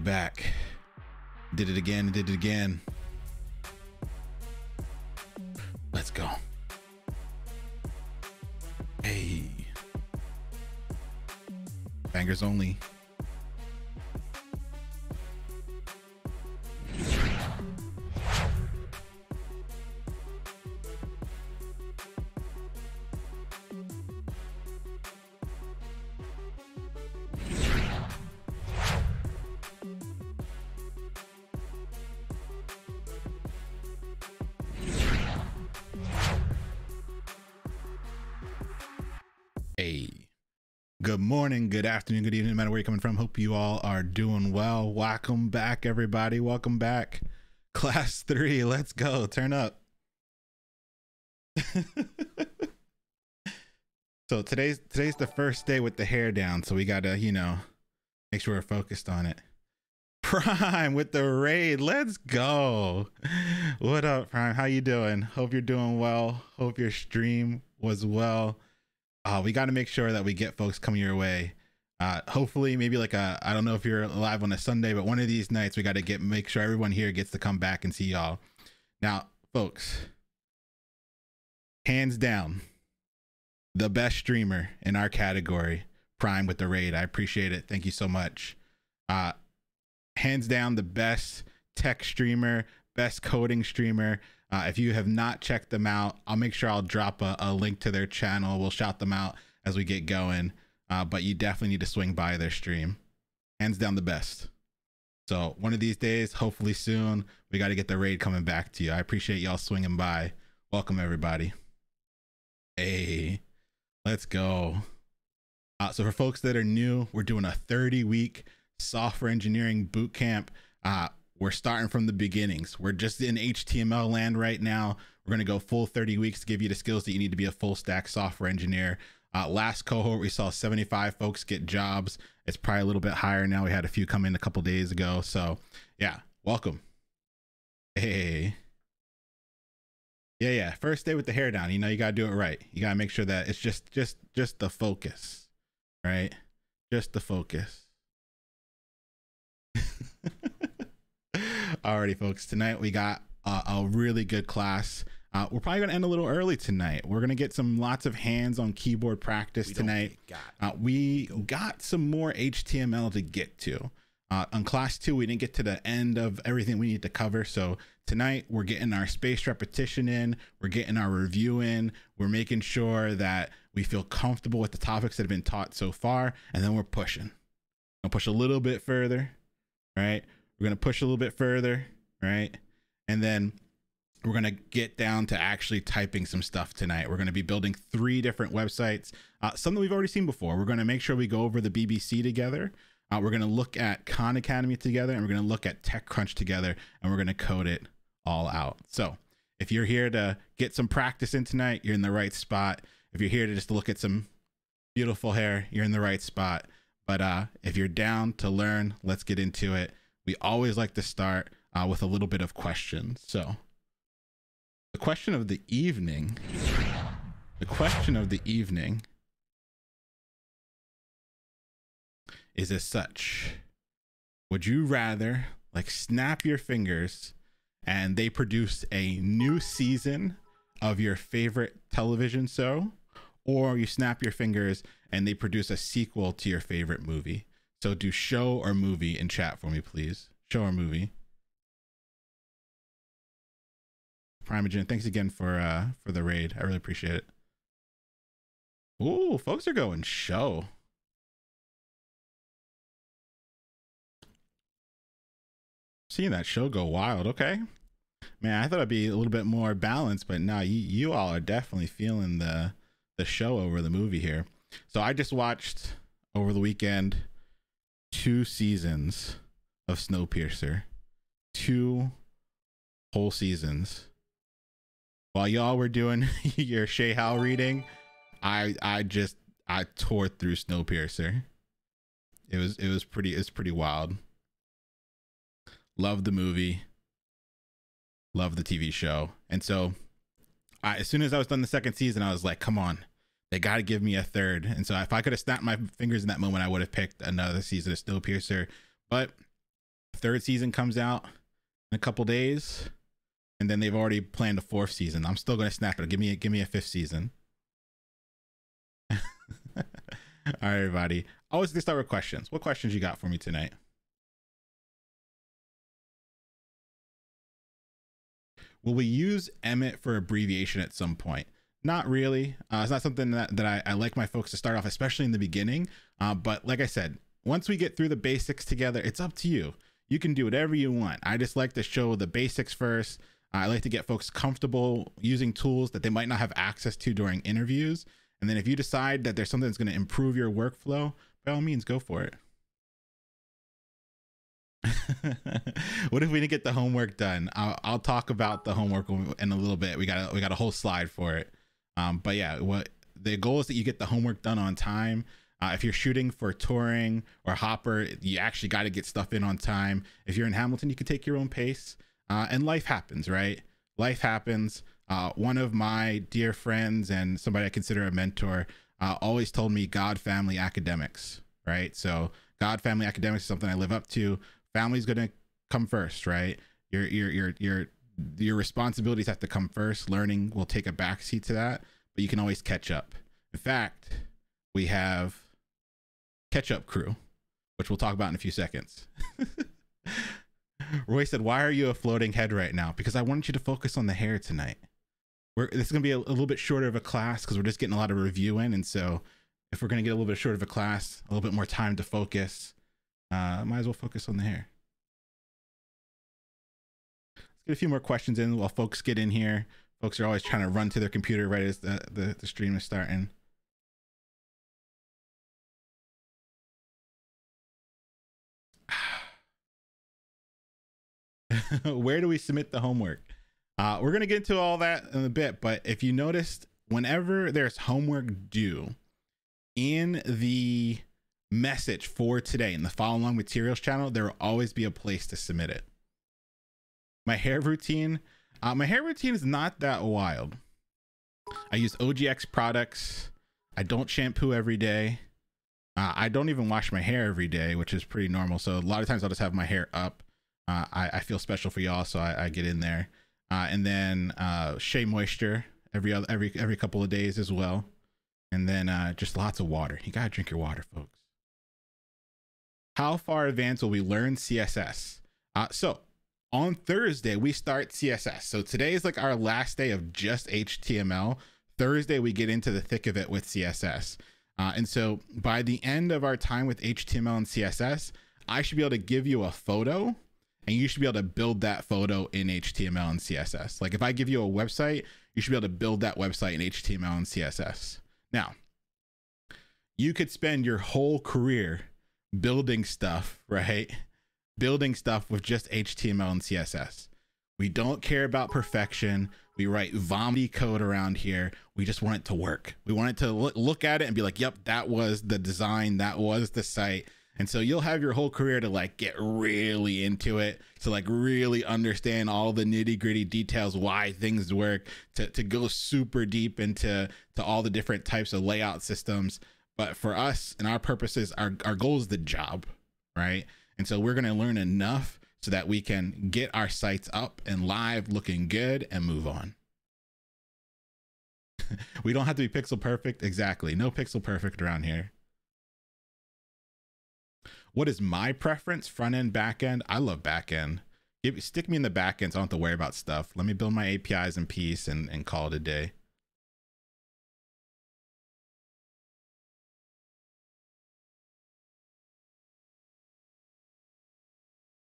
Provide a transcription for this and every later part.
We're back. Did it again, did it again. Let's go. Hey. Bangers only. Morning, good afternoon, good evening, no matter where you're coming from. Hope you all are doing well. Welcome back, everybody. Welcome back. Class three. Let's go. Turn up. so today's today's the first day with the hair down, so we gotta, you know, make sure we're focused on it. Prime with the raid. Let's go. What up, Prime? How you doing? Hope you're doing well. Hope your stream was well uh, we got to make sure that we get folks coming your way. Uh, hopefully, maybe like a I don't know if you're live on a Sunday, but one of these nights we got to get make sure everyone here gets to come back and see y'all. Now, folks, hands down, the best streamer in our category, Prime with the raid. I appreciate it. Thank you so much. Uh, hands down, the best tech streamer, best coding streamer. Uh, if you have not checked them out, I'll make sure I'll drop a, a, link to their channel. We'll shout them out as we get going. Uh, but you definitely need to swing by their stream. Hands down the best. So one of these days, hopefully soon, we got to get the raid coming back to you. I appreciate y'all swinging by. Welcome everybody. Hey, let's go. Uh, so for folks that are new, we're doing a 30 week software engineering boot camp. Uh, we're starting from the beginnings. We're just in HTML land right now. We're going to go full 30 weeks to give you the skills that you need to be a full stack software engineer. Uh, last cohort, we saw 75 folks get jobs. It's probably a little bit higher now. We had a few come in a couple days ago. So, yeah, welcome. Hey. Yeah, yeah. First day with the hair down. You know, you got to do it right. You got to make sure that it's just just just the focus, right? Just the focus. Alrighty, folks. Tonight we got uh, a really good class. Uh, we're probably gonna end a little early tonight. We're gonna get some lots of hands-on keyboard practice we tonight. Uh, we got some more HTML to get to. Uh, on class two, we didn't get to the end of everything we need to cover. So tonight we're getting our spaced repetition in. We're getting our review in. We're making sure that we feel comfortable with the topics that have been taught so far, and then we're pushing. I'll push a little bit further, right? We're going to push a little bit further, right? And then we're going to get down to actually typing some stuff tonight. We're going to be building three different websites, uh, some that we've already seen before. We're going to make sure we go over the BBC together. Uh, we're going to look at Khan Academy together, and we're going to look at TechCrunch together, and we're going to code it all out. So if you're here to get some practice in tonight, you're in the right spot. If you're here to just look at some beautiful hair, you're in the right spot. But uh, if you're down to learn, let's get into it we always like to start uh, with a little bit of questions. So, the question of the evening, the question of the evening is as such Would you rather like snap your fingers and they produce a new season of your favorite television show, or you snap your fingers and they produce a sequel to your favorite movie? So do show or movie in chat for me, please. Show or movie. Primeagen, thanks again for uh for the raid. I really appreciate it. Ooh, folks are going show. Seeing that show go wild, okay. Man, I thought I'd be a little bit more balanced, but now you you all are definitely feeling the the show over the movie here. So I just watched over the weekend two seasons of Snowpiercer, two whole seasons. While y'all were doing your Shay Howe reading, I I just I tore through Snowpiercer. It was it was pretty it's pretty wild. Love the movie. Love the TV show. And so I, as soon as I was done the second season, I was like, come on, they got to give me a third. And so if I could have snapped my fingers in that moment, I would have picked another season of Snowpiercer. But third season comes out in a couple days, and then they've already planned a fourth season. I'm still gonna snap it. Give me a, give me a fifth season. All right, everybody. Always to start with questions. What questions you got for me tonight? Will we use Emmet for abbreviation at some point? Not really. Uh, it's not something that, that I, I, like my folks to start off, especially in the beginning. Uh, but like I said, once we get through the basics together, it's up to you. You can do whatever you want. I just like to show the basics first. I like to get folks comfortable using tools that they might not have access to during interviews. And then if you decide that there's something that's going to improve your workflow, by all means, go for it. what if we didn't get the homework done? I'll, I'll, talk about the homework in a little bit. We got a, we got a whole slide for it. Um, but yeah, what the goal is that you get the homework done on time. Uh, if you're shooting for Turing or hopper, you actually got to get stuff in on time. If you're in Hamilton, you can take your own pace. Uh, and life happens, right? Life happens. Uh, one of my dear friends and somebody I consider a mentor uh, always told me God, family, academics, right? So God, family, academics is something I live up to family's gonna come first, right? Your your your your your responsibilities have to come first. Learning will take a backseat to that, but you can always catch up. In fact, we have catch up crew, which we'll talk about in a few seconds. Roy said, "Why are you a floating head right now?" Because I wanted you to focus on the hair tonight. We're this is gonna be a, a little bit shorter of a class because we're just getting a lot of review in, and so if we're gonna get a little bit shorter of a class, a little bit more time to focus, uh, might as well focus on the hair. Get a few more questions in while folks get in here. Folks are always trying to run to their computer right as the, the, the stream is starting. Where do we submit the homework? Uh, we're going to get into all that in a bit, but if you noticed, whenever there's homework due in the message for today in the follow along materials channel, there will always be a place to submit it. My hair routine, uh, my hair routine is not that wild. I use OGX products. I don't shampoo every day. Uh, I don't even wash my hair every day, which is pretty normal. So a lot of times I'll just have my hair up. Uh, I, I, feel special for y'all, so I, I get in there. Uh, and then uh, Shea Moisture every other every every couple of days as well. And then uh, just lots of water. You gotta drink your water, folks how far advanced will we learn CSS? Uh, so on Thursday, we start CSS. So today is like our last day of just HTML. Thursday, we get into the thick of it with CSS. Uh, and so by the end of our time with HTML and CSS, I should be able to give you a photo and you should be able to build that photo in HTML and CSS. Like if I give you a website, you should be able to build that website in HTML and CSS. Now, you could spend your whole career building stuff, right? Building stuff with just HTML and CSS. We don't care about perfection. We write vomity code around here. We just want it to work. We want it to look at it and be like, yep, that was the design, that was the site. And so you'll have your whole career to like get really into it, to like really understand all the nitty gritty details, why things work, to, to go super deep into to all the different types of layout systems. But for us and our purposes, our, our goal is the job, right? And so we're going to learn enough so that we can get our sites up and live looking good and move on. we don't have to be pixel perfect. Exactly. No pixel perfect around here. What is my preference? Front end, back end? I love back end. Give, stick me in the back end so I don't have to worry about stuff. Let me build my APIs in peace and, and call it a day.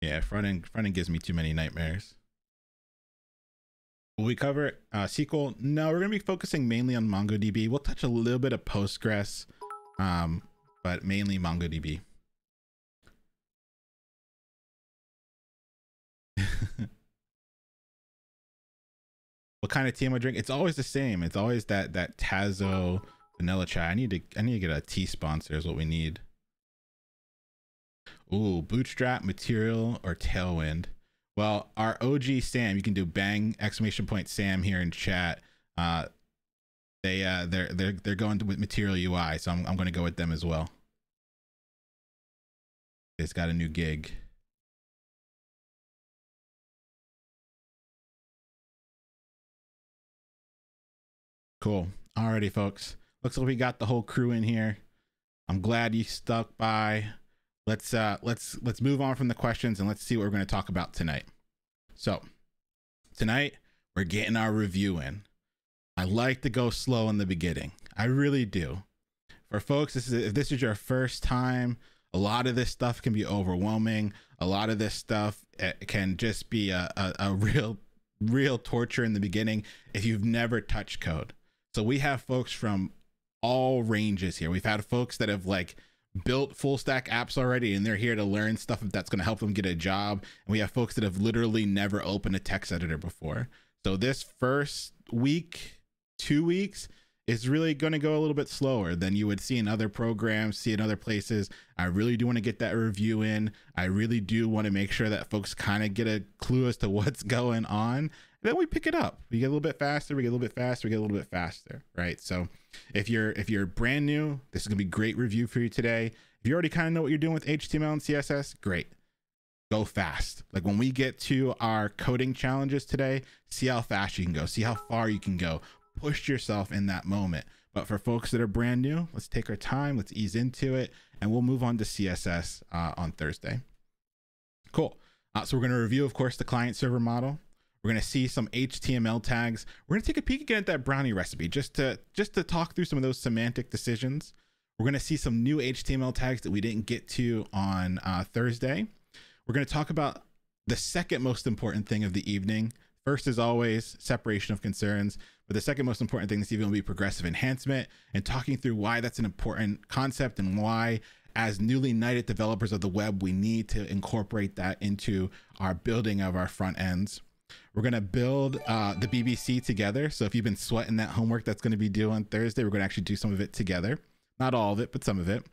Yeah, front end front end gives me too many nightmares. Will we cover uh, SQL? No, we're to be focusing mainly on MongoDB. We'll touch a little bit of Postgres, um, but mainly MongoDB. what kind of tea am I drink? It's always the same. It's always that that Tazo vanilla chai. I need to I need to get a tea sponsor. Is what we need. Ooh, bootstrap, material, or tailwind. Well, our OG Sam, you can do bang exclamation point Sam here in chat. Uh, they uh, they're they're they're going with Material UI, so I'm I'm going to go with them as well. It's got a new gig. Cool. Alrighty, folks. Looks like we got the whole crew in here. I'm glad you stuck by. Let's uh let's let's move on from the questions and let's see what we're going to talk about tonight. So, tonight we're getting our review in. I like to go slow in the beginning. I really do. For folks, this is if this is your first time, a lot of this stuff can be overwhelming. A lot of this stuff eh, can just be a, a, a real real torture in the beginning if you've never touched code. So we have folks from all ranges here. We've had folks that have like built full stack apps already and they're here to learn stuff that's going to help them get a job. And we have folks that have literally never opened a text editor before. So this first week, two weeks is really going to go a little bit slower than you would see in other programs, see in other places. I really do want to get that review in. I really do want to make sure that folks kind of get a clue as to what's going on then we pick it up. We get a little bit faster, we get a little bit faster, we get a little bit faster, right? So if you're if you're brand new, this is gonna be great review for you today. If you already kind of know what you're doing with HTML and CSS, great. Go fast. Like when we get to our coding challenges today, see how fast you can go, see how far you can go. Push yourself in that moment. But for folks that are brand new, let's take our time, let's ease into it, and we'll move on to CSS uh, on Thursday. Cool. Uh, so we're going to review, of course, the client server model. We're going to see some HTML tags. We're going to take a peek again at that brownie recipe just to just to talk through some of those semantic decisions. We're going to see some new HTML tags that we didn't get to on uh, Thursday. We're going to talk about the second most important thing of the evening. First, is always, separation of concerns. But the second most important thing this evening will be progressive enhancement and talking through why that's an important concept and why, as newly knighted developers of the web, we need to incorporate that into our building of our front ends. We're going to build uh, the BBC together. So if you've been sweating that homework that's going to be due on Thursday, we're going to actually do some of it together. Not all of it, but some of it.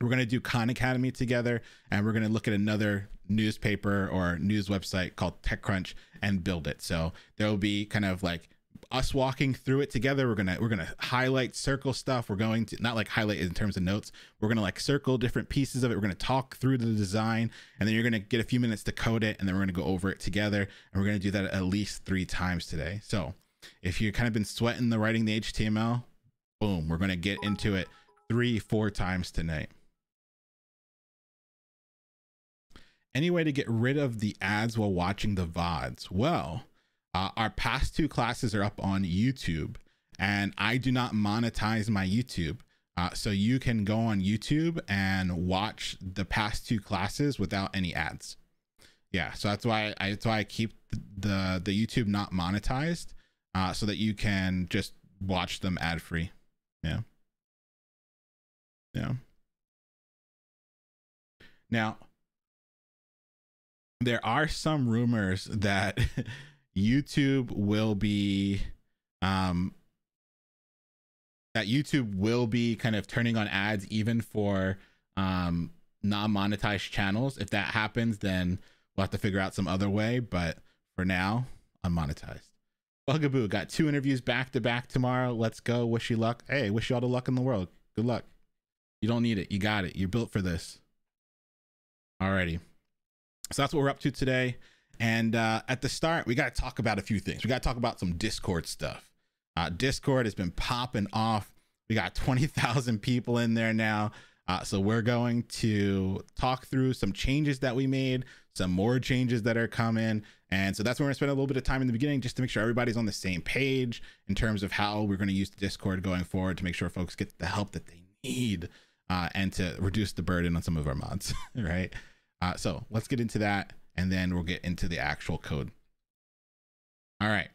We're going to do Khan Academy together, and we're going to look at another newspaper or news website called TechCrunch and build it. So there will be kind of like us walking through it together we're gonna we're gonna highlight circle stuff. We're going to not like highlight in terms of notes. We're gonna like circle different pieces of it. We're gonna talk through the design and then you're gonna get a few minutes to code it and then we're gonna go over it together and we're gonna do that at least three times today. So if you've kind of been sweating the writing the html boom we're gonna get into it three four times tonight. Any way to get rid of the ads while watching the vods well uh, our past two classes are up on YouTube, and I do not monetize my YouTube. Uh, so you can go on YouTube and watch the past two classes without any ads. Yeah, so that's why I that's why I keep the the YouTube not monetized, uh, so that you can just watch them ad free. Yeah. Yeah. Now, there are some rumors that YouTube will be um that YouTube will be kind of turning on ads even for um non-monetized channels. If that happens, then we'll have to figure out some other way. But for now, unmonetized. Bugaboo got two interviews back to back tomorrow. Let's go. Wish you luck. Hey, wish you all the luck in the world. Good luck. You don't need it. You got it. You're built for this. Alrighty. So that's what we're up to today. And uh, at the start, we got to talk about a few things. We got to talk about some Discord stuff. Uh, Discord has been popping off. We got 20,000 people in there now. Uh, so we're going to talk through some changes that we made, some more changes that are coming. And so that's where we're to spend a little bit of time in the beginning just to make sure everybody's on the same page in terms of how we're going to use Discord going forward to make sure folks get the help that they need uh, and to reduce the burden on some of our mods, right? Uh, so let's get into that and then we'll get into the actual code. All right.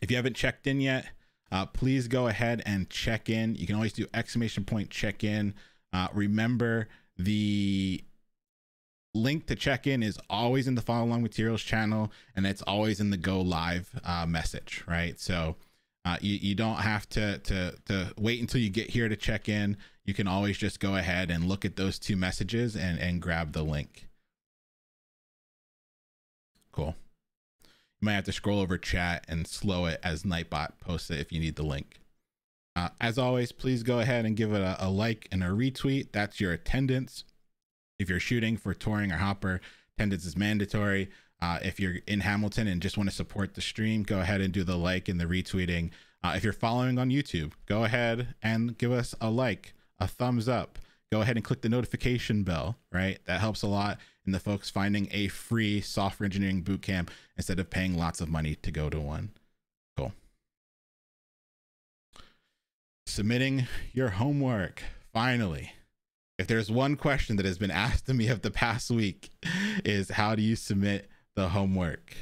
If you haven't checked in yet, uh, please go ahead and check in. You can always do exclamation point check in. Uh, remember, the link to check in is always in the follow along materials channel and it's always in the go live uh, message, right? So uh, you, you don't have to, to, to wait until you get here to check in. You can always just go ahead and look at those two messages and, and grab the link. Cool. You might have to scroll over chat and slow it as Nightbot posts it if you need the link. Uh, as always, please go ahead and give it a, a, like and a retweet. That's your attendance. If you're shooting for Turing or hopper, attendance is mandatory. Uh, if you're in Hamilton and just want to support the stream, go ahead and do the like and the retweeting. Uh, if you're following on YouTube, go ahead and give us a like, a thumbs up. Go ahead and click the notification bell, right? That helps a lot in the folks finding a free software engineering bootcamp instead of paying lots of money to go to one. Cool. Submitting your homework. Finally. If there's one question that has been asked to me of the past week is how do you submit the homework?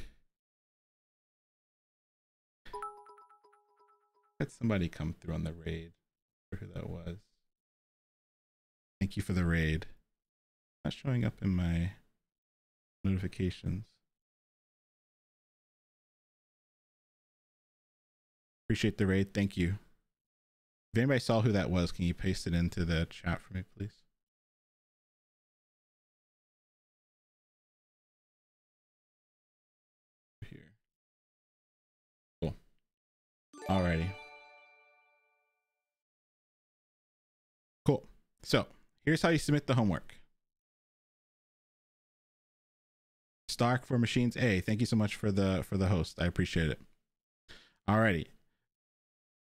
Had somebody come through on the raid. who that was. Thank you for the raid. Not showing up in my notifications. Appreciate the raid. Thank you. If anybody saw who that was, can you paste it into the chat for me, please? Here. Cool. Alrighty. Cool. So here's how you submit the homework. Stark for Machines A. Thank you so much for the for the host. I appreciate it. Alrighty.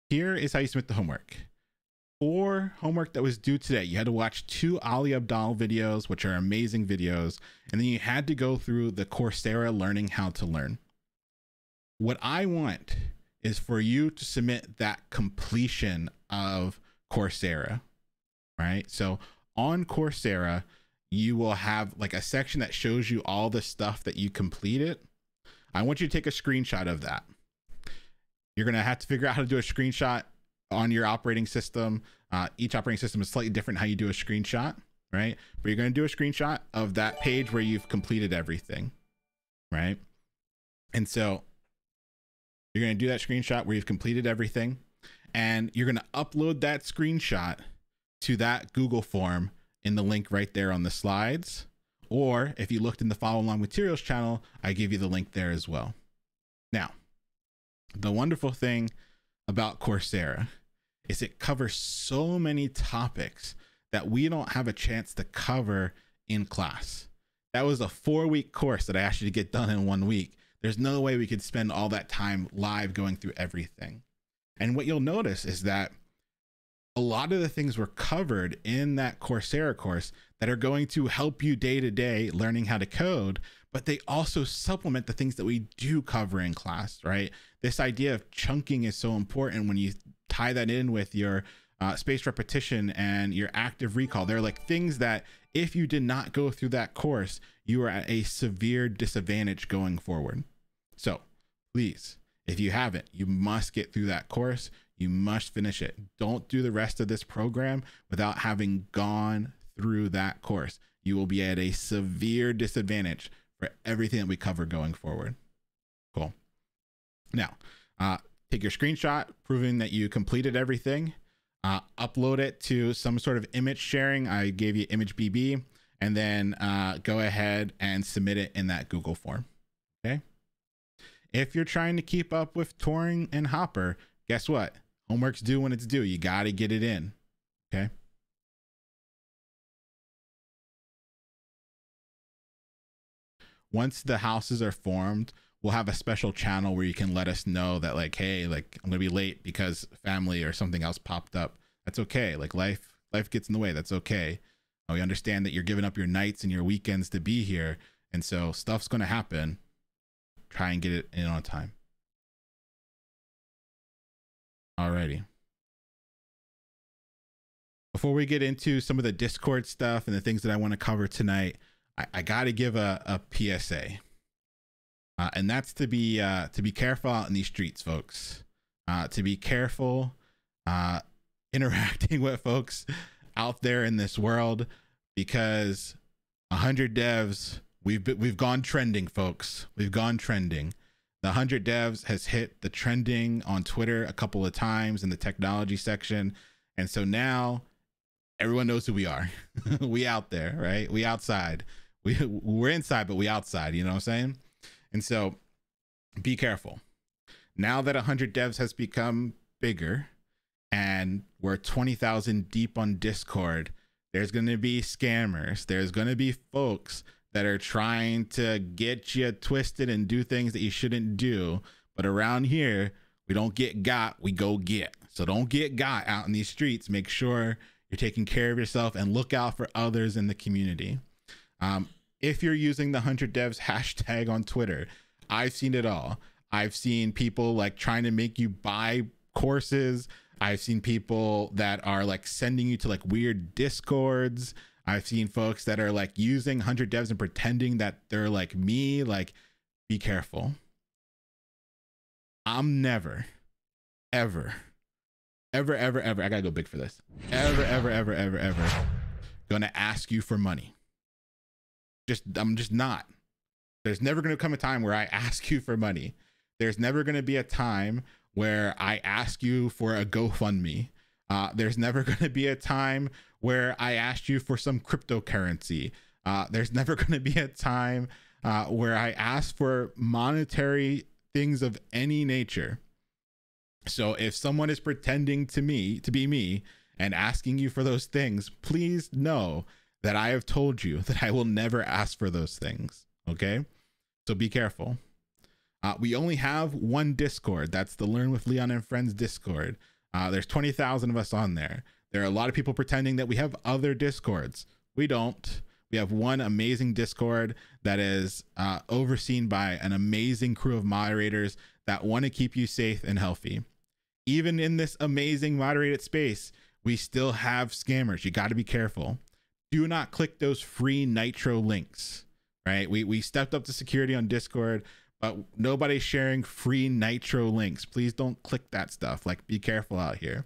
Here is how you submit the homework. For homework that was due today, you had to watch two Ali Abdaal videos, which are amazing videos, and then you had to go through the Coursera Learning How to Learn. What I want is for you to submit that completion of Coursera, right? So on Coursera, you will have like a section that shows you all the stuff that you completed. I want you to take a screenshot of that. You're going to have to figure out how to do a screenshot on your operating system. Uh, each operating system is slightly different how you do a screenshot, right? But you're going to do a screenshot of that page where you've completed everything, right? And so you're going to do that screenshot where you've completed everything and you're going to upload that screenshot to that Google form in the link right there on the slides. Or if you looked in the follow along materials channel, I give you the link there as well. Now, the wonderful thing about Coursera is it covers so many topics that we don't have a chance to cover in class. That was a four week course that I asked you to get done in one week. There's no way we could spend all that time live going through everything. And what you'll notice is that a lot of the things were covered in that Coursera course that are going to help you day to day learning how to code, but they also supplement the things that we do cover in class, right? This idea of chunking is so important when you tie that in with your uh, spaced repetition and your active recall. They're like things that if you did not go through that course, you are at a severe disadvantage going forward. So please, if you haven't, you must get through that course. You must finish it. Don't do the rest of this program without having gone through that course. You will be at a severe disadvantage for everything that we cover going forward. Cool. Now, uh, take your screenshot proving that you completed everything, uh, upload it to some sort of image sharing. I gave you image BB, and then uh, go ahead and submit it in that Google form. Okay. If you're trying to keep up with Turing and Hopper, guess what? Homework's due when it's due. You got to get it in. Okay. Once the houses are formed, we'll have a special channel where you can let us know that like, hey, like I'm gonna be late because family or something else popped up. That's okay. Like life, life gets in the way. That's okay. We understand that you're giving up your nights and your weekends to be here, and so stuff's gonna happen. Try and get it in on time. Alrighty. Before we get into some of the Discord stuff and the things that I want to cover tonight, I, I got to give a, a PSA, uh, and that's to be uh, to be careful out in these streets, folks. Uh, to be careful uh, interacting with folks out there in this world because a hundred devs we've been, we've gone trending, folks. We've gone trending. The 100 devs has hit the trending on Twitter a couple of times in the technology section. And so now everyone knows who we are. we out there, right? We outside. We we're inside, but we outside, you know what I'm saying? And so be careful. Now that 100 devs has become bigger and we're 20,000 deep on Discord, there's going to be scammers. There's going to be folks that are trying to get you twisted and do things that you shouldn't do. But around here, We don't get got, we go get. So don't get got out in these streets. Make sure you're taking care of yourself and look out for others in the community. Um, if you're using the 100 devs hashtag on Twitter, I've seen it all. I've seen people like trying to make you buy courses. I've seen people that are like sending you to like weird discords. I've seen folks that are like using 100 devs and pretending that they're like me. Like, be careful. I'm never, ever, ever, ever, ever, I gotta go big for this. Ever, ever, ever, ever, ever gonna ask you for money. Just, I'm just not. There's never gonna come a time where I ask you for money. There's never gonna be a time where I ask you for a GoFundMe. Uh, there's never going to be a time where I asked you for some cryptocurrency. Uh, there's never going to be a time uh, where I ask for monetary things of any nature. So if someone is pretending to me to be me and asking you for those things, please know that I have told you that I will never ask for those things. Okay. So be careful. Uh, we only have one Discord. That's the Learn with Leon and Friends Discord. Uh, there's 20,000 of us on there. There are a lot of people pretending that we have other Discords. We don't. We have one amazing Discord that is uh, overseen by an amazing crew of moderators that want to keep you safe and healthy. Even in this amazing moderated space, we still have scammers. You got to be careful. Do not click those free Nitro links, right? We, we stepped up the security on Discord but nobody's sharing free nitro links. Please don't click that stuff. Like, be careful out here.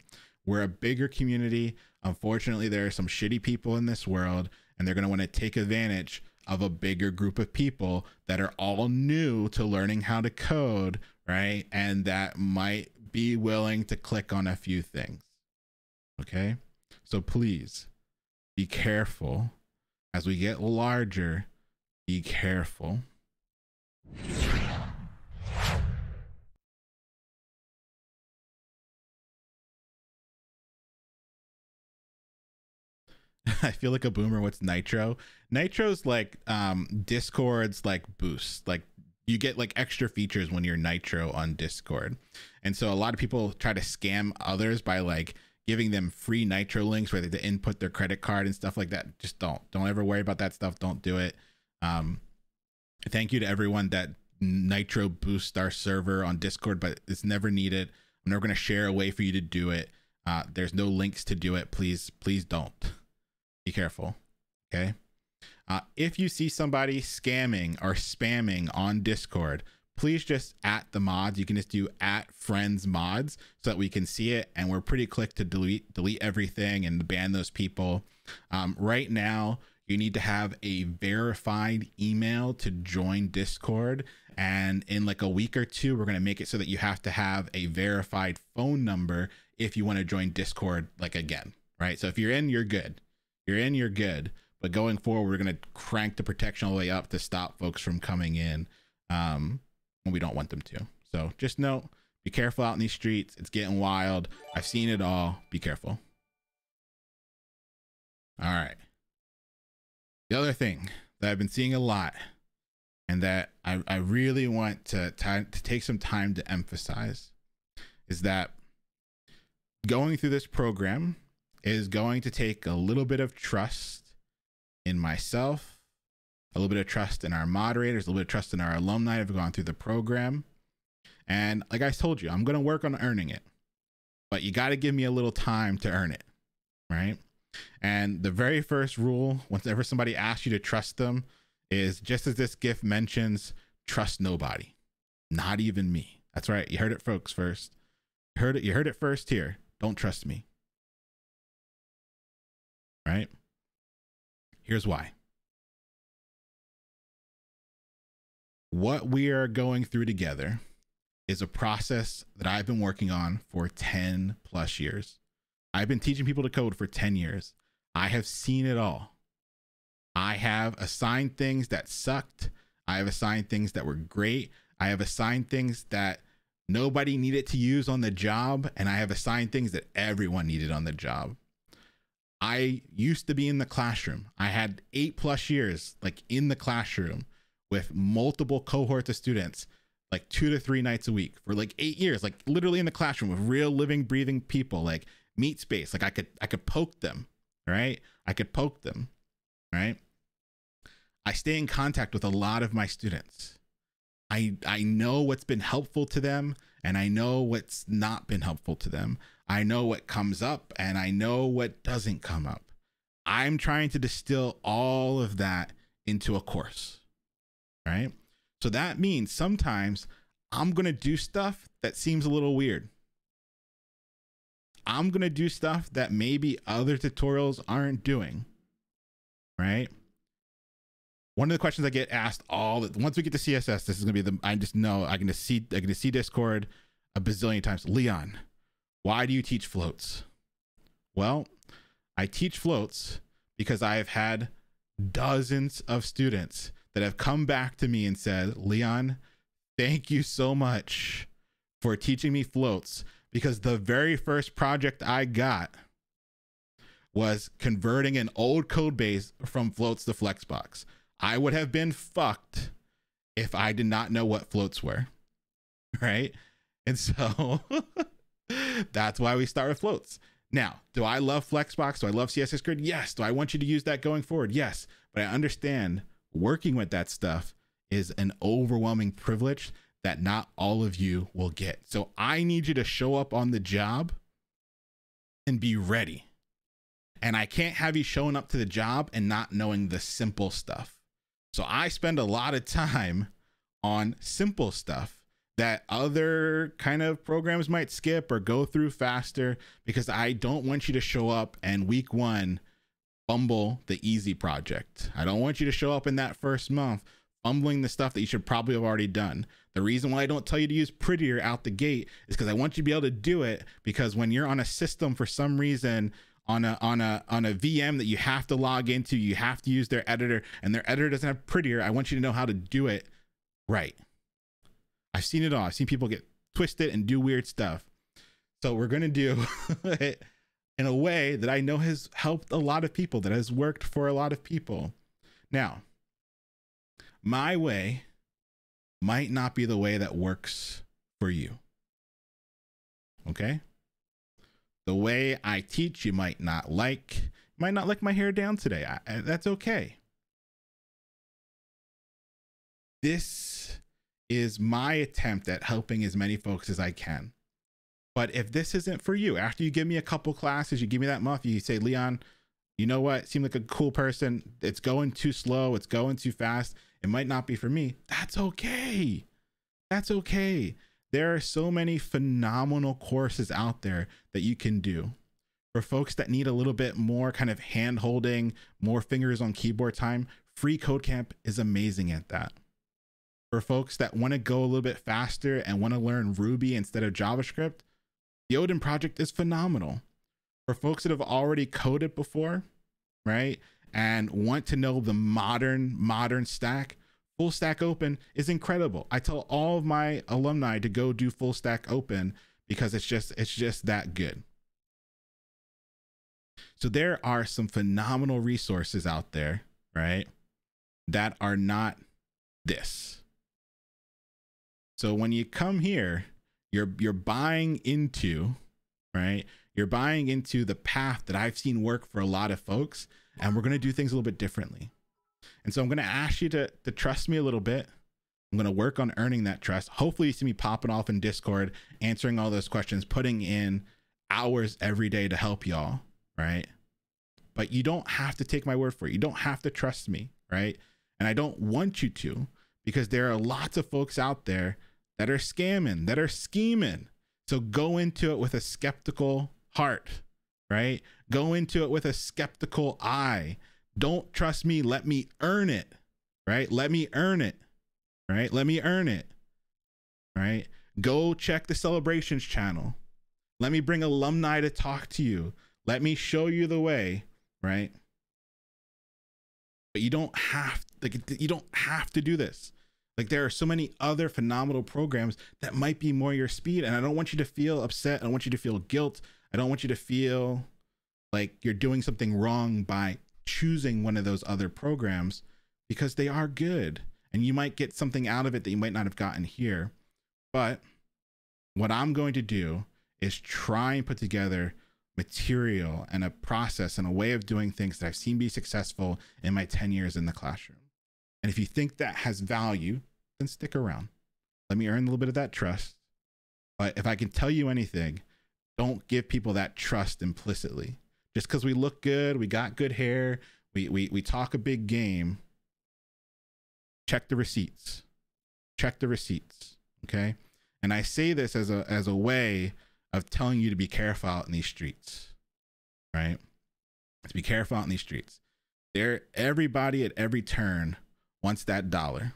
We're a bigger community. Unfortunately, there are some shitty people in this world, and they're going to want to take advantage of a bigger group of people that are all new to learning how to code, right? And that might be willing to click on a few things. Okay? So please be careful as we get larger. Be careful. I feel like a boomer. What's Nitro? Nitro's like um Discord's like boost. Like you get like extra features when you're Nitro on Discord. And so a lot of people try to scam others by like giving them free Nitro links where they to input their credit card and stuff like that. Just don't. Don't ever worry about that stuff. Don't do it. Um thank you to everyone that Nitro boost our server on Discord, but it's never needed. I'm never going to share a way for you to do it. Uh, there's no links to do it. Please, please don't. Be careful. Okay. Uh, if you see somebody scamming or spamming on Discord, please just at the mods. You can just do at friends mods so that we can see it. And we're pretty quick to delete delete everything and ban those people. Um, right now, you need to have a verified email to join Discord. And in like a week or two, we're going to make it so that you have to have a verified phone number if you want to join Discord like again, right? So if you're in, you're good. You're in, you're good. But going forward, we're going to crank the protection all the way up to stop folks from coming in um, when we don't want them to. So just note, be careful out in these streets. It's getting wild. I've seen it all. Be careful. All right. The other thing that I've been seeing a lot and that I, I really want to, to, to take some time to emphasize is that going through this program is going to take a little bit of trust in myself, a little bit of trust in our moderators, a little bit of trust in our alumni who've gone through the program. And like I told you, I'm going to work on earning it, but you got to give me a little time to earn it, right? And the very first rule, whenever somebody asks you to trust them, is just as this gift mentions, trust nobody, not even me. That's right. You heard it, folks. First, you heard it. You heard it first here. Don't trust me. Right. Here's why. What we are going through together is a process that I've been working on for 10 plus years. I've been teaching people to code for 10 years. I have seen it all. I have assigned things that sucked. I have assigned things that were great. I have assigned things that nobody needed to use on the job. And I have assigned things that everyone needed on the job. I used to be in the classroom. I had eight plus years, like in the classroom with multiple cohorts of students like two to three nights a week for like eight years, like literally in the classroom with real living, breathing people, like meet space. Like I could I could poke them, right? I could poke them, right? I stay in contact with a lot of my students. I I know what's been helpful to them and I know what's not been helpful to them. I know what comes up and I know what doesn't come up. I'm trying to distill all of that into a course. Right? So that means sometimes I'm going to do stuff that seems a little weird. I'm going to do stuff that maybe other tutorials aren't doing. Right? One of the questions I get asked all the, once we get to CSS, this is going to be the I just know I can just see I can just see Discord a bazillion times. Leon, why do you teach floats? Well, I teach floats because I have had dozens of students that have come back to me and said, Leon, thank you so much for teaching me floats because the very first project I got was converting an old code base from floats to Flexbox. I would have been fucked if I did not know what floats were. Right. And so that's why we start with floats. Now, do I love Flexbox? Do I love CSS Grid? Yes. Do I want you to use that going forward? Yes. But I understand working with that stuff is an overwhelming privilege that not all of you will get. So I need you to show up on the job and be ready. And I can't have you showing up to the job and not knowing the simple stuff. So I spend a lot of time on simple stuff that other kind of programs might skip or go through faster because I don't want you to show up and week one fumble the easy project. I don't want you to show up in that first month fumbling the stuff that you should probably have already done. The reason why I don't tell you to use prettier out the gate is because I want you to be able to do it because when you're on a system for some reason on a on a on a VM that you have to log into, you have to use their editor and their editor doesn't have prettier. I want you to know how to do it right. I've seen it all. I've seen people get twisted and do weird stuff. So we're going to do it in a way that I know has helped a lot of people, that has worked for a lot of people. Now, my way might not be the way that works for you. Okay? The way I teach, you might not like. Might not like my hair down today. I, that's okay. This is my attempt at helping as many folks as I can. But if this isn't for you, after you give me a couple classes, you give me that month, you say, Leon, you know what? Seem like a cool person. It's going too slow. It's going too fast. It might not be for me. That's okay. That's okay. There are so many phenomenal courses out there that you can do. For folks that need a little bit more kind of hand holding, more fingers on keyboard time, Free Code Camp is amazing at that for folks that want to go a little bit faster and want to learn Ruby instead of JavaScript, the Odin project is phenomenal. For folks that have already coded before, right, and want to know the modern, modern stack, Full Stack Open is incredible. I tell all of my alumni to go do Full Stack Open because it's just it's just that good. So there are some phenomenal resources out there, right? That are not this. So when you come here, you're you're buying into, right? You're buying into the path that I've seen work for a lot of folks, and we're gonna do things a little bit differently. And so I'm gonna ask you to to trust me a little bit. I'm gonna work on earning that trust. Hopefully, you see me popping off in Discord, answering all those questions, putting in hours every day to help y'all, right? But you don't have to take my word for it. You don't have to trust me, right? And I don't want you to, because there are lots of folks out there that are scamming, that are scheming. So go into it with a skeptical heart, right? Go into it with a skeptical eye. Don't trust me. Let me earn it, right? Let me earn it, right? Let me earn it, right? Go check the celebrations channel. Let me bring alumni to talk to you. Let me show you the way, right? But you don't have like you don't have to do this. Like there are so many other phenomenal programs that might be more your speed. And I don't want you to feel upset. I don't want you to feel guilt. I don't want you to feel like you're doing something wrong by choosing one of those other programs because they are good and you might get something out of it that you might not have gotten here. But what I'm going to do is try and put together material and a process and a way of doing things that I've seen be successful in my 10 years in the classroom. And if you think that has value, then stick around. Let me earn a little bit of that trust. But if I can tell you anything, don't give people that trust implicitly. Just because we look good, we got good hair, we, we, we talk a big game, check the receipts. Check the receipts. Okay. And I say this as a as a way of telling you to be careful out in these streets. Right? To be careful out in these streets. There everybody at every turn wants that dollar,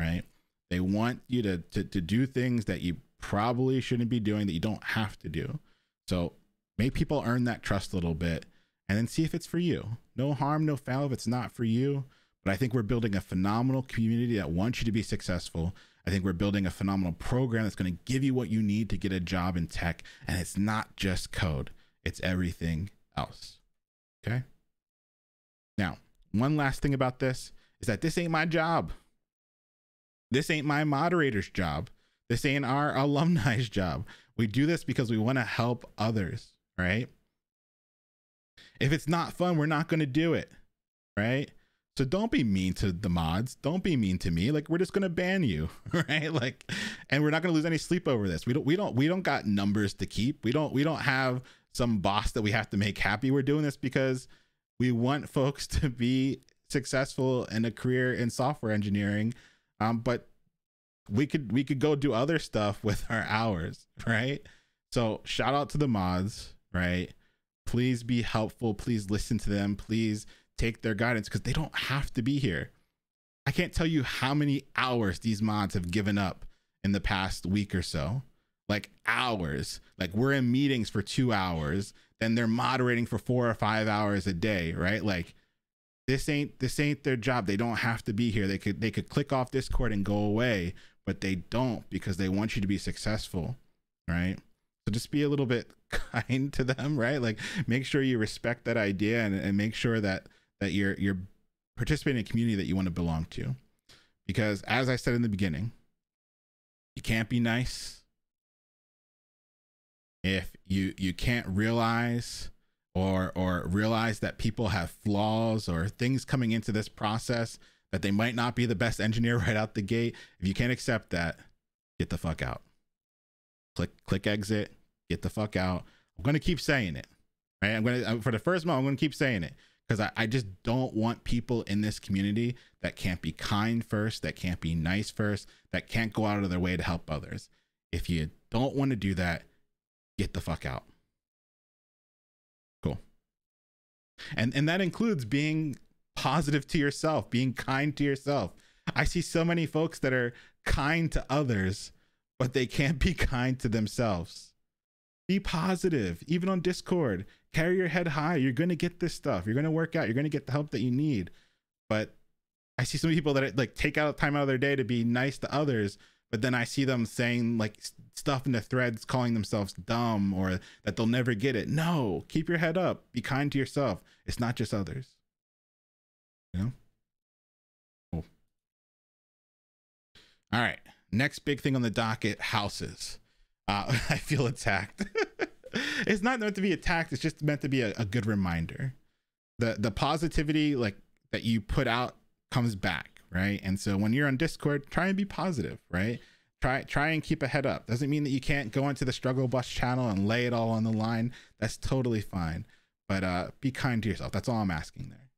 right? They want you to, to to do things that you probably shouldn't be doing that you don't have to do. So make people earn that trust a little bit and then see if it's for you. No harm, no foul if it's not for you. But I think we're building a phenomenal community that wants you to be successful. I think we're building a phenomenal program that's going to give you what you need to get a job in tech. And it's not just code, it's everything else. Okay. Now, one last thing about this is that this ain't my job. This ain't my moderator's job. This ain't our alumni's job. We do this because we want to help others, right? If it's not fun, we're not going to do it, right? So don't be mean to the mods. Don't be mean to me. Like we're just gonna ban you, right? Like, and we're not gonna lose any sleep over this. We don't. We don't. We don't got numbers to keep. We don't. We don't have some boss that we have to make happy. We're doing this because we want folks to be successful in a career in software engineering. Um, but we could we could go do other stuff with our hours, right? So shout out to the mods, right? Please be helpful. Please listen to them. Please take their guidance because they don't have to be here. I can't tell you how many hours these mods have given up in the past week or so. Like hours. Like we're in meetings for two hours, then they're moderating for four or five hours a day, right? Like this ain't this ain't their job. They don't have to be here. They could they could click off Discord and go away, but they don't because they want you to be successful, right? So just be a little bit kind to them, right? Like make sure you respect that idea and, and make sure that that you're you're participating in a community that you want to belong to. Because as I said in the beginning, you can't be nice if you you can't realize or or realize that people have flaws or things coming into this process that they might not be the best engineer right out the gate. If you can't accept that, get the fuck out. Click click exit, get the fuck out. I'm to keep saying it. Right? I'm to for the first month I'm to keep saying it because I, I just don't want people in this community that can't be kind first, that can't be nice first, that can't go out of their way to help others. If you don't want to do that, get the fuck out. Cool. And and that includes being positive to yourself, being kind to yourself. I see so many folks that are kind to others, but they can't be kind to themselves. Be positive, even on Discord carry your head high. You're going to get this stuff. You're going to work out. You're going to get the help that you need. But I see some people that like take out time out of their day to be nice to others, but then I see them saying like stuff in the threads, calling themselves dumb or that they'll never get it. No, keep your head up. Be kind to yourself. It's not just others. You know? Cool. All right. Next big thing on the docket houses. Uh, I feel attacked. it's not meant to be attacked. It's just meant to be a, a good reminder. The the positivity like that you put out comes back, right? And so when you're on Discord, try and be positive, right? Try try and keep a head up. Doesn't mean that you can't go into the struggle bus channel and lay it all on the line. That's totally fine. But uh be kind to yourself. That's all I'm asking there.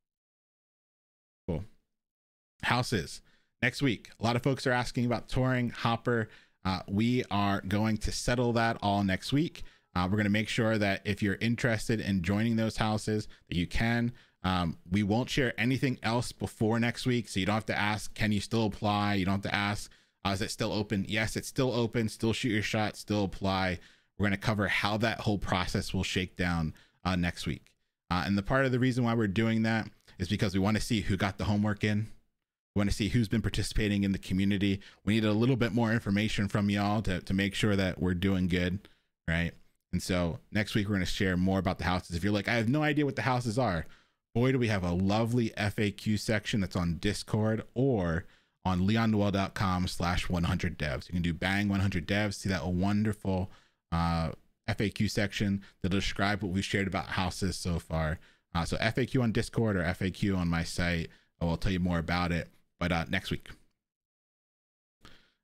Cool. Houses. Next week. A lot of folks are asking about Turing, Hopper. Uh, we are going to settle that all next week. Uh, we're going to make sure that if you're interested in joining those houses, that you can. Um, we won't share anything else before next week, so you don't have to ask, can you still apply? You don't have to ask, uh, is it still open? Yes, it's still open. Still shoot your shot. Still apply. We're going to cover how that whole process will shake down uh, next week. Uh, and the part of the reason why we're doing that is because we want to see who got the homework in. We want to see who's been participating in the community. We need a little bit more information from y'all to, to make sure that we're doing good, right? And so next week, we're going to share more about the houses. If you're like, I have no idea what the houses are, boy, do we have a lovely FAQ section that's on Discord or on leonnoel.com slash 100 devs. You can do bang 100 devs, see that wonderful uh, FAQ section that'll describe what we've shared about houses so far. Uh, so FAQ on Discord or FAQ on my site. I will tell you more about it, but uh, next week.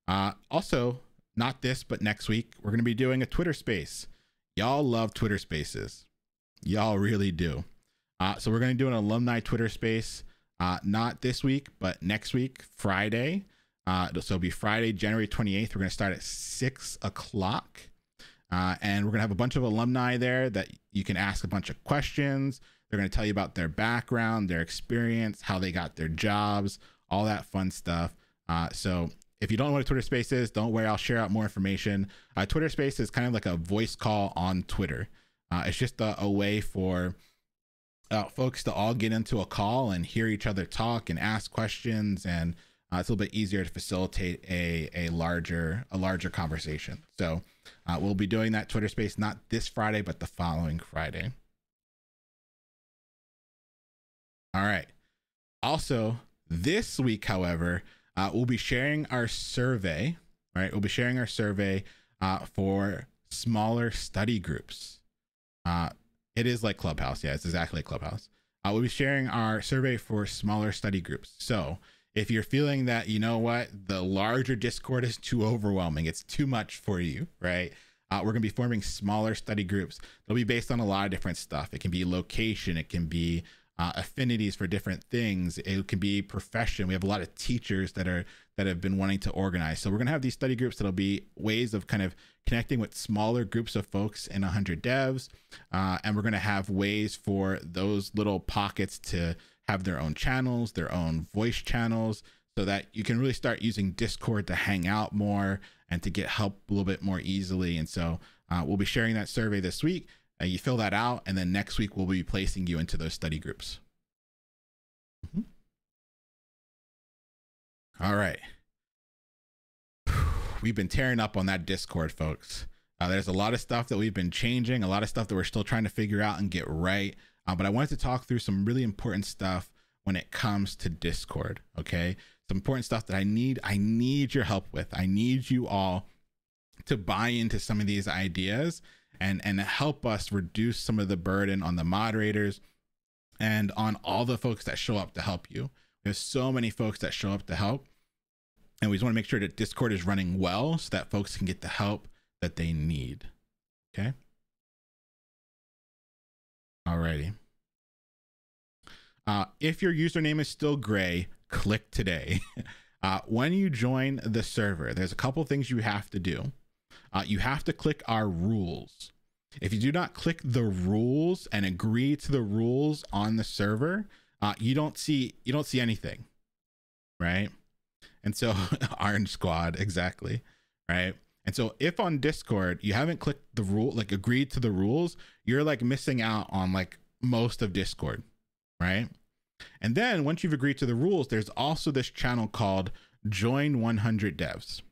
Uh, also, not this, but next week, we're going to be doing a Twitter space. Y'all love Twitter spaces. Y'all really do. Uh, so we're going to do an alumni Twitter space, uh, not this week, but next week, Friday. Uh, so it'll be Friday, January 28th. We're going to start at six o'clock. Uh, and we're going to have a bunch of alumni there that you can ask a bunch of questions. They're going to tell you about their background, their experience, how they got their jobs, all that fun stuff. Uh, so if you don't know what a Twitter Space is, don't worry. I'll share out more information. Twitter Space is kind of like a voice call on Twitter. Uh, it's just a, a way for uh, folks to all get into a call and hear each other talk and ask questions, and uh, it's a little bit easier to facilitate a a larger a larger conversation. So uh, we'll be doing that Twitter Space not this Friday, but the following Friday. All right. Also, this week, however, uh, we'll be sharing our survey. Right, we'll be sharing our survey uh, for smaller study groups. It is like Clubhouse. Yeah, it's exactly like Clubhouse. Uh, we'll be sharing our survey for smaller study groups. So if you're feeling that, you know what, the larger Discord is too overwhelming, it's too much for you, right? Uh, we're going to be forming smaller study groups. They'll be based on a lot of different stuff. It can be location, it can be uh, affinities for different things. It can be profession. We have a lot of teachers that are that have been wanting to organize. So we're gonna have these study groups that'll be ways of kind of connecting with smaller groups of folks in 100 devs, uh, and we're gonna have ways for those little pockets to have their own channels, their own voice channels, so that you can really start using Discord to hang out more and to get help a little bit more easily. And so uh, we'll be sharing that survey this week. Uh, you fill that out, and then next week we'll be placing you into those study groups. Mm-hmm. All right. We've been tearing up on that Discord, folks. Uh, there's a lot of stuff that we've been changing, a lot of stuff that we're still trying to figure out and get right. Uh, but I wanted to talk through some really important stuff when it comes to Discord. Okay, some important stuff that I need. I need your help with. I need you all to buy into some of these ideas and and help us reduce some of the burden on the moderators and on all the folks that show up to help you. There's so many folks that show up to help, and we just want to make sure that Discord is running well so that folks can get the help that they need. Okay. Alrighty. Uh, if your username is still gray, click today. Uh, when you join the server, there's a couple things you have to do uh, you have to click our rules. If you do not click the rules and agree to the rules on the server, uh, you don't see you don't see anything, right? And so Orange Squad exactly, right? And so if on Discord you haven't clicked the rule, like agreed to the rules, you're like missing out on like most of Discord, right? And then once you've agreed to the rules, there's also this channel called Join 100 Devs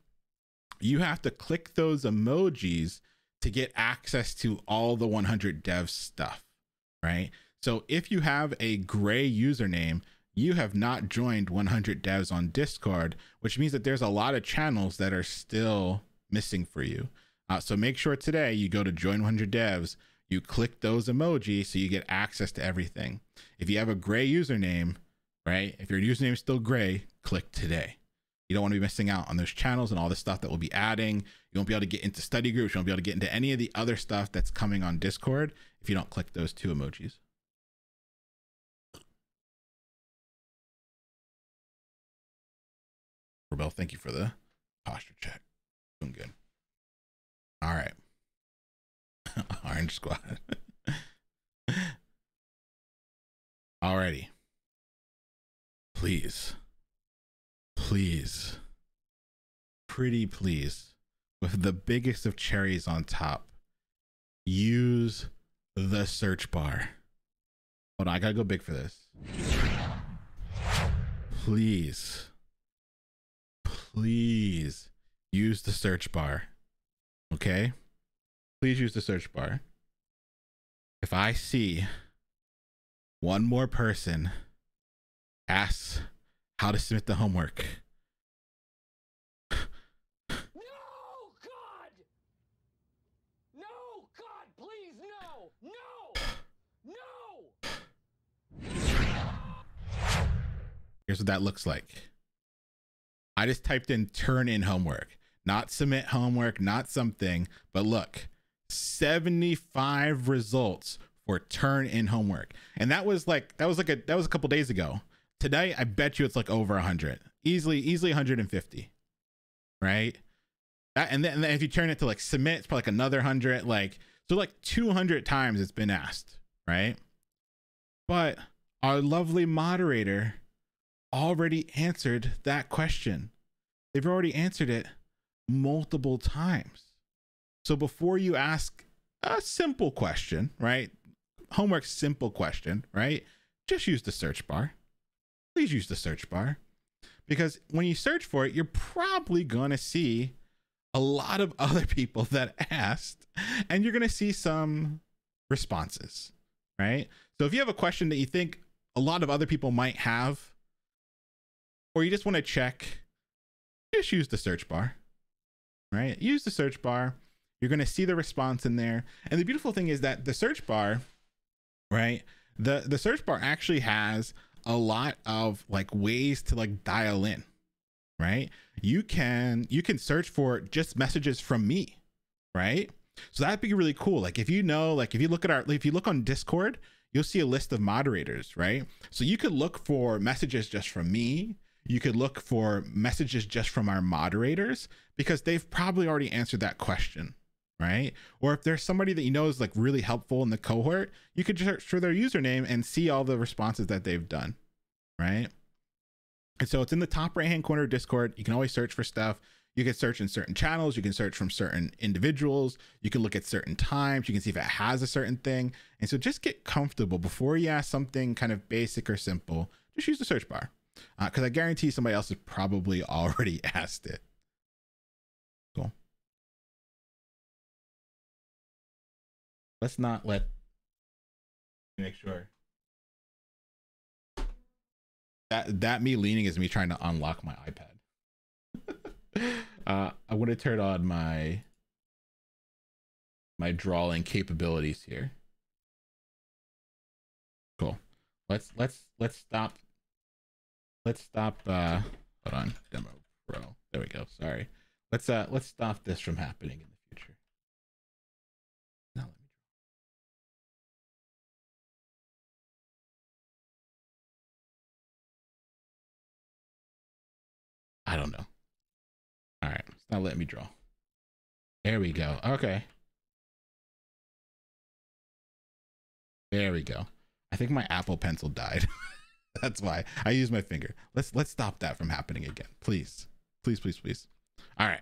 you have to click those emojis to get access to all the 100 dev stuff, right? So if you have a gray username, you have not joined 100 devs on Discord, which means that there's a lot of channels that are still missing for you. Uh, so make sure today you go to join 100 devs, you click those emojis so you get access to everything. If you have a gray username, right? If your username is still gray, click today. You don't want to be missing out on those channels and all the stuff that we'll be adding. You won't be able to get into study groups. You won't be able to get into any of the other stuff that's coming on Discord if you don't click those two emojis. Rebel, thank you for the posture check. Doing good. All right. Orange Squad. Alrighty. Please please, pretty please, with the biggest of cherries on top, use the search bar. Hold on, I gotta go big for this. Please, please use the search bar. Okay? Please use the search bar. If I see one more person asks how to submit the homework. No, God! No, God, please, no! No! No! Here's what that looks like. I just typed in turn in homework, not submit homework, not something, but look, 75 results for turn in homework. And that was like that was like a that was a couple days ago. Today, I bet you it's like over 100. Easily easily 150. Right? That and then, and then if you turn it to like submit, it's probably like another 100 like so like 200 times it's been asked, right? But our lovely moderator already answered that question. They've already answered it multiple times. So before you ask a simple question, right? Homework simple question, right? Just use the search bar. Please use the search bar. Because when you search for it, you're probably going to see a lot of other people that asked, and you're going to see some responses, right? So if you have a question that you think a lot of other people might have, or you just want to check, just use the search bar, right? Use the search bar. You're going to see the response in there. And the beautiful thing is that the search bar, right? The the search bar actually has a lot of like ways to like dial in, right? You can you can search for just messages from me, right? So that'd be really cool. Like if you know, like if you look at our if you look on Discord, you'll see a list of moderators, right? So you could look for messages just from me. You could look for messages just from our moderators because they've probably already answered that question, right? Or if there's somebody that you know is like really helpful in the cohort, you could search for their username and see all the responses that they've done, right? And so it's in the top right hand corner of Discord. You can always search for stuff. You can search in certain channels. You can search from certain individuals. You can look at certain times. You can see if it has a certain thing. And so just get comfortable before you ask something kind of basic or simple. Just use the search bar because uh, I guarantee somebody else has probably already asked it. Cool. Let's not let make sure that that me leaning is me trying to unlock my iPad. uh, I want to turn on my my drawing capabilities here. Cool. Let's let's let's stop. Let's stop. Uh, hold on. Demo Pro. There we go. Sorry. Let's uh let's stop this from happening in the future. Now let me. I don't know. All right, it's not letting me draw. There we go. Okay. There we go. I think my Apple Pencil died. That's why I use my finger. Let's let's stop that from happening again, please, please, please, please. All right.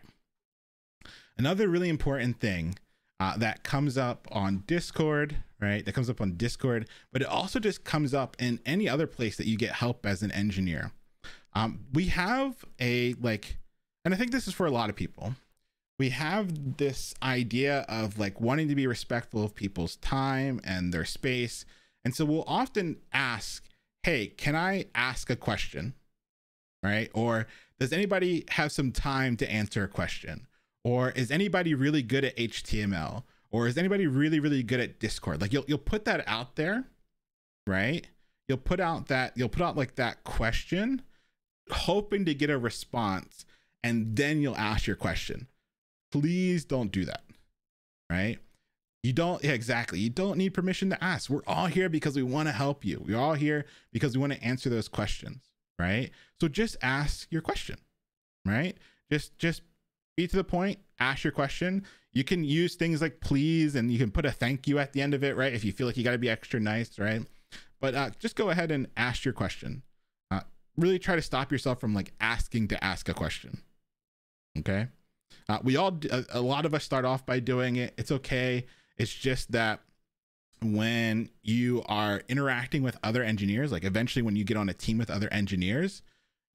Another really important thing uh, that comes up on Discord, right? That comes up on Discord, but it also just comes up in any other place that you get help as an engineer. Um, we have a like and I think this is for a lot of people. We have this idea of like wanting to be respectful of people's time and their space. And so we'll often ask, hey, can I ask a question? Right? Or does anybody have some time to answer a question? Or is anybody really good at HTML? Or is anybody really, really good at Discord? Like you'll you'll put that out there, right? You'll put out that you'll put out like that question, hoping to get a response and then you'll ask your question. Please don't do that. Right? You don't, yeah, exactly. You don't need permission to ask. We're all here because we want to help you. We're all here because we want to answer those questions. Right? So just ask your question. Right? Just, just be to the point, ask your question. You can use things like please and you can put a thank you at the end of it, right? If you feel like you got to be extra nice, right? But uh, just go ahead and ask your question. Uh, really try to stop yourself from like asking to ask a question. Okay. Uh, we all, a, a lot of us start off by doing it. It's okay. It's just that when you are interacting with other engineers, like eventually when you get on a team with other engineers,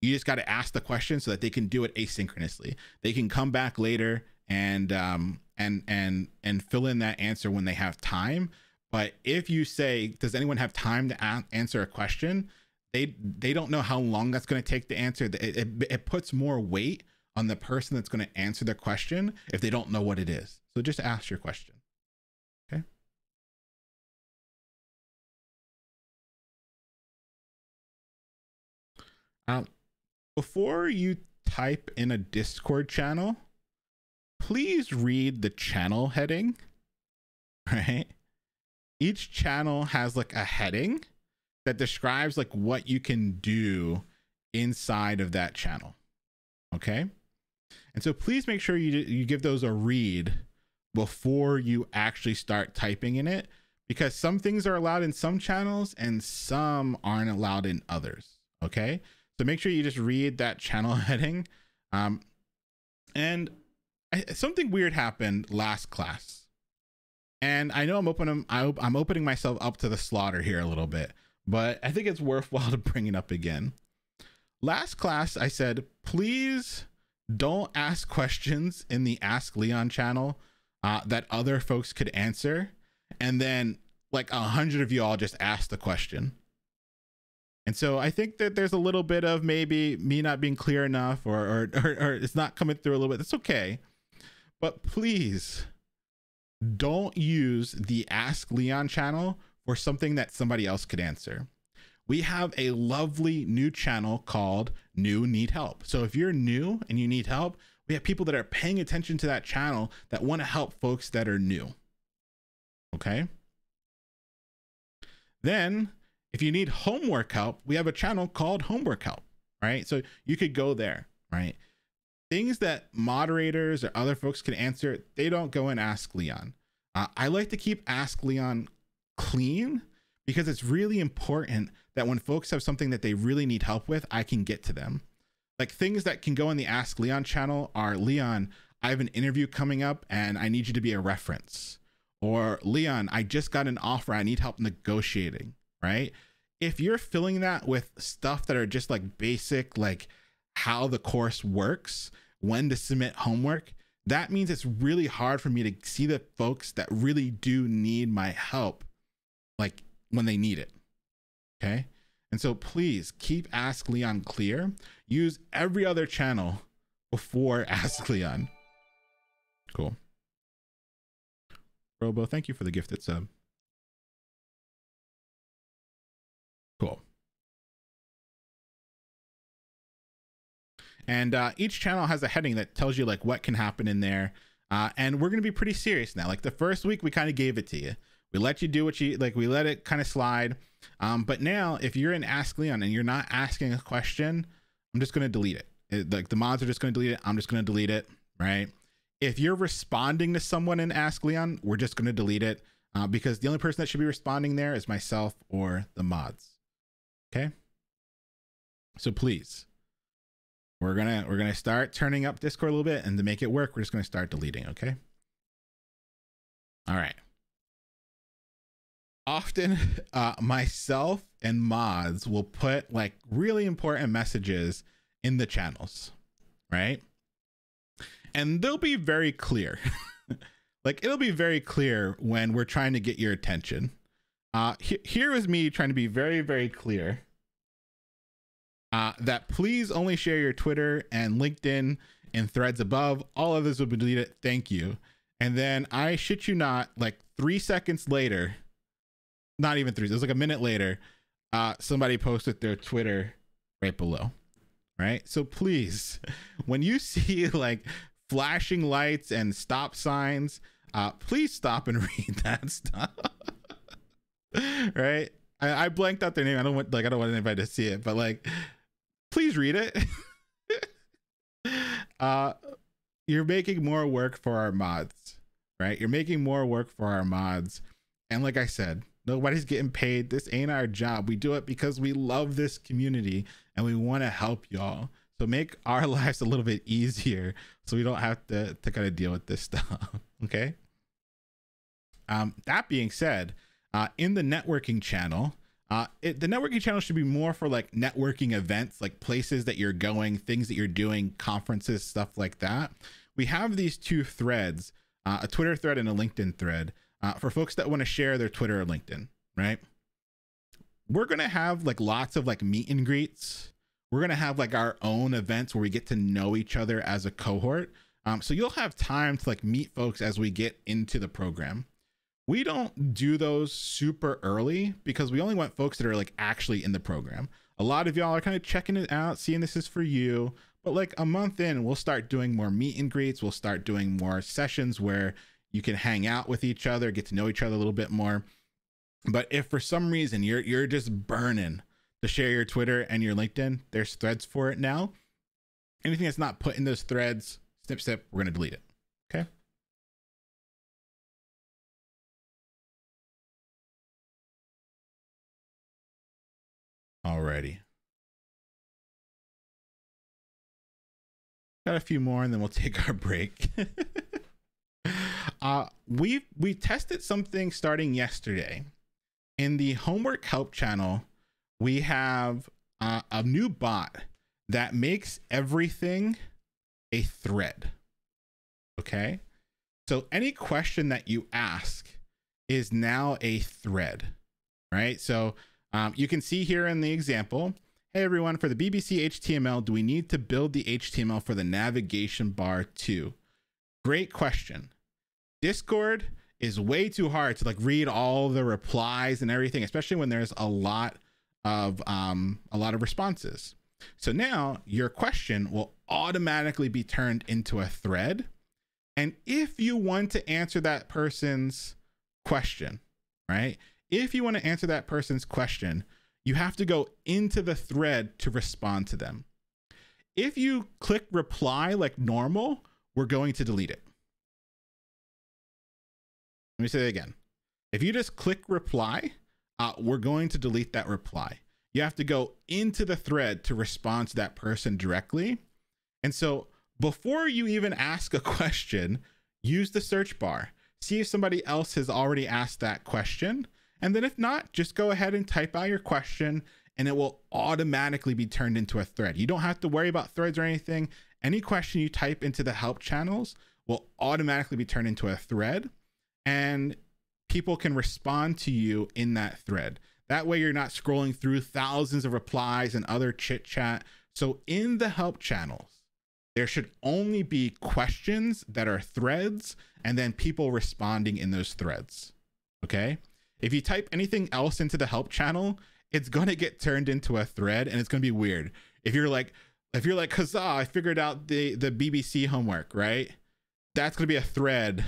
you just got to ask the question so that they can do it asynchronously. They can come back later and um and and and fill in that answer when they have time. But if you say, "Does anyone have time to answer a question?" they they don't know how long that's going to take to answer. It, it, it puts more weight on the person that's going to answer the question if they don't know what it is. So just ask your question. Um, before you type in a Discord channel, please read the channel heading. Right? Each channel has like a heading that describes like what you can do inside of that channel. Okay? And so please make sure you you give those a read before you actually start typing in it because some things are allowed in some channels and some aren't allowed in others. Okay? So make sure you just read that channel heading. Um, and I, something weird happened last class. And I know I'm opening I'm opening myself up to the slaughter here a little bit, but I think it's worthwhile to bring it up again. Last class I said, "Please don't ask questions in the Ask Leon channel uh, that other folks could answer." And then like a hundred of you all just asked the question. And so I think that there's a little bit of maybe me not being clear enough or, or, or, or it's not coming through a little bit. That's okay. But please don't use the Ask Leon channel for something that somebody else could answer. We have a lovely new channel called New Need Help. So if you're new and you need help, we have people that are paying attention to that channel that want to help folks that are new. Okay. Then, if you need homework help, we have a channel called Homework Help, right? So you could go there, right? things that moderators or other folks can answer, they don't go and ask Leon. Uh, I like to keep Ask Leon clean because it's really important that when folks have something that they really need help with, I can get to them. Like things that can go in the Ask Leon channel are Leon, I have an interview coming up and I need you to be a reference. Or Leon, I just got an offer, I need help negotiating, right? If you're filling that with stuff that are just like basic, like, how the course works, when to submit homework, that means it's really hard for me to see the folks that really do need my help, like when they need it. Okay. And so please keep Ask Leon clear. Use every other channel before Ask Leon. Cool. Robo, thank you for the gifted sub. And uh, each channel has a heading that tells you like what can happen in there. Uh, and we're gonna be pretty serious now. Like the first week, we kind of gave it to you. We let you do what you like. We let it kind of slide. Um, but now, if you're in Ask Leon and you're not asking a question, I'm just gonna delete it. it like the mods are just gonna delete it. I'm just gonna delete it. Right. If you're responding to someone in Ask Leon, we're just gonna delete it uh, because the only person that should be responding there is myself or the mods. Okay. So please we're gonna we're gonna start turning up discord a little bit and to make it work we're just gonna start deleting okay? All right. Often uh, myself and mods will put like really important messages in the channels right? And they'll be very clear. Like it'll be very clear when we're trying to get your attention. Uh he- here is me trying to be very very clear uh, that please only share your Twitter and LinkedIn and threads above. All others will be deleted. Thank you. And then I shit you not, like three seconds later, not even three, it was like a minute later, uh, somebody posted their Twitter right below. Right. So please, when you see like flashing lights and stop signs, uh, please stop and read that stuff. right. I, I blanked out their name. I don't want like I don't want anybody to see it, but like please read it. uh, you're making more work for our mods, right? You're making more work for our mods. And like I said, nobody's getting paid. This ain't our job. We do it because we love this community and we want to help y'all. So make our lives a little bit easier so we don't have to, to kind of deal with this stuff. okay. Um, that being said, uh, in the networking channel, uh, it, the networking channel should be more for like networking events, like places that you're going, things that you're doing, conferences, stuff like that. We have these two threads, uh, a Twitter thread and a LinkedIn thread, uh, for folks that want to share their Twitter or LinkedIn, right? We're gonna have like lots of like meet and greets. We're gonna have like our own events where we get to know each other as a cohort. Um, so you'll have time to like meet folks as we get into the program we don't do those super early because we only want folks that are like actually in the program. a lot of y'all are kind of checking it out, seeing this is for you. But like a month in, we'll start doing more meet and greets. We'll start doing more sessions where you can hang out with each other, get to know each other a little bit more. But if for some reason you're you're just burning to share your Twitter and your LinkedIn, there's threads for it now. Anything that's not put in those threads, snip snip, we're gonna delete it. Okay. Alrighty. Got a few more and then we'll take our break. uh, we we tested something starting yesterday. In the homework help channel, we have uh, a new bot that makes everything a thread. Okay. So any question that you ask is now a thread, right? So um, you can see here in the example, hey everyone, for the BBC HTML, do we need to build the HTML for the navigation bar too? Great question. Discord is way too hard to like read all the replies and everything, especially when there's a lot of um, a lot of responses. So now your question will automatically be turned into a thread. And if you want to answer that person's question, right? If you want to answer that person's question, you have to go into the thread to respond to them. If you click reply like normal, we're going to delete it. Let me say it again. If you just click reply, uh, we're going to delete that reply. You have to go into the thread to respond to that person directly. And so before you even ask a question, use the search bar. See if somebody else has already asked that question. And then if not, just go ahead and type out your question and it will automatically be turned into a thread. You don't have to worry about threads or anything. Any question you type into the help channels will automatically be turned into a thread and people can respond to you in that thread. That way, you're not scrolling through thousands of replies and other chit chat. So, in the help channels, there should only be questions that are threads and then people responding in those threads. Okay. If you type anything else into the help channel, it's going to get turned into a thread and it's going to be weird. If you're like, if you're like, huzzah, I figured out the, the BBC homework, right? That's going to be a thread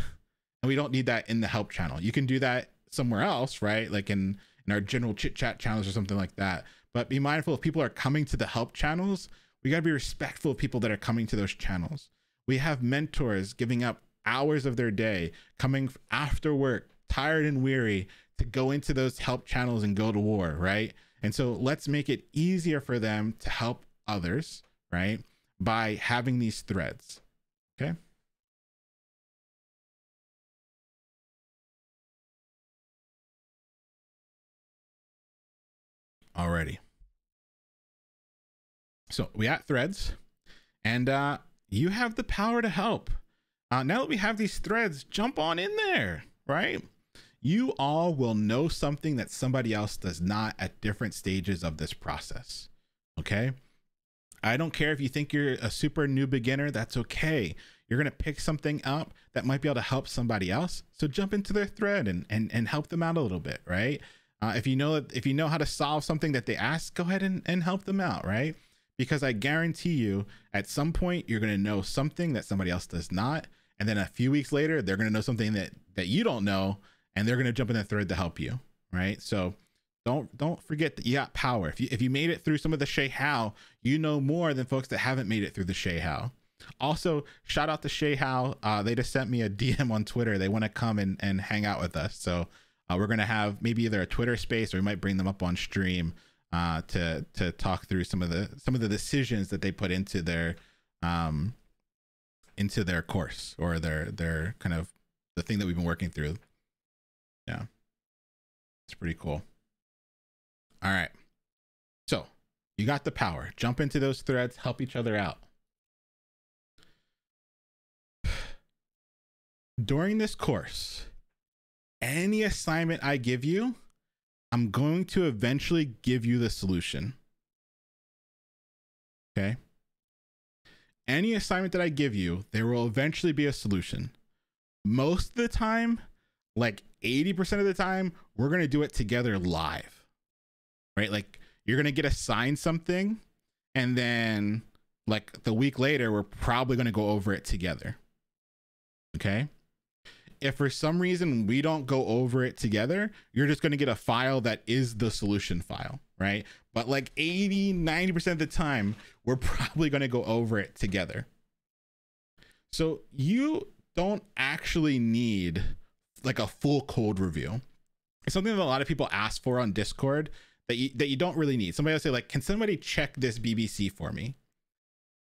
and we don't need that in the help channel. You can do that somewhere else, right? Like in in our general chit chat channels or something like that. But be mindful if people are coming to the help channels, we got to be respectful of people that are coming to those channels. We have mentors giving up hours of their day, coming after work, tired and weary, to go into those help channels and go to war, right? And so let's make it easier for them to help others, right? By having these threads. Okay. already. So we got threads, and uh, you have the power to help. Uh, now that we have these threads, jump on in there, right? You all will know something that somebody else does not at different stages of this process. Okay. I don't care if you think you're a super new beginner, that's okay. You're going to pick something up that might be able to help somebody else. So jump into their thread and, and, and help them out a little bit, right? Uh, if you know if you know how to solve something that they ask, go ahead and, and help them out, right? Because I guarantee you, at some point, you're going to know something that somebody else does not, and then a few weeks later, they're going to know something that that you don't know, and they're going to jump in the thread to help you, right? So don't don't forget that you got power. If you if you made it through some of the Shay Howe, you know more than folks that haven't made it through the Shay Howe. Also, shout out to Shay Howe. Uh, they just sent me a DM on Twitter. They want to come and, and hang out with us. So uh, we're gonna have maybe either a Twitter space or we might bring them up on stream uh, to to talk through some of the some of the decisions that they put into their um into their course or their their kind of the thing that we've been working through. Yeah, it's pretty cool. All right, so you got the power. Jump into those threads, help each other out. During this course, any assignment I give you, I'm going to eventually give you the solution. Okay. Any assignment that I give you, there will eventually be a solution. Most of the time, like 80% of the time, we're going to do it together live. Right? Like you're gonna get assigned something, and then like the week later, we're probably gonna go over it together. Okay. If for some reason we don't go over it together, you're just going to get a file that is the solution file, right? But like 80, 90% of the time, we're probably going to go over it together. So you don't actually need like a full code review. It's something that a lot of people ask for on Discord that you that you don't really need. Somebody will say like, "Can somebody check this BBC for me?"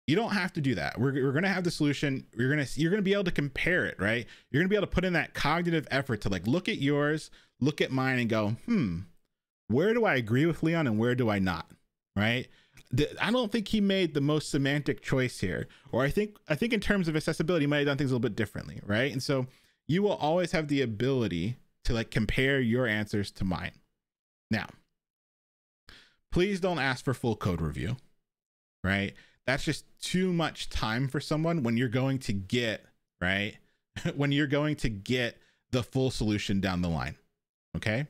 You don't have to do that. We're, we're gonna have the solution. You're gonna you're gonna be able to compare it, right? You're gonna be able to put in that cognitive effort to like look at yours, look at mine, and go, hmm, where do I agree with Leon and where do I not? Right? I don't think he made the most semantic choice here, or I think I think in terms of accessibility, he might have done things a little bit differently, right? And so you will always have the ability to like compare your answers to mine. Now, please don't ask for full code review, right? That's just too much time for someone when you're going to get right when you're going to get the full solution down the line. Okay.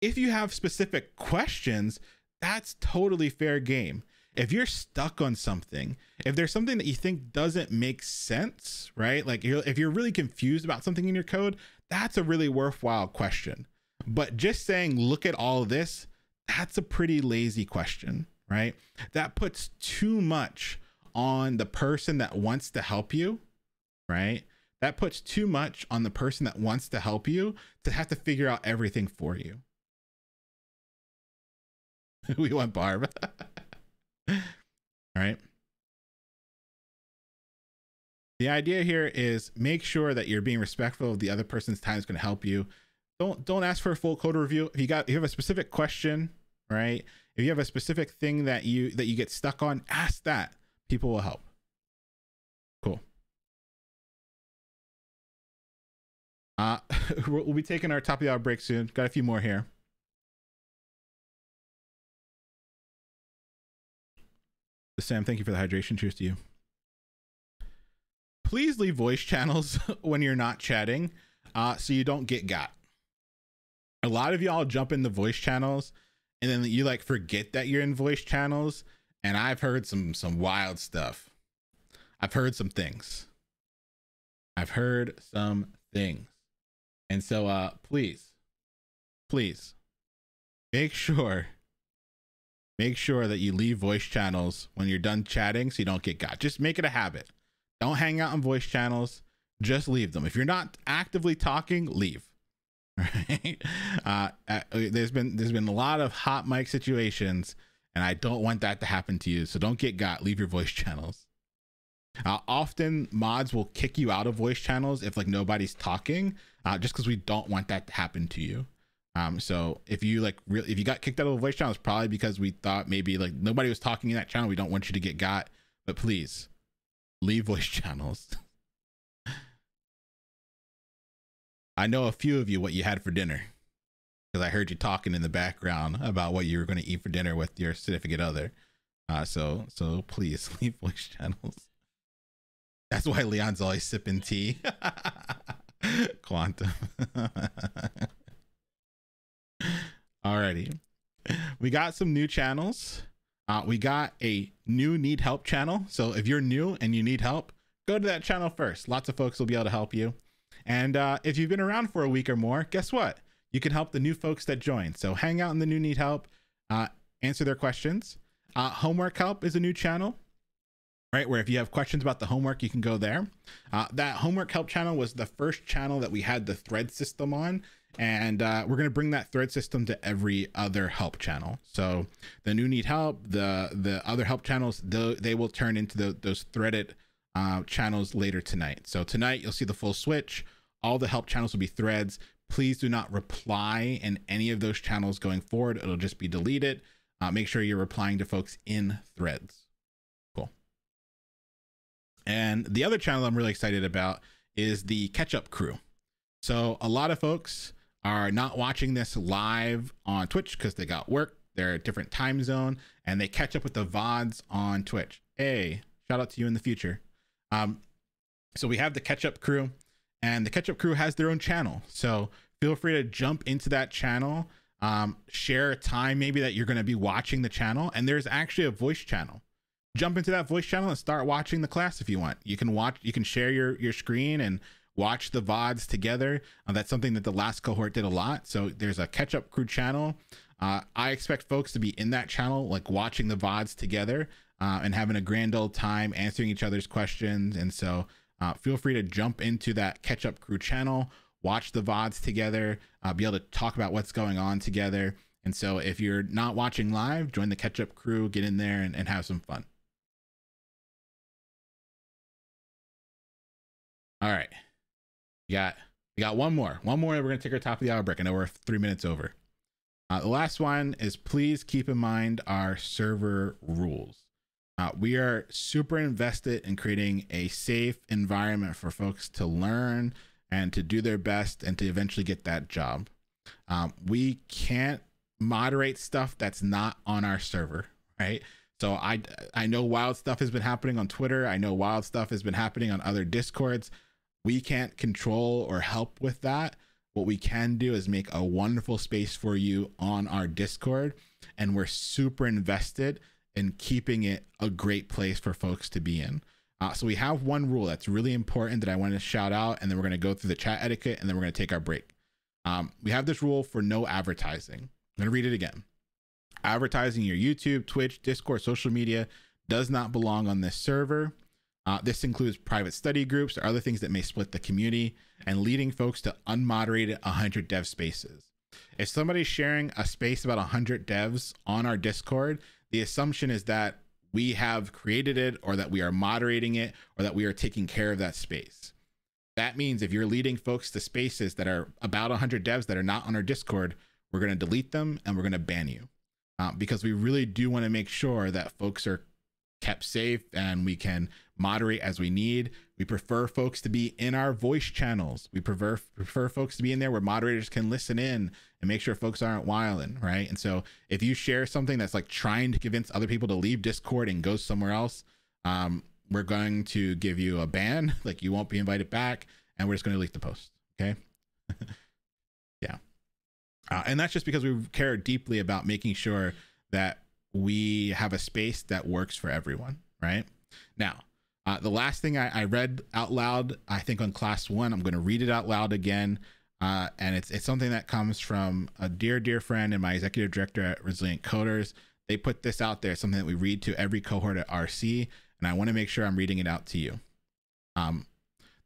If you have specific questions, that's totally fair game. If you're stuck on something, if there's something that you think doesn't make sense, right? Like you're, if you're really confused about something in your code, that's a really worthwhile question. But just saying, look at all this, that's a pretty lazy question, right? That puts too much on the person that wants to help you, right? That puts too much on the person that wants to help you to have to figure out everything for you. we want Barb. All right. The idea here is make sure that you're being respectful of the other person's time is going to help you. Don't don't ask for a full code review. If you got if you have a specific question, right? If you have a specific thing that you that you get stuck on, ask that. People will help. Cool. Uh we'll be taking our top of the hour break soon. Got a few more here. Sam, thank you for the hydration. Cheers to you. Please leave voice channels when you're not chatting uh, so you don't get got. A lot of y'all jump in the voice channels and then you like forget that you're in voice channels. And I've heard some some wild stuff. I've heard some things. I've heard some things. And so uh please, please make sure make sure that you leave voice channels when you're done chatting so you don't get got. Just make it a habit. Don't hang out on voice channels. Just leave them. If you're not actively talking, leave. Right? Uh, uh, there's been there's been a lot of hot mic situations, and I don't want that to happen to you. So don't get got. Leave your voice channels. Uh, often mods will kick you out of voice channels if like nobody's talking, uh, just because we don't want that to happen to you. Um, so if you like really, if you got kicked out of a voice channel, it's probably because we thought maybe like nobody was talking in that channel. We don't want you to get got, but please leave voice channels. I know a few of you what you had for dinner because I heard you talking in the background about what you were going to eat for dinner with your significant other. Uh, so so please leave voice channels. That's why Leon's always sipping tea. Quantum. Alrighty. We got some new channels. Uh, we got a new need help channel. So if you're new and you need help, go to that channel first. Lots of folks will be able to help you. And uh, if you've been around for a week or more, guess what? You can help the new folks that join. So hang out in the new need help, uh, answer their questions. Uh, homework help is a new channel, right? Where if you have questions about the homework, you can go there. Uh, that homework help channel was the first channel that we had the thread system on and uh, we're going to bring that thread system to every other help channel. So the new need help the the other help channels the, they will turn into the, those threaded uh, channels later tonight. So tonight you'll see the full switch. All the help channels will be threads. Please do not reply in any of those channels going forward. It'll just be deleted. Uh, make sure you're replying to folks in threads. Cool. And the other channel i'm really excited about is the catch up crew. So a lot of folks are not watching this live on Twitch because they got work, they're a different time zone, and they catch up with the VODs on Twitch. Hey, shout out to you in the future. Um, so we have the catch up crew, and the catch up crew has their own channel. So feel free to jump into that channel. um, share a time maybe that you're going to be watching the channel, and there's actually a voice channel. Jump into that voice channel and start watching the class if you want. You can watch, you can share your your screen and watch the VODs together. Uh, that's something that the last cohort did a lot. So there's a catch up crew channel. Uh, I expect folks to be in that channel, like watching the VODs together uh, and having a grand old time answering each other's questions. And so uh, feel free to jump into that catch up crew channel, watch the VODs together, uh, be able to talk about what's going on together. And so if you're not watching live, join the catch up crew, get in there and, and have some fun. All right. We got we got one more. One more. And we're gonna take our top of the hour break. I know we're three minutes over. Uh, the last one is please keep in mind our server rules. Uh, we are super invested in creating a safe environment for folks to learn and to do their best and to eventually get that job. Um, we can't moderate stuff that's not on our server, right? So I I know wild stuff has been happening on Twitter. I know wild stuff has been happening on other discords. We can't control or help with that. What we can do is make a wonderful space for you on our Discord. And we're super invested in keeping it a great place for folks to be in. Uh, so we have one rule that's really important that I want to shout out, and then we're going to go through the chat etiquette, and then we're going to take our break. Um, we have this rule for no advertising. I'm going to read it again. Advertising your YouTube, Twitch, Discord, social media does not belong on this server. Uh, this includes private study groups or other things that may split the community and leading folks to unmoderated 100 dev spaces. If somebody's sharing a space about 100 devs on our Discord, the assumption is that we have created it or that we are moderating it or that we are taking care of that space. That means if you're leading folks to spaces that are about 100 devs that are not on our Discord, we're going to delete them and we're going to ban you uh, because we really do want to make sure that folks are kept safe and we can moderate as we need. We prefer folks to be in our voice channels. We prefer prefer folks to be in there where moderators can listen in and make sure folks aren't wilding, right? And so if you share something that's like trying to convince other people to leave Discord and go somewhere else, um, we're going to give you a ban. Like you won't be invited back, and we're just going to delete the post. Okay. yeah. Uh, and that's just because we care deeply about making sure that we have a space that works for everyone, right? Now, uh, the last thing I, I, read out loud, I think on class one, I'm going to read it out loud again. Uh, and it's, it's something that comes from a dear, dear friend and my executive director at Resilient Coders. They put this out there, something that we read to every cohort at RC. And I want to make sure I'm reading it out to you. Um,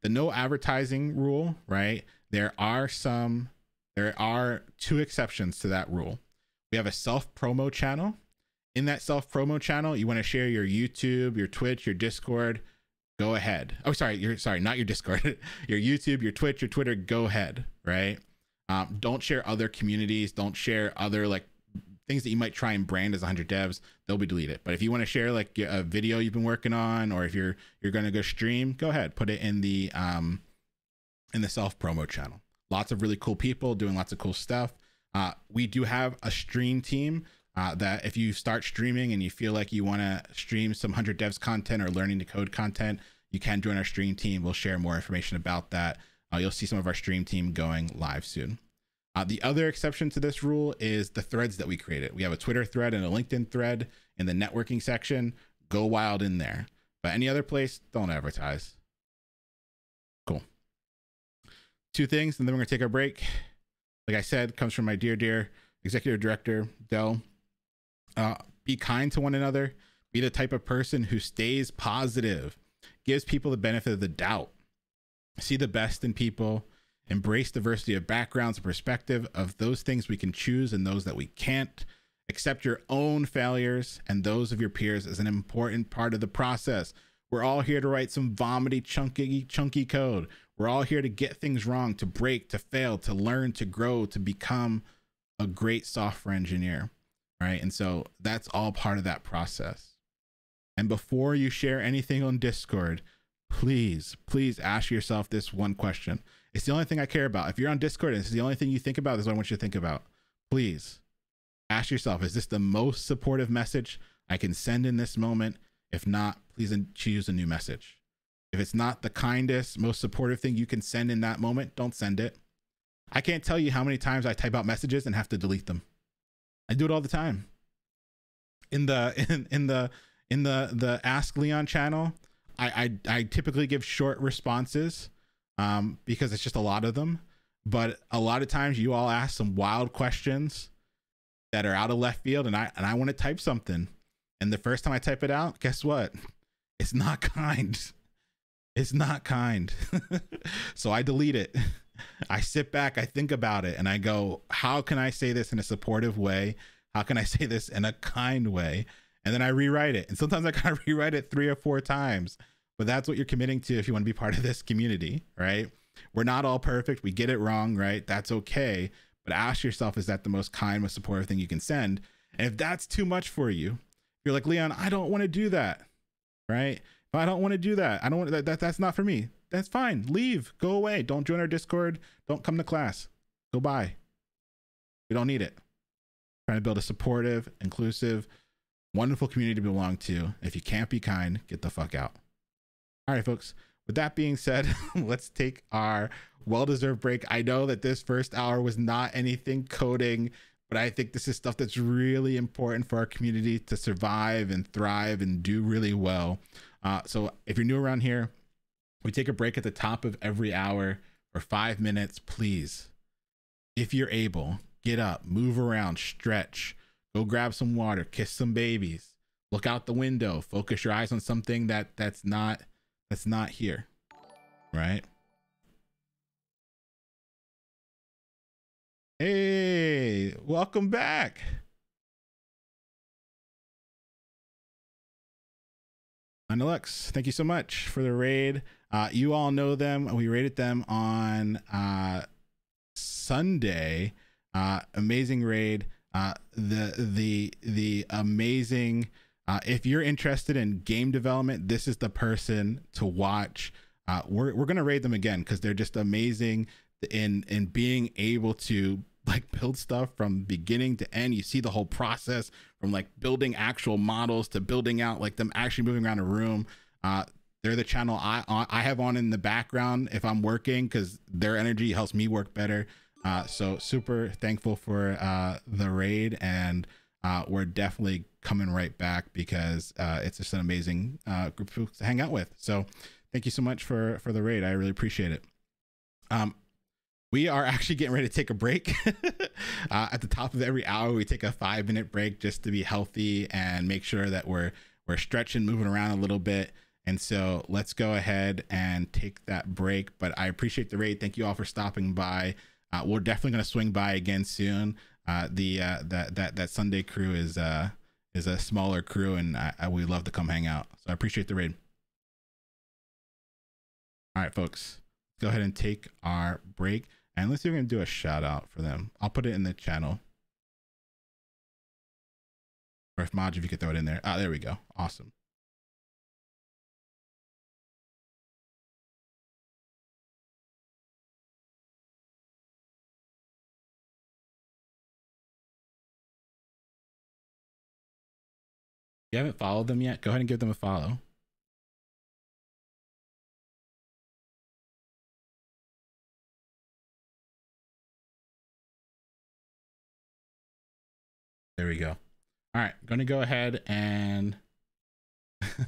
the no advertising rule, right? There are some, there are two exceptions to that rule. We have a self promo channel in that self promo channel, you want to share your YouTube, your Twitch, your Discord, go ahead. Oh, sorry, you're sorry, not your Discord, your YouTube, your Twitch, your Twitter, go ahead, right? Um, don't share other communities, don't share other like things that you might try and brand as 100 devs, they'll be deleted. But if you want to share like a video you've been working on, or if you're you're going to go stream, go ahead, put it in the um in the self promo channel. Lots of really cool people doing lots of cool stuff. Uh, we do have a stream team uh, that if you start streaming and you feel like you want to stream some 100 devs content or learning to code content, you can join our stream team. We'll share more information about that. Uh, you'll see some of our stream team going live soon. Uh, the other exception to this rule is the threads that we created. We have a Twitter thread and a LinkedIn thread in the networking section. Go wild in there. But any other place, don't advertise. Cool. Two things, and then we're going to take our break. Like I said, comes from my dear, dear executive director, Dell. Uh, be kind to one another. Be the type of person who stays positive, gives people the benefit of the doubt. See the best in people. Embrace diversity of backgrounds and perspective of those things we can choose and those that we can't. Accept your own failures and those of your peers as an important part of the process. We're all here to write some vomity, chunky, chunky code. We're all here to get things wrong, to break, to fail, to learn, to grow, to become a great software engineer right? And so that's all part of that process. And before you share anything on Discord, please, please ask yourself this one question. It's the only thing I care about. If you're on Discord and it's the only thing you think about, this is what I want you to think about. Please ask yourself, is this the most supportive message I can send in this moment? If not, please choose a new message. If it's not the kindest, most supportive thing you can send in that moment, don't send it. I can't tell you how many times I type out messages and have to delete them. I do it all the time. In the in, in the in the the Ask Leon channel, I I, I typically give short responses um, because it's just a lot of them. But a lot of times you all ask some wild questions that are out of left field, and I and I want to type something. And the first time I type it out, guess what? It's not kind. It's not kind. so I delete it. I sit back, I think about it, and I go, how can I say this in a supportive way? How can I say this in a kind way? And then I rewrite it. And sometimes I gotta rewrite it three or four times. But that's what you're committing to if you want to be part of this community, right? We're not all perfect. We get it wrong, right? That's okay. But ask yourself, is that the most kind, most supportive thing you can send? And if that's too much for you, you're like, Leon, I don't want to do that, right? If I don't want to do that, I don't want that, that. That's not for me that's fine. Leave. Go away. Don't join our Discord. Don't come to class. Go bye. We don't need it. Trying to build a supportive, inclusive, wonderful community to belong to. If you can't be kind, get the fuck out. All right, folks. With that being said, let's take our well deserved break. I know that this first hour was not anything coding, but I think this is stuff that's really important for our community to survive and thrive and do really well. Uh, so if you're new around here, we take a break at the top of every hour for five minutes. Please, if you're able, get up, move around, stretch, go grab some water, kiss some babies, look out the window, focus your eyes on something that that's not that's not here, right? Hey, welcome back. Anilux, thank you so much for the raid. Uh, you all know them. We rated them on uh, Sunday. Uh, amazing raid. Uh, the the the amazing. Uh, if you're interested in game development, this is the person to watch. Uh, we're we're gonna raid them again because they're just amazing in in being able to like build stuff from beginning to end. You see the whole process from like building actual models to building out like them actually moving around a room. Uh, they're the channel I I have on in the background if I'm working because their energy helps me work better. Uh, so super thankful for uh, the raid, and uh, we're definitely coming right back because uh, it's just an amazing uh, group to hang out with. So thank you so much for for the raid. I really appreciate it. Um, we are actually getting ready to take a break. uh, at the top of every hour, we take a five minute break just to be healthy and make sure that we're we're stretching, moving around a little bit. And so let's go ahead and take that break. But I appreciate the raid. Thank you all for stopping by. Uh, we're definitely going to swing by again soon. Uh, the uh, that that that Sunday crew is uh is a smaller crew, and I, I we love to come hang out. So I appreciate the raid. All right, folks, go ahead and take our break, and let's see if we can do a shout out for them. I'll put it in the channel. Or if Maj, if you could throw it in there. Ah, there we go. Awesome. You haven't followed them yet, go ahead and give them a follow. There we go. All right, going to go ahead and go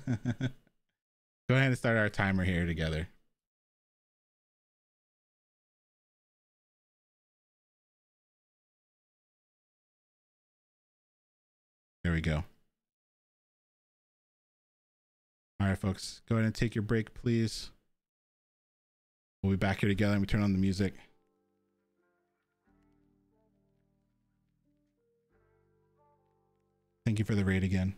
ahead and start our timer here together. There we go. All right, folks, go ahead and take your break, please. We'll be back here together and we turn on the music. Thank you for the raid again.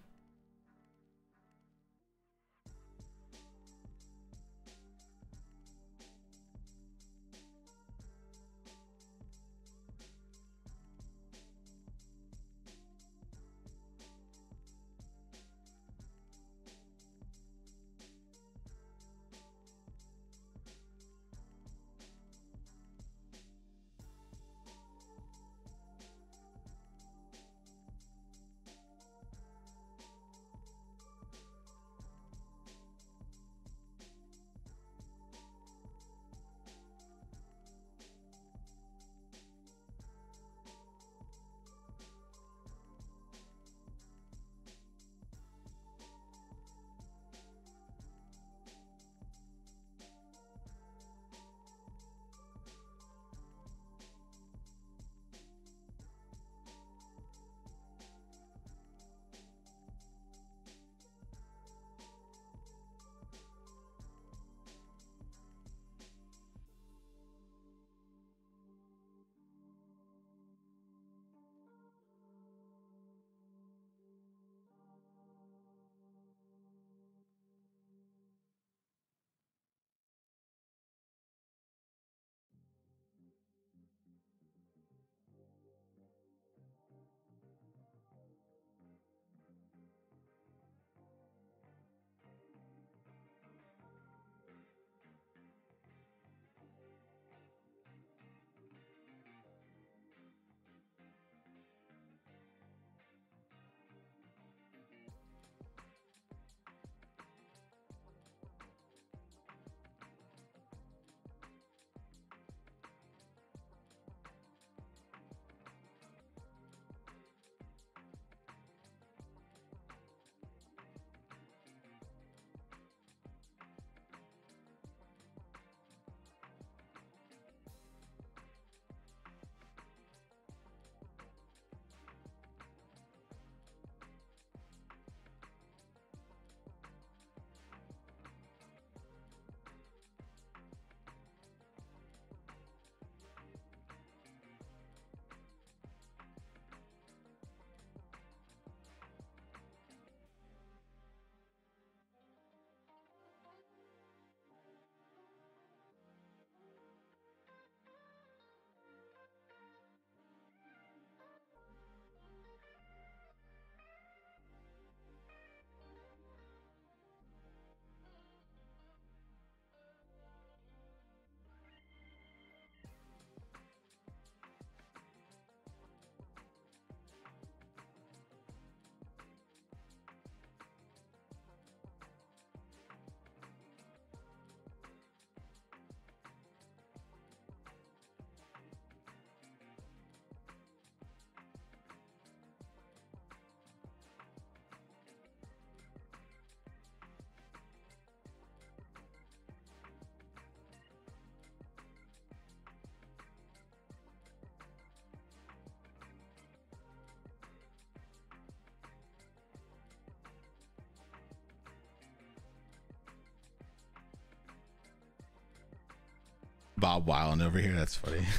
Bob Wyland over here. That's funny.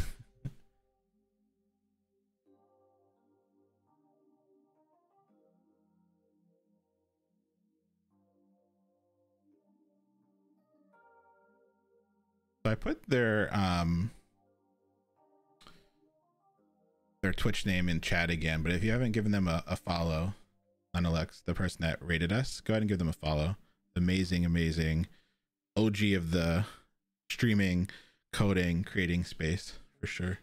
So I put their um their Twitch name in chat again, but if you haven't given them a, a follow, on Alex, the person that rated us, go ahead and give them a follow. Amazing, amazing OG of the streaming, coding, creating space for sure.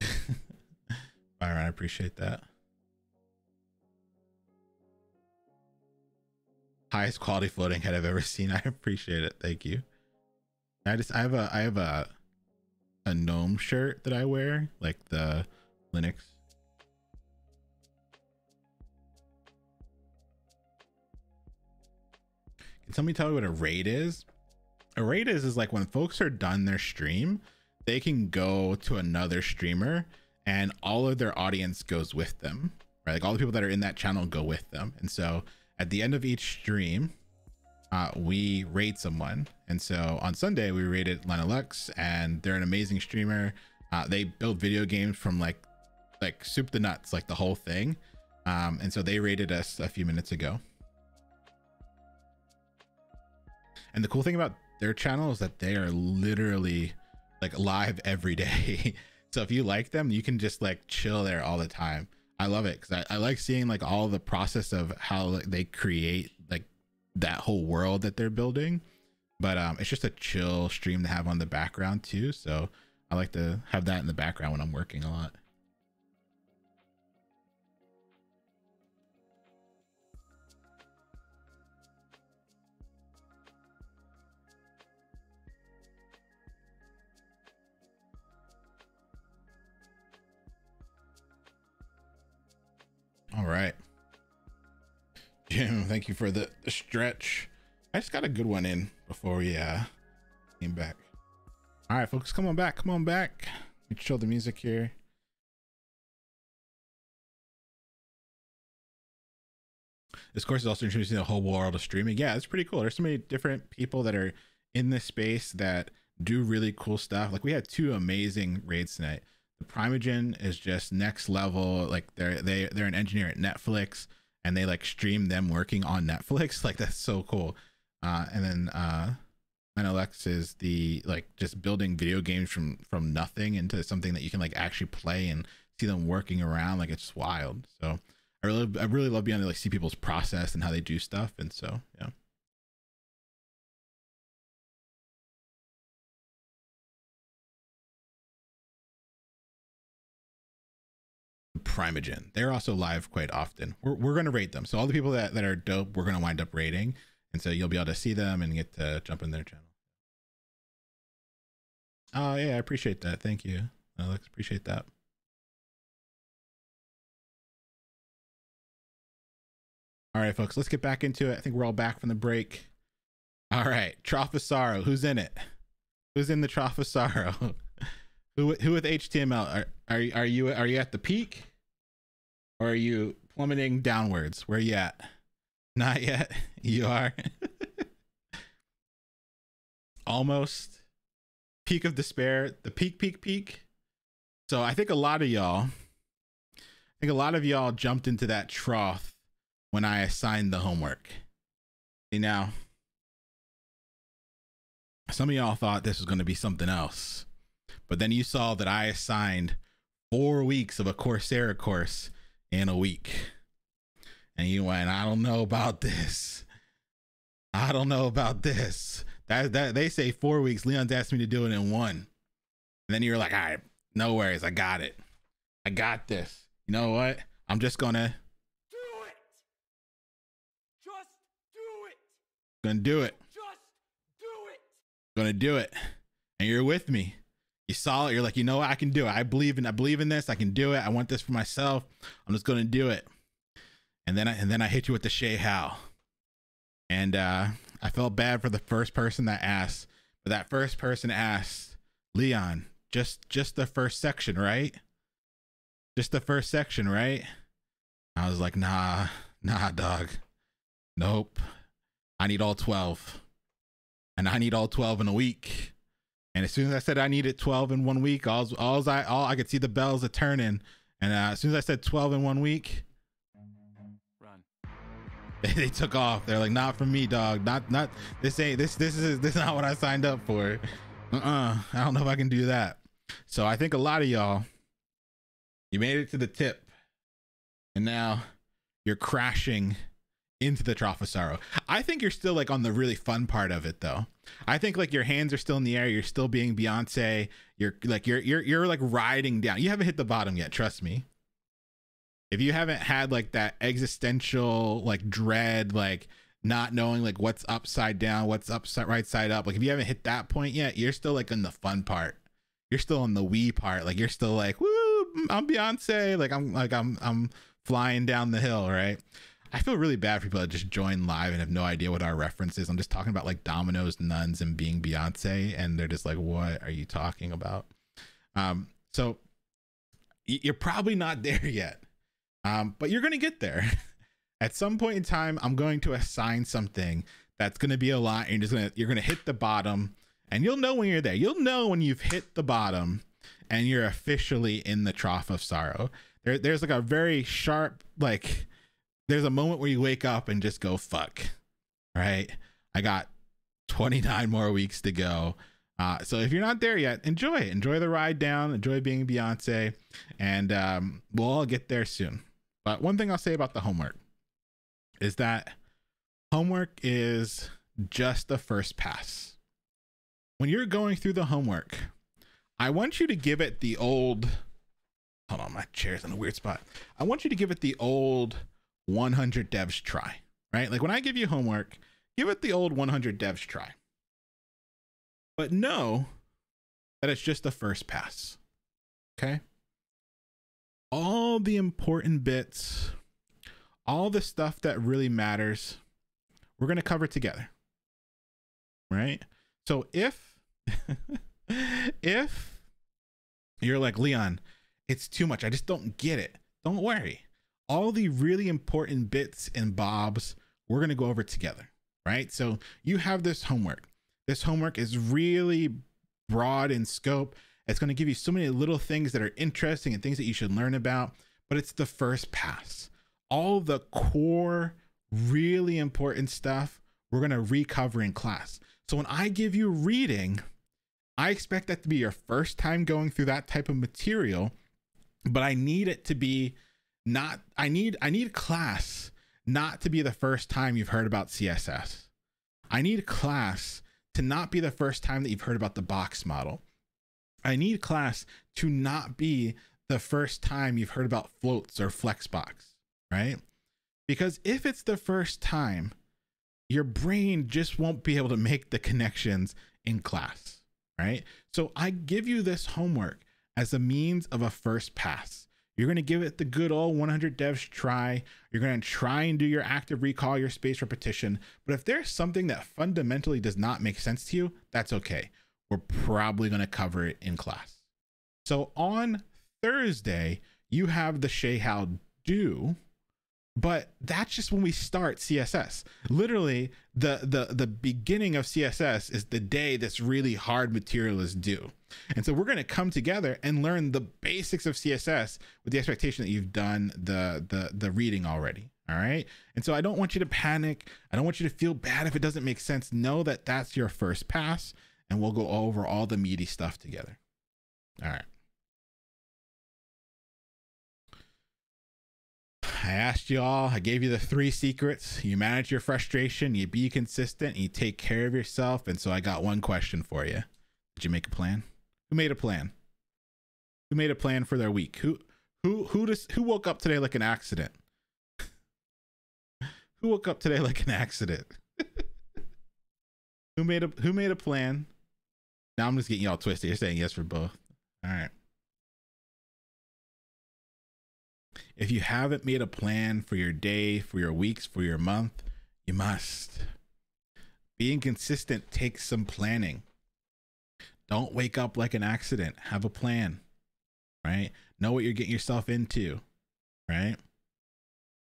Byron, I appreciate that. highest quality floating head I've ever seen. I appreciate it. Thank you. I just I have a I have a a gnome shirt that I wear, like the Linux. Can somebody tell me what a raid is? A raid is is like when folks are done their stream, they can go to another streamer and all of their audience goes with them. Right? Like all the people that are in that channel go with them. And so at the end of each stream, uh, we rate someone. And so on Sunday, we rated Lena Lux, and they're an amazing streamer. Uh, they build video games from like like soup the nuts, like the whole thing. Um, and so they rated us a few minutes ago. And the cool thing about their channel is that they are literally like live every day. so if you like them, you can just like chill there all the time. I love it because I, I like seeing like all the process of how like, they create like that whole world that they're building. But um, it's just a chill stream to have on the background too. So I like to have that in the background when I'm working a lot. All right. Jim, thank you for the, the stretch. I just got a good one in before we uh came back. All right, folks, come on back. Come on back. Let me chill the music here. This course is also introducing the whole world of streaming. Yeah, it's pretty cool. There's so many different people that are in this space that do really cool stuff. Like we had two amazing raids tonight. The Primeagen is just next level. Like they're they they're an engineer at Netflix and they like stream them working on Netflix. Like that's so cool. Uh, and then uh, NLX is the like just building video games from from nothing into something that you can like actually play and see them working around. Like it's wild. So I really I really love being able to like see people's process and how they do stuff. And so yeah. Primeagen. They're also live quite often. We're, we're going to rate them. So all the people that, that are dope, we're going to wind up rating. And so you'll be able to see them and get to jump in their channel. Oh yeah, I appreciate that. Thank you, Alex. Appreciate that. All right, folks, let's get back into it. I think we're all back from the break. All right, Trough. Who's in it? Who's in the Trough who who with HTML? Are are are you are you at the peak? Or are you plummeting downwards? Where you at? Not yet. You are. Almost. Peak of despair. The peak, peak, peak. So I think a lot of y'all, I think a lot of y'all jumped into that trough when I assigned the homework. See now, some of y'all thought this was going to be something else, but then you saw that I assigned four weeks of a Coursera course in a week. And you went, I don't know about this. I don't know about this. That that they say four weeks. Leon's asked me to do it in one. And then you're like, all right, no worries. I got it. I got this. You know what? I'm just gonna do it. Just do it. Gonna do it. Just do it. Gonna do it. And you're with me you saw it you're like you know what? i can do it. I believe in i believe in this. I can do it. I want this for myself. I'm just to do it. And then I, and then i hit you with the Shay Howe and uh i felt bad for the first person that asked but that first person asked leon just just the first section right? Just the first section right? I was like nah nah dog. Nope. I need all 12 and I need all 12 in a week. And as soon as I said I needed 12 in one week, all, all I all I could see the bells are turning. And uh, as soon as I said 12 in one week, Run. they, they took off. They're like, "Not for me, dog. Not not this ain't this this is this is not what I signed up for. Uh-uh. I don't know if I can do that." So I think a lot of y'all, you made it to the tip, and now you're crashing into the Trough of Sorrow. I think you're still like on the really fun part of it though. I think like your hands are still in the air. You're still being Beyonce. You're like you're you're you're like riding down. You haven't hit the bottom yet. Trust me. If you haven't had like that existential like dread, like not knowing like what's upside down, what's upside right side up, like if you haven't hit that point yet, you're still like in the fun part. You're still in the wee part. Like you're still like, woo, I'm Beyonce. Like I'm like I'm I'm flying down the hill, right? I feel really bad for people that just join live and have no idea what our reference is. I'm just talking about like Domino's nuns and being Beyonce, and they're just like, "What are you talking about?" Um, so you're probably not there yet, um, but you're gonna get there. At some point in time, I'm going to assign something that's gonna be a lot, and you're just gonna you're gonna hit the bottom, and you'll know when you're there. You'll know when you've hit the bottom, and you're officially in the trough of sorrow. There, there's like a very sharp like there's a moment where you wake up and just go fuck right? I got 29 more weeks to go. Uh, so if you're not there yet enjoy it. Enjoy the ride down. Enjoy being beyonce. And um, we'll all get there soon. But one thing i'll say about the homework is that homework is just the first pass. When you're going through the homework i want you to give it the old hold on my chair's in a weird spot. I want you to give it the old 100 devs try, right? Like when I give you homework, give it the old 100 devs try. But know that it's just the first pass. Okay? All the important bits, all the stuff that really matters, we're going to cover together. Right? So if if you're like Leon, it's too much. I just don't get it. Don't worry all the really important bits and bobs we're going to go over together, right? So you have this homework. This homework is really broad in scope. It's going to give you so many little things that are interesting and things that you should learn about, but it's the first pass. All the core, really important stuff we're going to recover in class. So when I give you reading, I expect that to be your first time going through that type of material, but I need it to be not I need I need class not to be the first time you've heard about CSS. I need class to not be the first time that you've heard about the box model. I need class to not be the first time you've heard about floats or flexbox, right? Because if it's the first time, your brain just won't be able to make the connections in class, right? So I give you this homework as a means of a first pass. You're going to give it the good old 100 devs try. You're going to try and do your active recall, your space repetition. But if there's something that fundamentally does not make sense to you, that's okay. We're probably going to cover it in class. So on Thursday, you have the Shay Howe do but that's just when we start css literally the the the beginning of css is the day this really hard material is due. And so we're going to come together and learn the basics of css with the expectation that you've done the the the reading already all right? And so i don't want you to panic. I don't want you to feel bad if it doesn't make sense. Know that that's your first pass and we'll go over all the meaty stuff together. All right I asked you all, I gave you the three secrets. You manage your frustration, you be consistent, you take care of yourself. And so I got one question for you. Did you make a plan? Who made a plan? Who made a plan for their week? Who who who just who woke up today like an accident? who woke up today like an accident? who made a who made a plan? Now I'm just getting y'all twisted. You're saying yes for both. All right. If you haven't made a plan for your day, for your weeks, for your month, you must. Being consistent takes some planning. Don't wake up like an accident. Have a plan, right? Know what you're getting yourself into, right?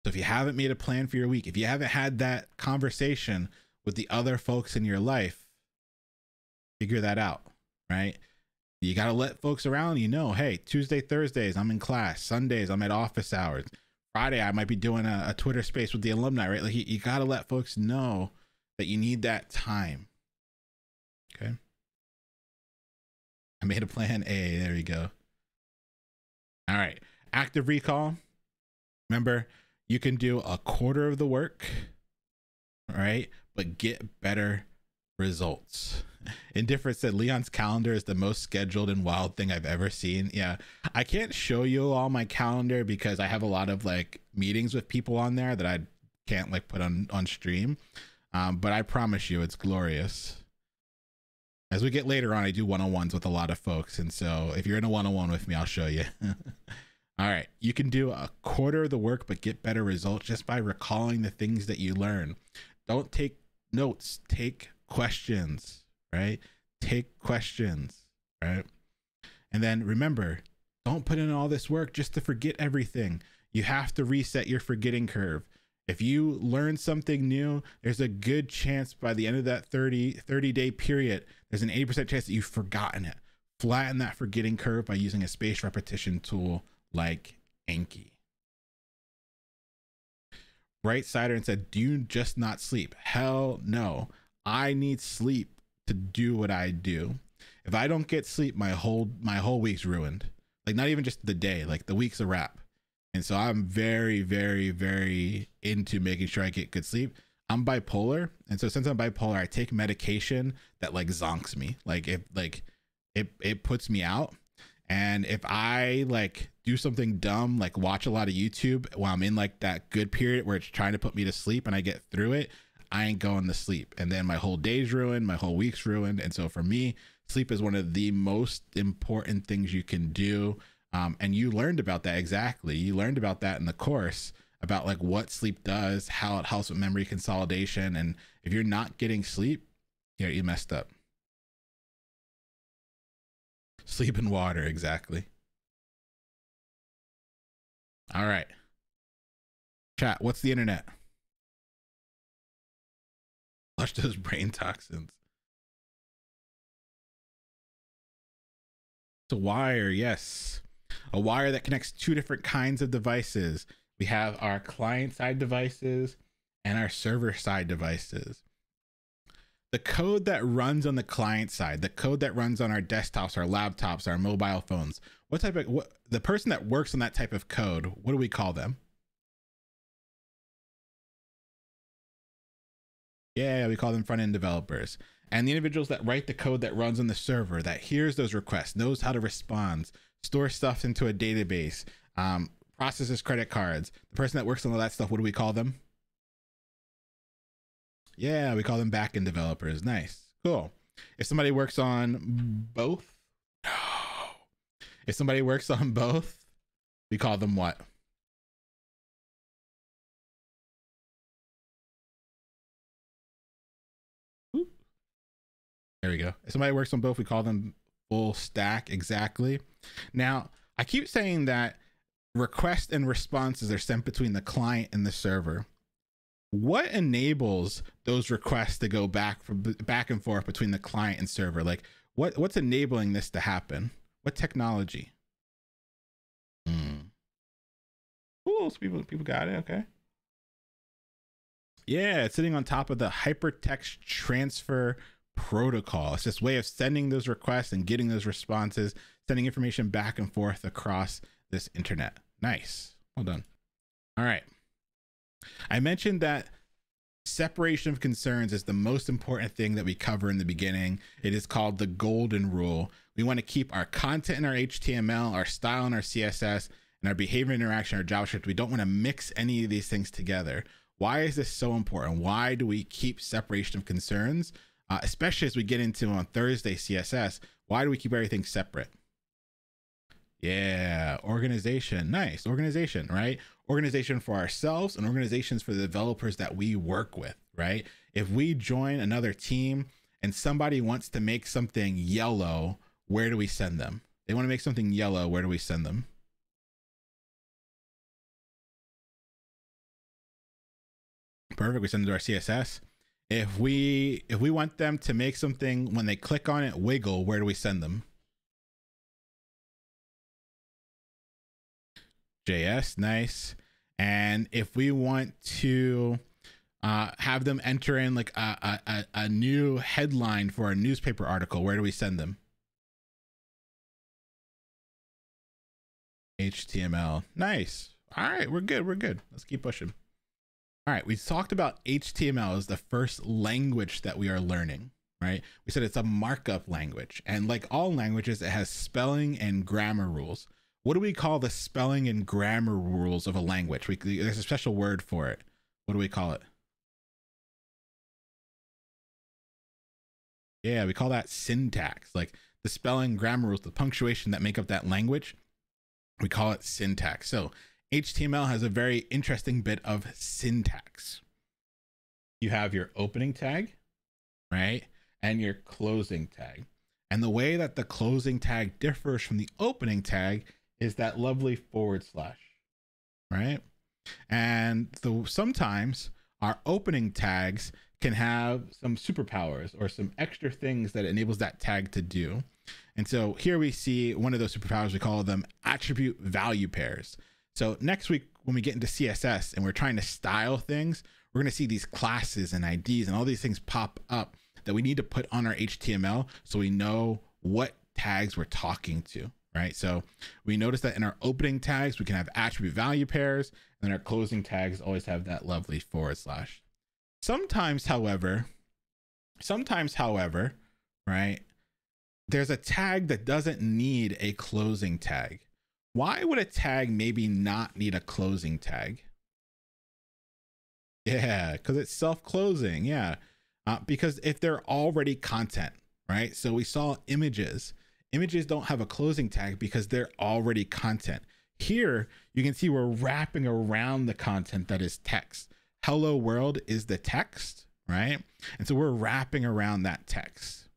So if you haven't made a plan for your week, if you haven't had that conversation with the other folks in your life, figure that out, right? You got to let folks around you know, hey, Tuesday, Thursdays, I'm in class. Sundays, I'm at office hours. Friday, I might be doing a, a Twitter space with the alumni, right? Like, you, you got to let folks know that you need that time. Okay. I made a plan A. There you go. All right. Active recall. Remember, you can do a quarter of the work, all right But get better results. Indifferent said Leon's calendar is the most scheduled and wild thing I've ever seen. Yeah, I can't show you all my calendar because I have a lot of like meetings with people on there that I can't like put on on stream. Um, but I promise you, it's glorious. As we get later on, I do one on ones with a lot of folks, and so if you're in a one on one with me, I'll show you. all right, you can do a quarter of the work, but get better results just by recalling the things that you learn. Don't take notes, take questions, right? Take questions, right? And then remember, don't put in all this work just to forget everything. You have to reset your forgetting curve. If you learn something new, there's a good chance by the end of that 30 30 day period, there's an 80% chance that you've forgotten it. Flatten that forgetting curve by using a spaced repetition tool like Anki. Right Sider and said, Do you just not sleep? Hell no. I need sleep to do what I do. If I don't get sleep, my whole my whole week's ruined. Like not even just the day, like the week's a wrap. And so I'm very, very, very into making sure I get good sleep. I'm bipolar, and so since I'm bipolar, I take medication that like zonks me. Like if like it it puts me out. And if I like do something dumb, like watch a lot of YouTube while I'm in like that good period where it's trying to put me to sleep and I get through it, I ain't going to sleep. And then my whole day's ruined, my whole week's ruined. And so for me, sleep is one of the most important things you can do. Um, and you learned about that exactly. You learned about that in the course about like what sleep does, how it helps with memory consolidation. And if you're not getting sleep, yeah, you messed up. Sleep and water, exactly. All right. Chat, what's the internet? Flush those brain toxins. It's a wire, yes. A wire that connects two different kinds of devices. We have our client side devices and our server side devices. The code that runs on the client side, the code that runs on our desktops, our laptops, our mobile phones, what type of what the person that works on that type of code, what do we call them? Yeah, we call them front end developers. And the individuals that write the code that runs on the server, that hears those requests, knows how to respond, store stuff into a database, um, processes credit cards. The person that works on all that stuff, what do we call them? Yeah, we call them back backend developers. Nice. Cool. If somebody works on both, no. If somebody works on both, we call them what? There we go. If somebody works on both, we call them full stack. Exactly. Now, I keep saying that requests and responses are sent between the client and the server. What enables those requests to go back from back and forth between the client and server? Like what what's enabling this to happen? What technology? Hmm. Cool. So people people got it. Okay. Yeah, it's sitting on top of the hypertext transfer protocol. It's this way of sending those requests and getting those responses, sending information back and forth across this internet. Nice. Well done. All right. I mentioned that separation of concerns is the most important thing that we cover in the beginning. It is called the golden rule. We want to keep our content in our HTML, our style in our CSS, and our behavior interaction, our JavaScript. We don't want to mix any of these things together. Why is this so important? Why do we keep separation of concerns? Uh, especially as we get into on Thursday CSS. Why do we keep everything separate? Yeah, organization. Nice. Organization, right? Organization for ourselves and organizations for the developers that we work with, right? If we join another team and somebody wants to make something yellow, where do we send them? They want to make something yellow, where do we send them? Perfect. We send it to our CSS. If we if we want them to make something when they click on it wiggle, where do we send them? JS, nice. And if we want to uh, have them enter in like a, a, a new headline for a newspaper article, where do we send them? HTML. Nice. All right, we're good. We're good. Let's keep pushing. All right, we talked about HTML as the first language that we are learning, right? We said it's a markup language. And like all languages, it has spelling and grammar rules. What do we call the spelling and grammar rules of a language? We, there's a special word for it. What do we call it? Yeah, we call that syntax. Like the spelling, grammar rules, the punctuation that make up that language, we call it syntax. So HTML has a very interesting bit of syntax. You have your opening tag, right? And your closing tag. And the way that the closing tag differs from the opening tag is that lovely forward slash, right? And so sometimes our opening tags can have some superpowers or some extra things that enables that tag to do. And so here we see one of those superpowers, we call them attribute value pairs. So next week, when we get into CSS and we're trying to style things, we're going to see these classes and IDs and all these things pop up that we need to put on our HTML so we know what tags we're talking to, right? So we notice that in our opening tags, we can have attribute value pairs, and our closing tags always have that lovely forward slash. Sometimes, however, sometimes, however, right, there's a tag that doesn't need a closing tag why would a tag maybe not need a closing tag? Yeah, because it's self closing. Yeah. Uh, because if they're already content, right? So we saw images. Images don't have a closing tag because they're already content. Here, you can see we're wrapping around the content that is text. Hello world is the text, right? And so we're wrapping around that text.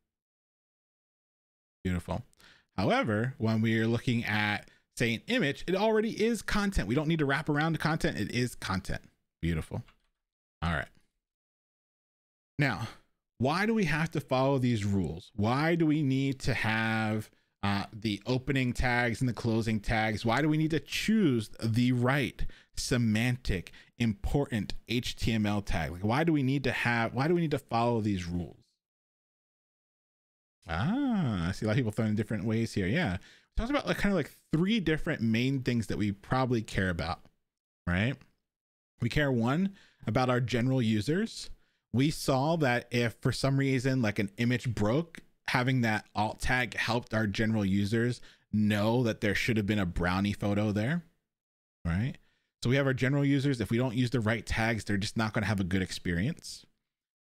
Beautiful. However, when we are looking at say an image, it already is content. We don't need to wrap around the content. It is content. Beautiful. All right. Now, why do we have to follow these rules? Why do we need to have uh, the opening tags and the closing tags? Why do we need to choose the right semantic, important HTML tag? Like, why do we need to have, why do we need to follow these rules? Ah, I see a lot of people throwing different ways here. Yeah talks about like kind of like three different main things that we probably care about, right? We care one about our general users. We saw that if for some reason like an image broke, having that alt tag helped our general users know that there should have been a brownie photo there, right? So we have our general users. If we don't use the right tags, they're just not going to have a good experience.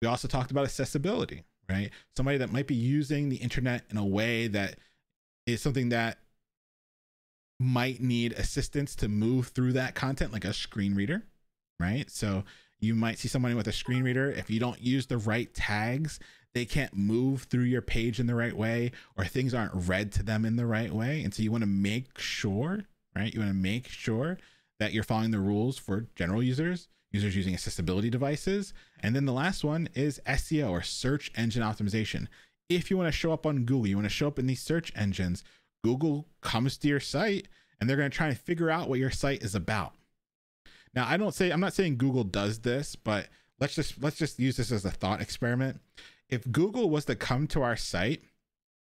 We also talked about accessibility, right? Somebody that might be using the internet in a way that is something that might need assistance to move through that content, like a screen reader, right? So you might see someone with a screen reader. If you don't use the right tags, they can't move through your page in the right way, or things aren't read to them in the right way. And so you want to make sure, right? You want to make sure that you're following the rules for general users, users using accessibility devices. And then the last one is SEO or search engine optimization. If you want to show up on Google, you want to show up in these search engines, Google comes to your site and they're going to try and figure out what your site is about. Now, I don't say I'm not saying Google does this, but let's just let's just use this as a thought experiment. If Google was to come to our site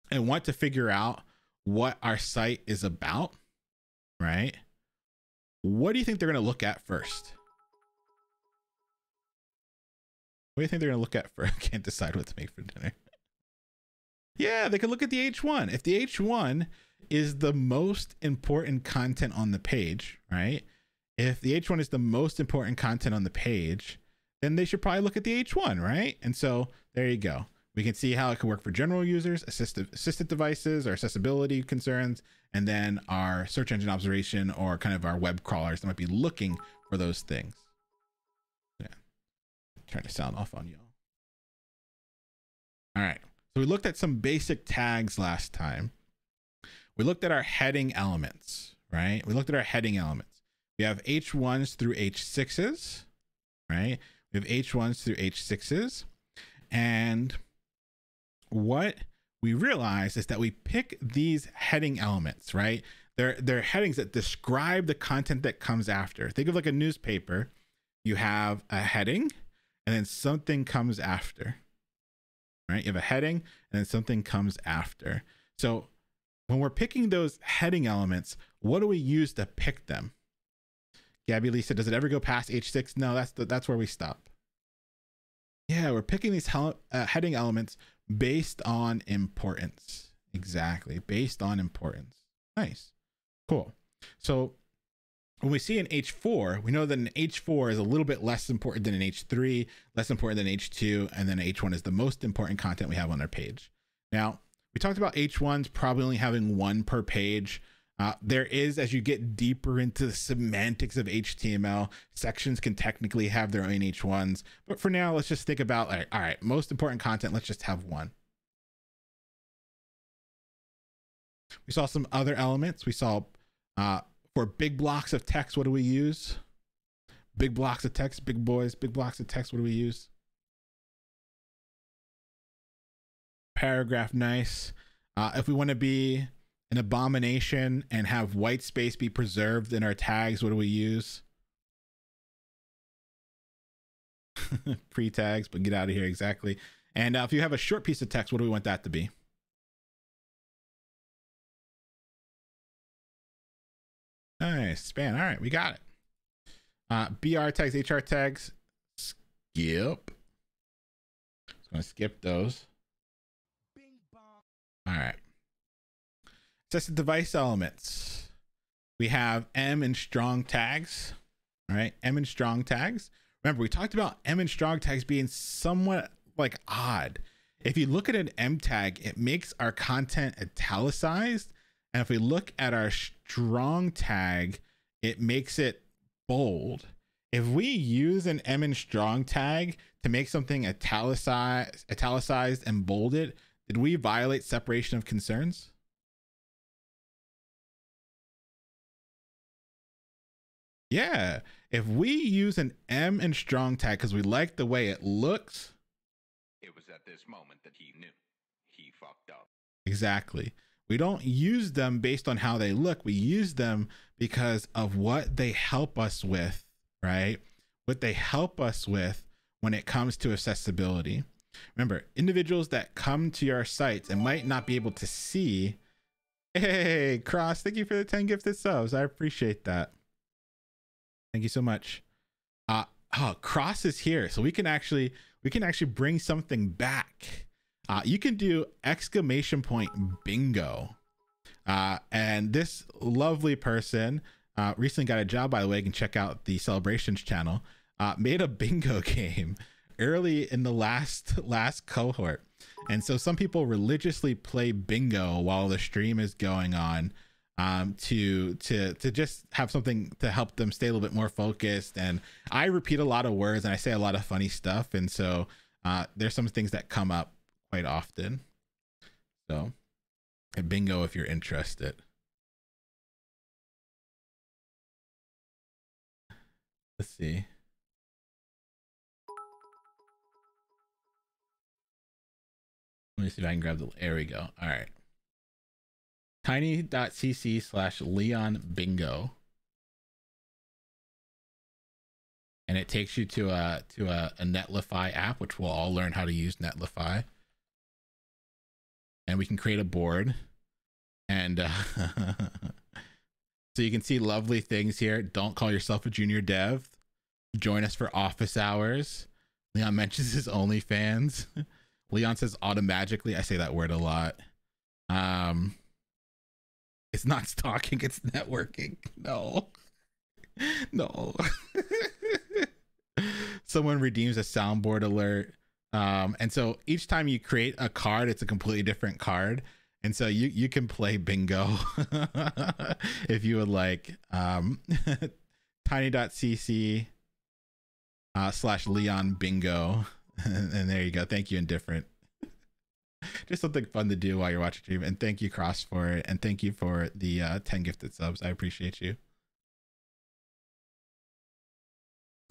and want to figure out what our site is about, right? What do you think they're going to look at first? What do you think they're going to look at first? I can't decide what to make for dinner. Yeah, they could look at the H1. If the H1 is the most important content on the page, right? If the H1 is the most important content on the page, then they should probably look at the H1, right? And so there you go. We can see how it can work for general users, assistive assistive devices, or accessibility concerns, and then our search engine observation or kind of our web crawlers that might be looking for those things. Yeah. Turn the sound off on y'all. All right. So we looked at some basic tags last time. We looked at our heading elements, right? We looked at our heading elements. We have H1s through H6s, right? We have H1s through H6s. And what we realize is that we pick these heading elements, right? They're, they're headings that describe the content that comes after. Think of like a newspaper. You have a heading and then something comes after, right? You have a heading and then something comes after. So when we're picking those heading elements, what do we use to pick them? Gabby Lisa, does it ever go past H6? No, that's the, that's where we stop. Yeah, we're picking these uh, heading elements based on importance. Exactly, based on importance. Nice. Cool. So when we see an H4, we know that an H4 is a little bit less important than an H3, less important than H2, and then H1 is the most important content we have on our page. Now, we talked about H1s probably only having one per page. Uh, there is, as you get deeper into the semantics of HTML, sections can technically have their own H1s. But for now, let's just think about, right, all right most important content, let's just have one. We saw some other elements. We saw uh, for big blocks of text, what do we use? Big blocks of text, big boys, big blocks of text, what do we use? Paragraph, nice. Uh, if we want to be an abomination and have white space be preserved in our tags, what do we use? Pre tags, but get out of here. Exactly. And uh, if you have a short piece of text, what do we want that to be? Nice. Span. All right. We got it. Uh, BR tags, HR tags. Skip. Just to skip those. All right. Access device elements. We have em and strong tags. All right, em and strong tags. Remember, we talked about em and strong tags being somewhat like odd. If you look at an em tag, it makes our content italicized. And if we look at our strong tag, it makes it bold. If we use an em and strong tag to make something italicized, italicized and bolded, did we violate separation of concerns? Yeah. If we use an em and strong tag because we like the way it looks. It was at this moment that he knew he fucked up. Exactly. We don't use them based on how they look. We use them because of what they help us with, right? What they help us with when it comes to accessibility. Remember, individuals that come to your sites and might not be able to see. Hey, Cross, thank you for the 10 gifted subs. I appreciate that. Thank you so much. Uh oh, Cross is here. So we can actually we can actually bring something back. Uh, you can do exclamation point bingo. Uh, and this lovely person uh, recently got a job, by the way. You can check out the celebrations channel. Uh, made a bingo game early in the last last cohort, and so some people religiously play bingo while the stream is going on um, to to to just have something to help them stay a little bit more focused. And I repeat a lot of words and I say a lot of funny stuff, and so uh, there's some things that come up quite often. So, bingo if you're interested. Let's see. Let me see if I can grab the. There we go. All right tiny.cc slash leon bingo and it takes you to a to a, a netlify app which we'll all learn how to use netlify and we can create a board and uh, so you can see lovely things here don't call yourself a junior dev join us for office hours leon mentions his onlyfans leon says automatically i say that word a lot um it's not stalking, it's networking. No. No. Someone redeems a soundboard alert. Um, and so each time you create a card, it's a completely different card. And so you you can play bingo if you would like. Um, tiny.cc uh, slash Leon bingo. and there you go. Thank you, indifferent just something fun to do while you're watching stream. And thank you, Cross, for it. And thank you for the uh, 10 gifted subs. I appreciate you.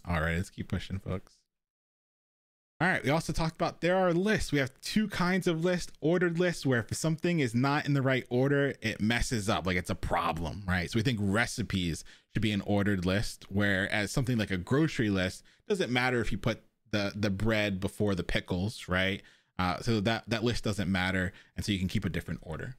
All right, let's keep pushing, folks. All right. We also talked about there are lists. We have two kinds of lists ordered lists, where if something is not in the right order, it messes up, like it's a problem, right? So we think recipes should be an ordered list, whereas something like a grocery list doesn't matter if you put the the bread before the pickles, right? Uh, so that that list doesn't matter, and so you can keep a different order.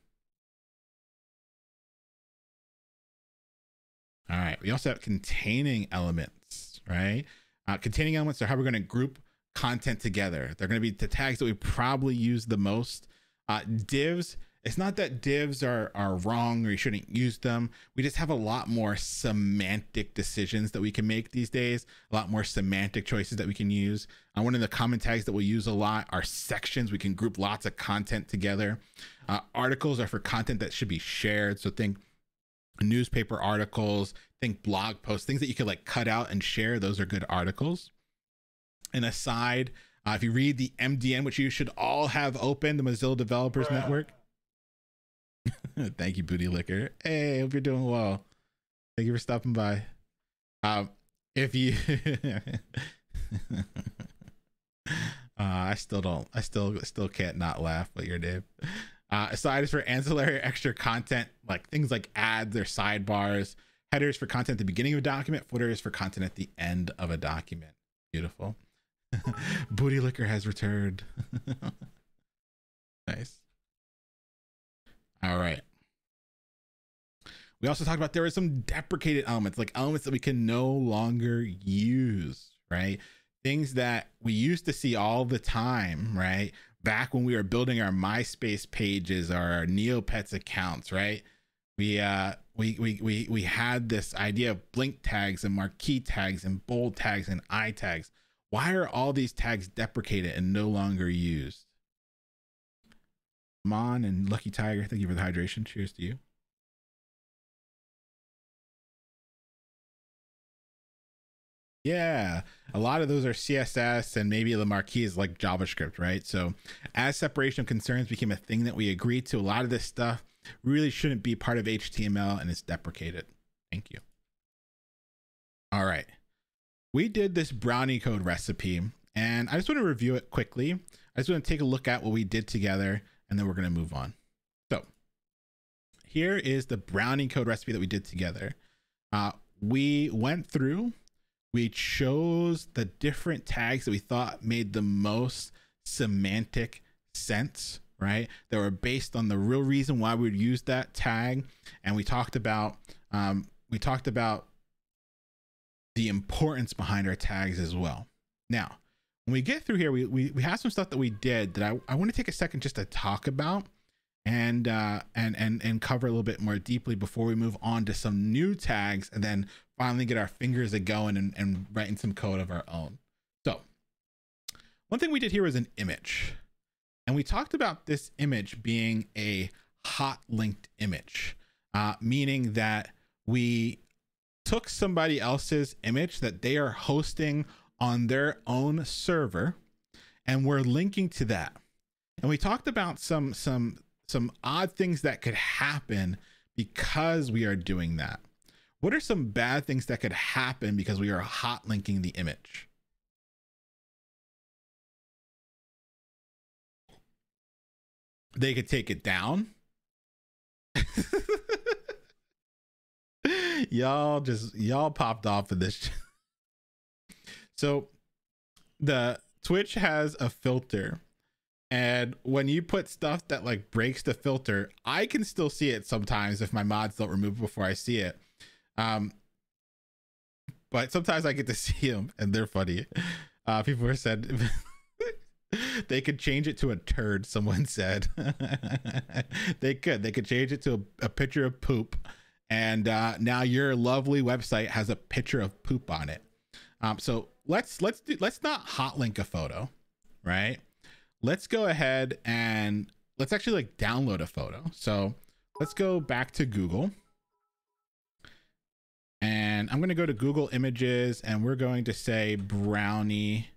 All right. We also have containing elements, right? Uh, containing elements are how we're going to group content together. They're going to be the tags that we probably use the most. Uh, divs, it's not that divs are, are wrong or you shouldn't use them. We just have a lot more semantic decisions that we can make these days, a lot more semantic choices that we can use. Uh, one of the common tags that we use a lot are sections. We can group lots of content together. Uh, articles are for content that should be shared. So think newspaper articles, think blog posts, things that you could like cut out and share. Those are good articles. And aside, uh, if you read the MDN, which you should all have open, the Mozilla Developers Network. Thank you, Booty Liquor. Hey, hope you're doing well. Thank you for stopping by. Um, if you, uh, I still don't, I still, still can't not laugh But your name. Uh, aside is for ancillary extra content, like things like ads or sidebars. Headers for content at the beginning of a document. Footers for content at the end of a document. Beautiful. Booty liquor has returned. nice. All right. We also talked about there are some deprecated elements, like elements that we can no longer use, right? Things that we used to see all the time, right? Back when we were building our MySpace pages or our Neopets accounts, right? We uh we we we we had this idea of blink tags and marquee tags and bold tags and i tags why are all these tags deprecated and no longer used? Mon and Lucky Tiger, thank you for the hydration. Cheers to you. Yeah, a lot of those are CSS and maybe the marquee is like JavaScript, right? So, as separation of concerns became a thing that we agreed to, a lot of this stuff really shouldn't be part of HTML and it's deprecated. Thank you. All right we did this brownie code recipe and I just want to review it quickly. I just want to take a look at what we did together and then we're going to move on. So here is the brownie code recipe that we did together. Uh, we went through, we chose the different tags that we thought made the most semantic sense, right? That were based on the real reason why we would use that tag. And we talked about, um, we talked about the importance behind our tags as well. Now, when we get through here, we, we, we have some stuff that we did that I, I want to take a second just to talk about and uh, and and and cover a little bit more deeply before we move on to some new tags and then finally get our fingers a going and, and writing some code of our own. So one thing we did here was an image. And we talked about this image being a hot linked image, uh, meaning that we took somebody else's image that they are hosting on their own server and we're linking to that. And we talked about some some some odd things that could happen because we are doing that. What are some bad things that could happen because we are hot linking the image? They could take it down. y'all just y'all popped off of this. so the Twitch has a filter. And when you put stuff that like breaks the filter, I can still see it sometimes if my mods don't remove it before I see it. Um, but sometimes I get to see them and they're funny. Uh, people have said they could change it to a turd. Someone said they could. They could change it to a, a picture of poop and uh, now your lovely website has a picture of poop on it. Um, so let's let's do let's not hot link a photo, right? Let's go ahead and let's actually like download a photo. So let's go back to Google. And I'm going to go to Google Images and we're going to say brownie.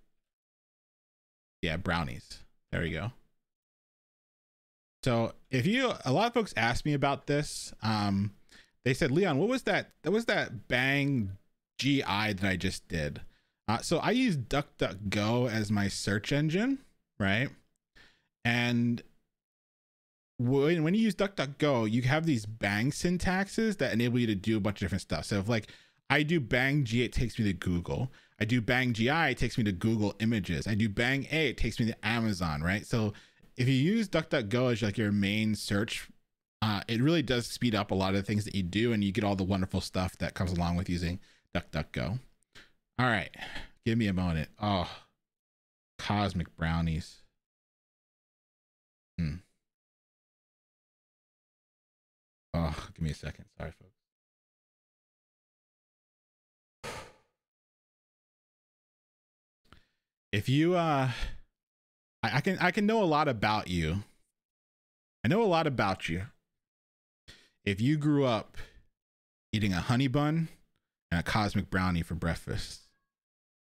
Yeah, brownies. There we go. So if you, a lot of folks ask me about this. Um, they said, Leon, what was that? That was that bang GI that I just did. Uh, so I use DuckDuckGo as my search engine, right? And when, when you use DuckDuckGo, you have these bang syntaxes that enable you to do a bunch of different stuff. So if like I do bang G, it takes me to Google. I do bang GI, it takes me to Google Images. I do bang A, it takes me to Amazon, right? So if you use DuckDuckGo as like your main search, uh, it really does speed up a lot of the things that you do, and you get all the wonderful stuff that comes along with using DuckDuckGo. All right, give me a moment. Oh, cosmic brownies. Hmm. Oh, give me a second. Sorry, folks. If you uh I, I can I can know a lot about you. I know a lot about you. If you grew up eating a honey bun and a cosmic brownie for breakfast,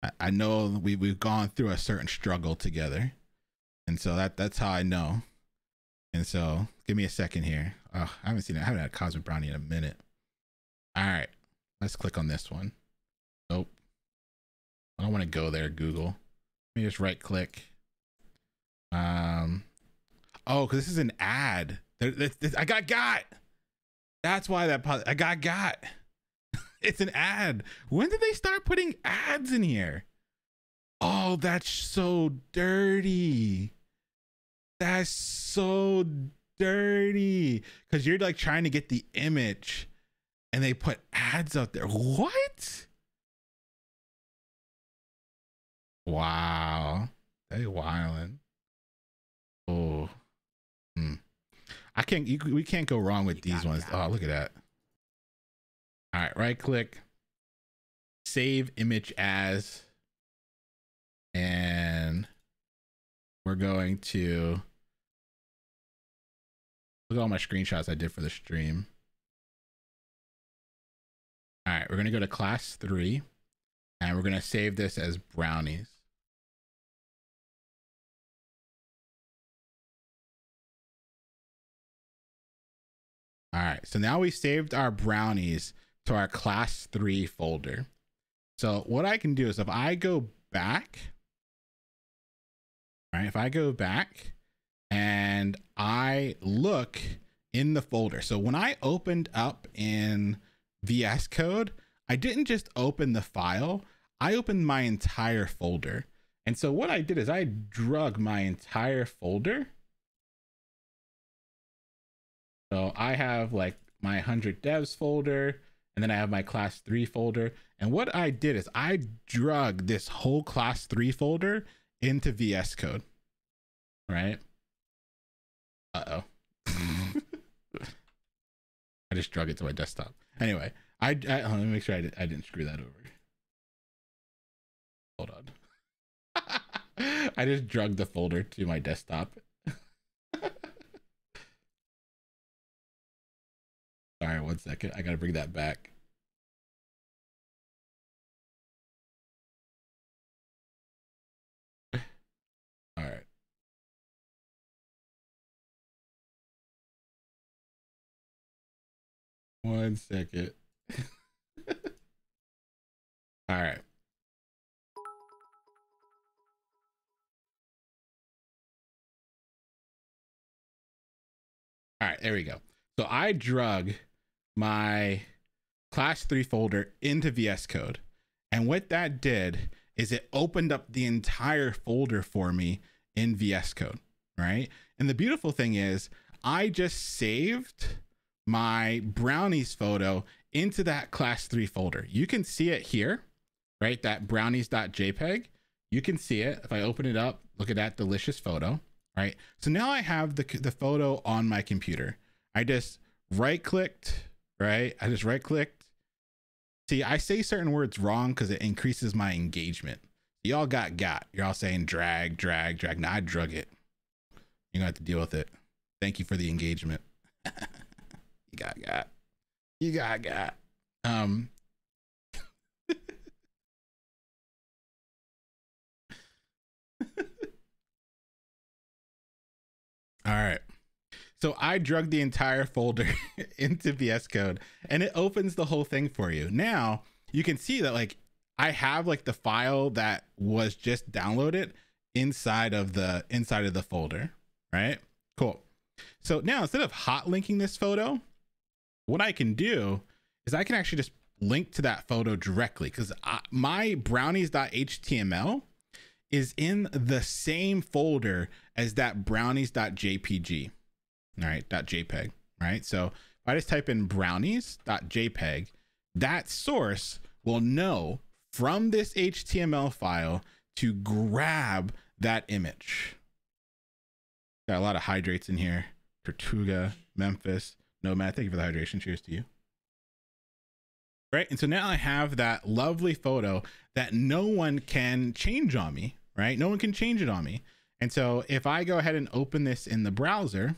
I, I know we we've gone through a certain struggle together. And so that that's how I know. And so give me a second here. Oh, I haven't seen it. I haven't had a cosmic brownie in a minute. All right. Let's click on this one. Nope. I don't want to go there, Google. Let me just right click. Um, oh, because this is an ad. There, I got got. That's why that I got got. it's an ad. When did they start putting ads in here? Oh, that's so dirty. That's so dirty. Because you're like trying to get the image and they put ads out there. What? Wow. They wildin'. Oh. Hmm. I can't you, we can't go wrong with you these ones. Oh, look at that. All right, right click. Save image as and we're going to look at all my screenshots I did for the stream. All right, we're going to go to class 3 and we're going to save this as brownies. All right, so now we saved our brownies to our class three folder. So what I can do is if I go back, right, if I go back and I look in the folder. So when I opened up in VS Code, I didn't just open the file, I opened my entire folder. And so what I did is I drug my entire folder so I have like my 100 devs folder, and then I have my class 3 folder. And what I did is I drug this whole class 3 folder into VS Code. Right? Uh oh. I just drug it to my desktop. Anyway, I, I let me make sure I, did, I didn't screw that over. Hold on. I just drug the folder to my desktop All right, one second. I gotta bring that back. All right. One second. All right. All right, there we go. So I drug my class 3 folder into VS Code. And what that did is it opened up the entire folder for me in VS Code, right? And the beautiful thing is I just saved my brownies photo into that class 3 folder. You can see it here, right? That brownies.jpg. You can see it if I open it up, look at that delicious photo, right? So now I have the the photo on my computer. I just right clicked right? I just right clicked. See, I say certain words wrong because it increases my engagement. Y'all got got. You're all saying drag, drag, drag. Now I drug it. You're gonna have to deal with it. Thank you for the engagement. you got got. You got got. Um. all right. So I drug the entire folder into VS Code and it opens the whole thing for you. Now you can see that like I have like the file that was just downloaded inside of the inside of the folder, right? Cool. So now instead of hot linking this photo, what I can do is I can actually just link to that photo directly because my brownies.html is in the same folder as that brownies.jpg, all right, .jpeg, right? So if I just type in brownies.jpg, that source will know from this HTML file to grab that image. Got a lot of hydrates in here. Tortuga, Memphis, Nomad. Thank you for the hydration. Cheers to you. Right. And so now I have that lovely photo that no one can change on me. Right. No one can change it on me. And so if I go ahead and open this in the browser,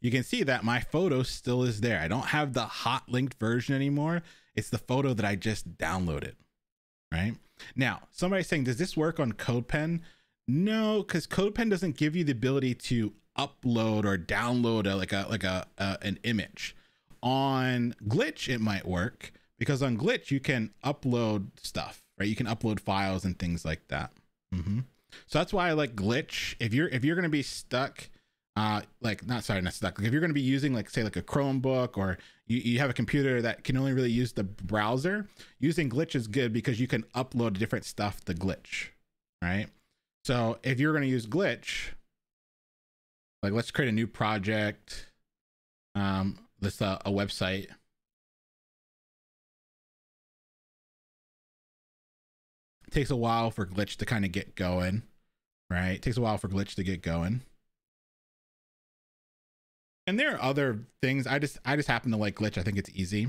you can see that my photo still is there. I don't have the hot linked version anymore. It's the photo that I just downloaded. Right. Now, somebody's saying, does this work on CodePen? No, because CodePen doesn't give you the ability to upload or download a, like a like a, an image. On Glitch, it might work because on Glitch you can upload stuff, right? You can upload files and things like that. Mm-hmm. So that's why I like Glitch. If you're if you're gonna be stuck, uh, like not sorry, not stuck. Like if you're gonna be using like say like a Chromebook or you, you have a computer that can only really use the browser, using Glitch is good because you can upload different stuff to Glitch, right? So if you're gonna use Glitch, like let's create a new project. Um, this uh, a website. It takes a while for Glitch to kind of get going, right? It takes a while for Glitch to get going. And there are other things. I just I just happen to like Glitch. I think it's easy.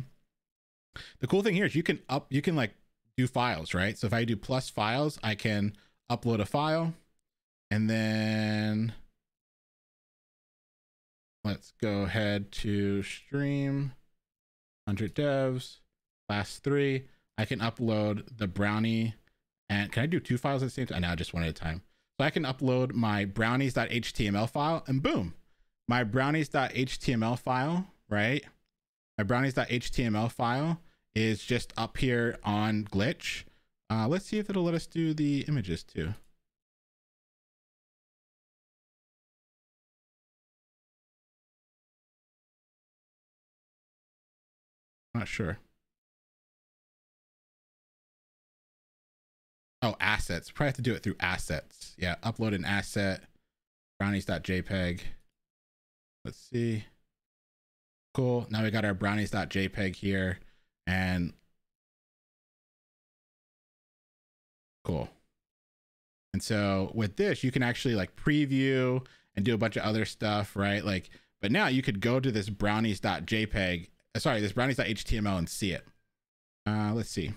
The cool thing here is you can up you can like do files, right? So if I do plus files, I can upload a file and then let's go ahead to stream 100 devs class three. I can upload the brownie and can I do two files at the same time? Now just one at a time. So I can upload my brownies.html file and boom, my brownies.html file, right? My brownies.html file is just up here on glitch. Uh, let's see if it'll let us do the images too. Not sure. Oh, assets. Probably have to do it through assets. Yeah, upload an asset. Brownies.jpg. Let's see. Cool. Now we got our brownies.jpg here. And cool. And so with this, you can actually like preview and do a bunch of other stuff, right? Like, but now you could go to this brownies.jpg uh, sorry, this brownies.html and see it. Uh, let's see.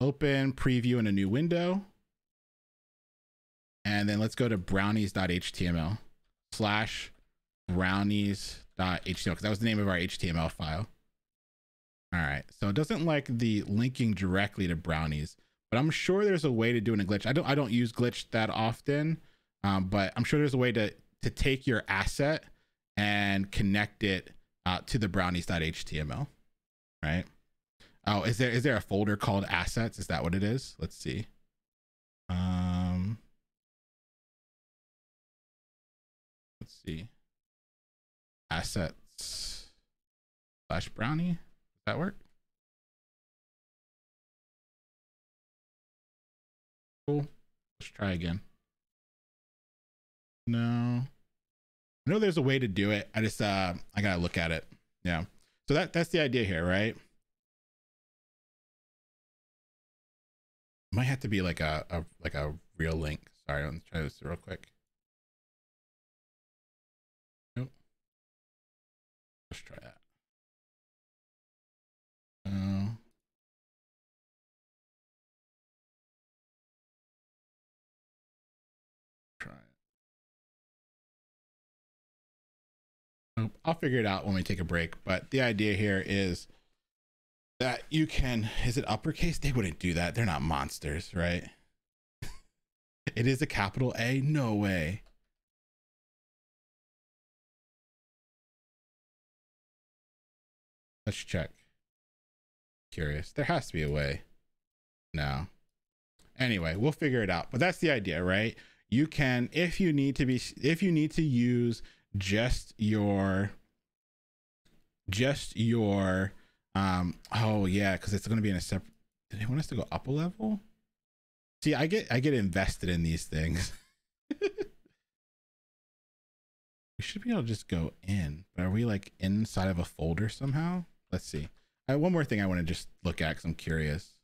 Open preview in a new window. And then let's go to brownies.html slash brownies.html because that was the name of our HTML file. All right. So it doesn't like the linking directly to brownies, but I'm sure there's a way to do it in glitch. I don't I don't use glitch that often, um, but I'm sure there's a way to to take your asset and connect it uh, to the brownies.html, right? Oh, is there is there a folder called assets? Is that what it is? Let's see. Um, let's see. Assets slash brownie. Does that work? Cool. Let's try again. No. I know there's a way to do it. I just uh I gotta look at it. Yeah. So that that's the idea here, right? Might have to be like a, a like a real link. Sorry, I'm try this real quick. Let's try that. Uh, I'll figure it out when we take a break. But the idea here is that you can, is it uppercase? They wouldn't do that. They're not monsters, right? it is a capital A? No way. Let's check. Curious. There has to be a way. No. Anyway, we'll figure it out. But that's the idea, right? You can, if you need to be, if you need to use just your, just your, um, oh yeah, because it's going to be in a separate. Did they want us to go up a level? See, I get, I get invested in these things. we should be able to just go in, but are we like inside of a folder somehow? Let's see. I, one more thing I want to just look at because I'm curious.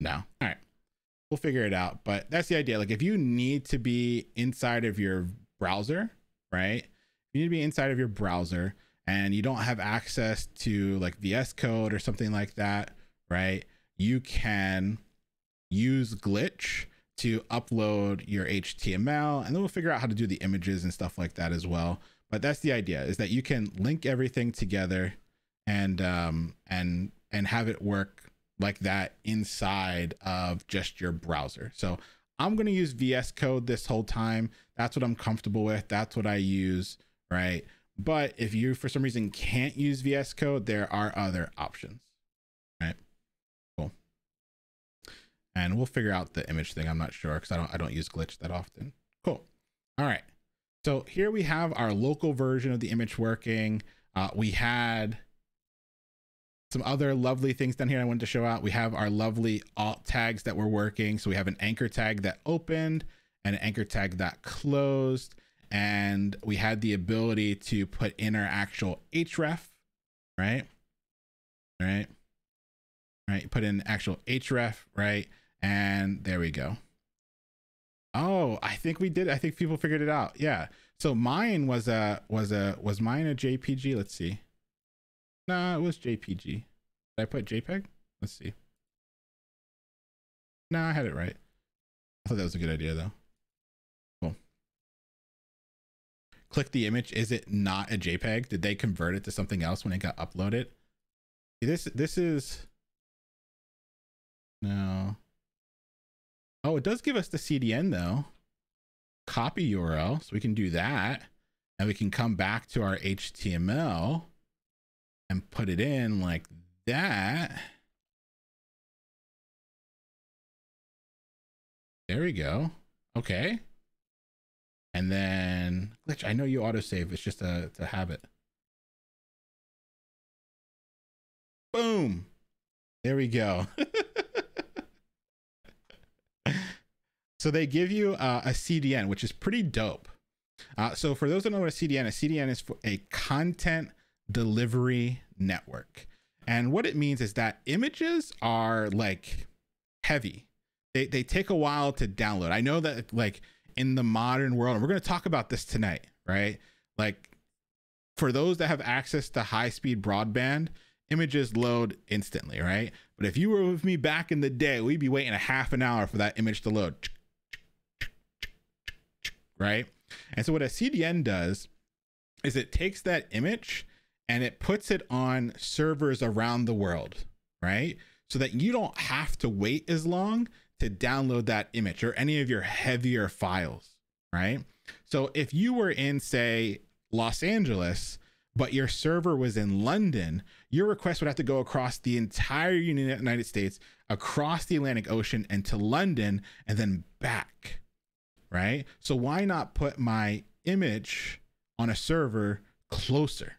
No. All right. We'll figure it out. But that's the idea. Like if you need to be inside of your browser, right? You need to be inside of your browser and you don't have access to like VS Code or something like that, right? You can use Glitch to upload your HTML and then we'll figure out how to do the images and stuff like that as well. But that's the idea is that you can link everything together and um and and have it work like that inside of just your browser. So I'm going to use VS Code this whole time. That's what I'm comfortable with. That's what I use, right? But if you for some reason can't use VS Code, there are other options. Right? Cool. And we'll figure out the image thing. I'm not sure because I don't I don't use glitch that often. Cool. All right. So here we have our local version of the image working. Uh, we had some other lovely things down here I wanted to show out. We have our lovely alt tags that were working. So we have an anchor tag that opened and an anchor tag that closed. And we had the ability to put in our actual href, right? Right. Right. Put in actual href, right? And there we go. Oh, I think we did. I think people figured it out. Yeah. So mine was a was a was mine a JPG? Let's see. Nah, it was JPG. Did I put JPEG? Let's see. Nah, I had it right. I thought that was a good idea though. Cool. Click the image. Is it not a JPEG? Did they convert it to something else when it got uploaded? This this is no. Oh, it does give us the CDN though. Copy URL, so we can do that. And we can come back to our HTML and put it in like that. There we go. Okay. And then glitch. I know you autosave. It's just a, it's a habit. Boom. There we go. so they give you uh, a CDN, which is pretty dope. Uh, so for those that know what a CDN is, CDN is for a content delivery network. And what it means is that images are like heavy. They they take a while to download. I know that like in the modern world, and we're going to talk about this tonight, right? Like for those that have access to high speed broadband, images load instantly, right? But if you were with me back in the day, we'd be waiting a half an hour for that image to load. Right? And so what a CDN does is it takes that image and it puts it on servers around the world, right? So that you don't have to wait as long to download that image or any of your heavier files, right? So if you were in, say, Los Angeles, but your server was in London, your request would have to go across the entire United States, across the Atlantic Ocean, and to London, and then back, right? So why not put my image on a server closer?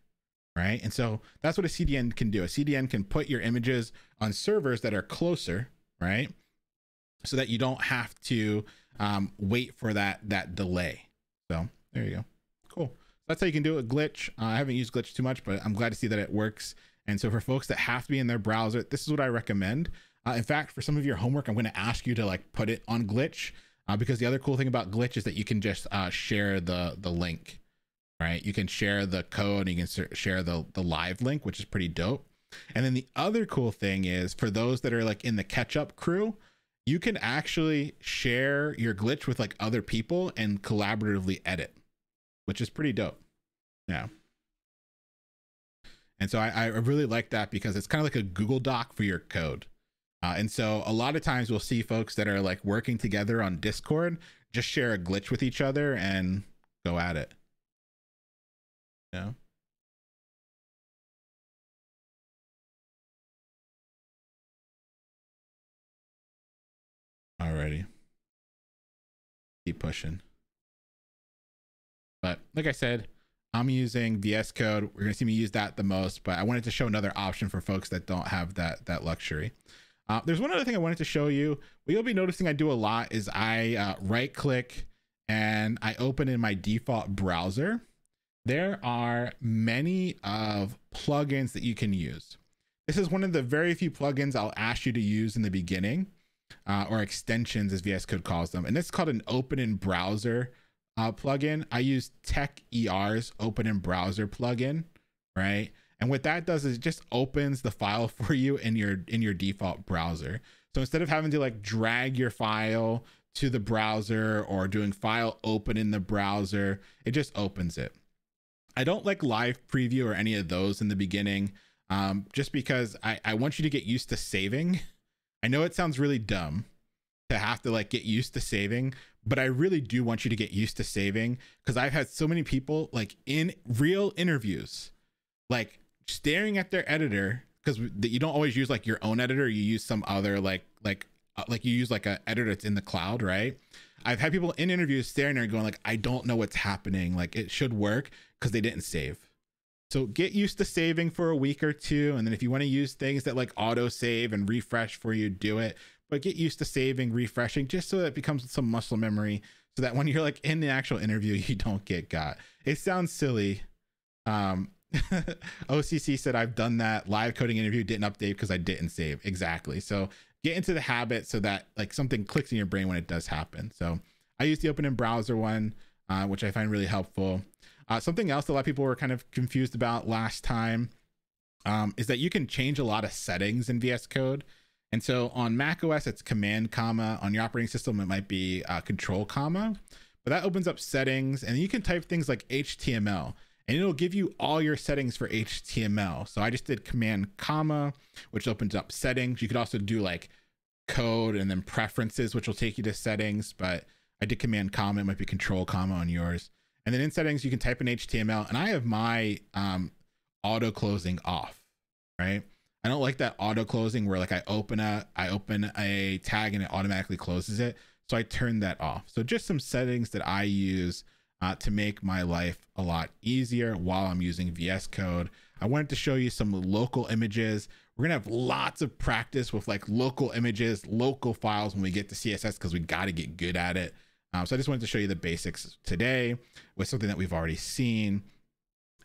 right? And so that's what a CDN can do. A CDN can put your images on servers that are closer, right? So that you don't have to um, wait for that that delay. So there you go. Cool. That's how you can do it. Glitch. Uh, I haven't used Glitch too much, but I'm glad to see that it works. And so for folks that have to be in their browser, this is what I recommend. Uh, in fact, for some of your homework, I'm going to ask you to like put it on Glitch uh, because the other cool thing about Glitch is that you can just uh, share the the link right? You can share the code, you can share the the live link, which is pretty dope. And then the other cool thing is for those that are like in the catch up crew, you can actually share your glitch with like other people and collaboratively edit, which is pretty dope. Yeah. And so I, I really like that because it's kind of like a Google Doc for your code. Uh, and so a lot of times we'll see folks that are like working together on Discord just share a glitch with each other and go at it. You know? Alrighty. Keep pushing. But like I said, I'm using VS Code. We're gonna see me use that the most, but I wanted to show another option for folks that don't have that that luxury. Uh, there's one other thing I wanted to show you. What you'll be noticing I do a lot is I uh, right click and I open in my default browser. There are many of plugins that you can use. This is one of the very few plugins I'll ask you to use in the beginning, uh, or extensions as VS Code calls them. And it's called an open in browser uh, plugin. I use Tech ER's open in browser plugin, right? And what that does is it just opens the file for you in your in your default browser. So instead of having to like drag your file to the browser or doing file open in the browser, it just opens it. I don't like live preview or any of those in the beginning, um, just because I, I want you to get used to saving. I know it sounds really dumb to have to like get used to saving, but I really do want you to get used to saving because I've had so many people like in real interviews, like staring at their editor because you don't always use like your own editor. You use some other like like uh, like you use like a editor that's in the cloud right? I've had people in interviews staring there going like i don't know what's happening. Like it should work because they didn't save. So get used to saving for a week or two and then if you want to use things that like auto save and refresh for you do it. But get used to saving refreshing just so that it becomes some muscle memory so that when you're like in the actual interview you don't get got. It sounds silly um OCC said I've done that live coding interview didn't update because I didn't save exactly. So get into the habit so that like something clicks in your brain when it does happen. So I use the open in browser one, uh, which I find really helpful. Uh, something else a lot of people were kind of confused about last time um, is that you can change a lot of settings in VS Code. And so on Mac OS, it's Command comma. On your operating system, it might be uh, Control comma. But that opens up settings, and you can type things like HTML and it'll give you all your settings for HTML. So I just did command comma, which opens up settings. You could also do like code and then preferences, which will take you to settings, but I did command comma, it might be control comma on yours. And then in settings, you can type in HTML and I have my um, auto closing off, right? I don't like that auto closing where like I open a, I open a tag and it automatically closes it. So I turn that off. So just some settings that I use uh, to make my life a lot easier while I'm using VS Code. I wanted to show you some local images. We're gonna have lots of practice with like local images, local files when we get to CSS because we got to get good at it. Um, so I just wanted to show you the basics today with something that we've already seen.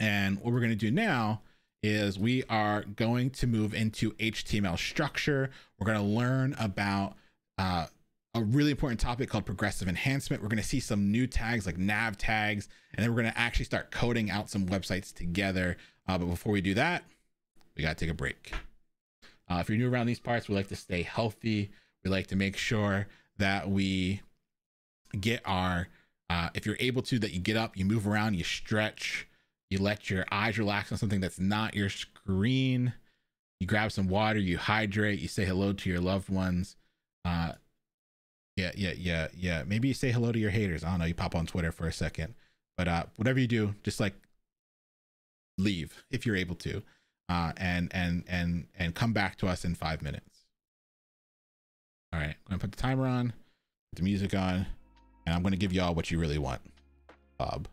And what we're gonna do now is we are going to move into HTML structure. We're gonna learn about uh, a really important topic called progressive enhancement. We're going to see some new tags like nav tags, and then we're going to actually start coding out some websites together. Uh, but before we do that, we got to take a break. Uh, if you're new around these parts, we like to stay healthy. We like to make sure that we get our, uh, if you're able to, that you get up, you move around, you stretch, you let your eyes relax on something that's not your screen. You grab some water, you hydrate, you say hello to your loved ones. Yeah, yeah, yeah, yeah. Maybe you say hello to your haters. I don't know. You pop on Twitter for a second, but uh, whatever you do, just like leave if you're able to, uh, and and and and come back to us in five minutes. All right, I'm gonna put the timer on, put the music on, and I'm gonna give y'all what you really want, Bob.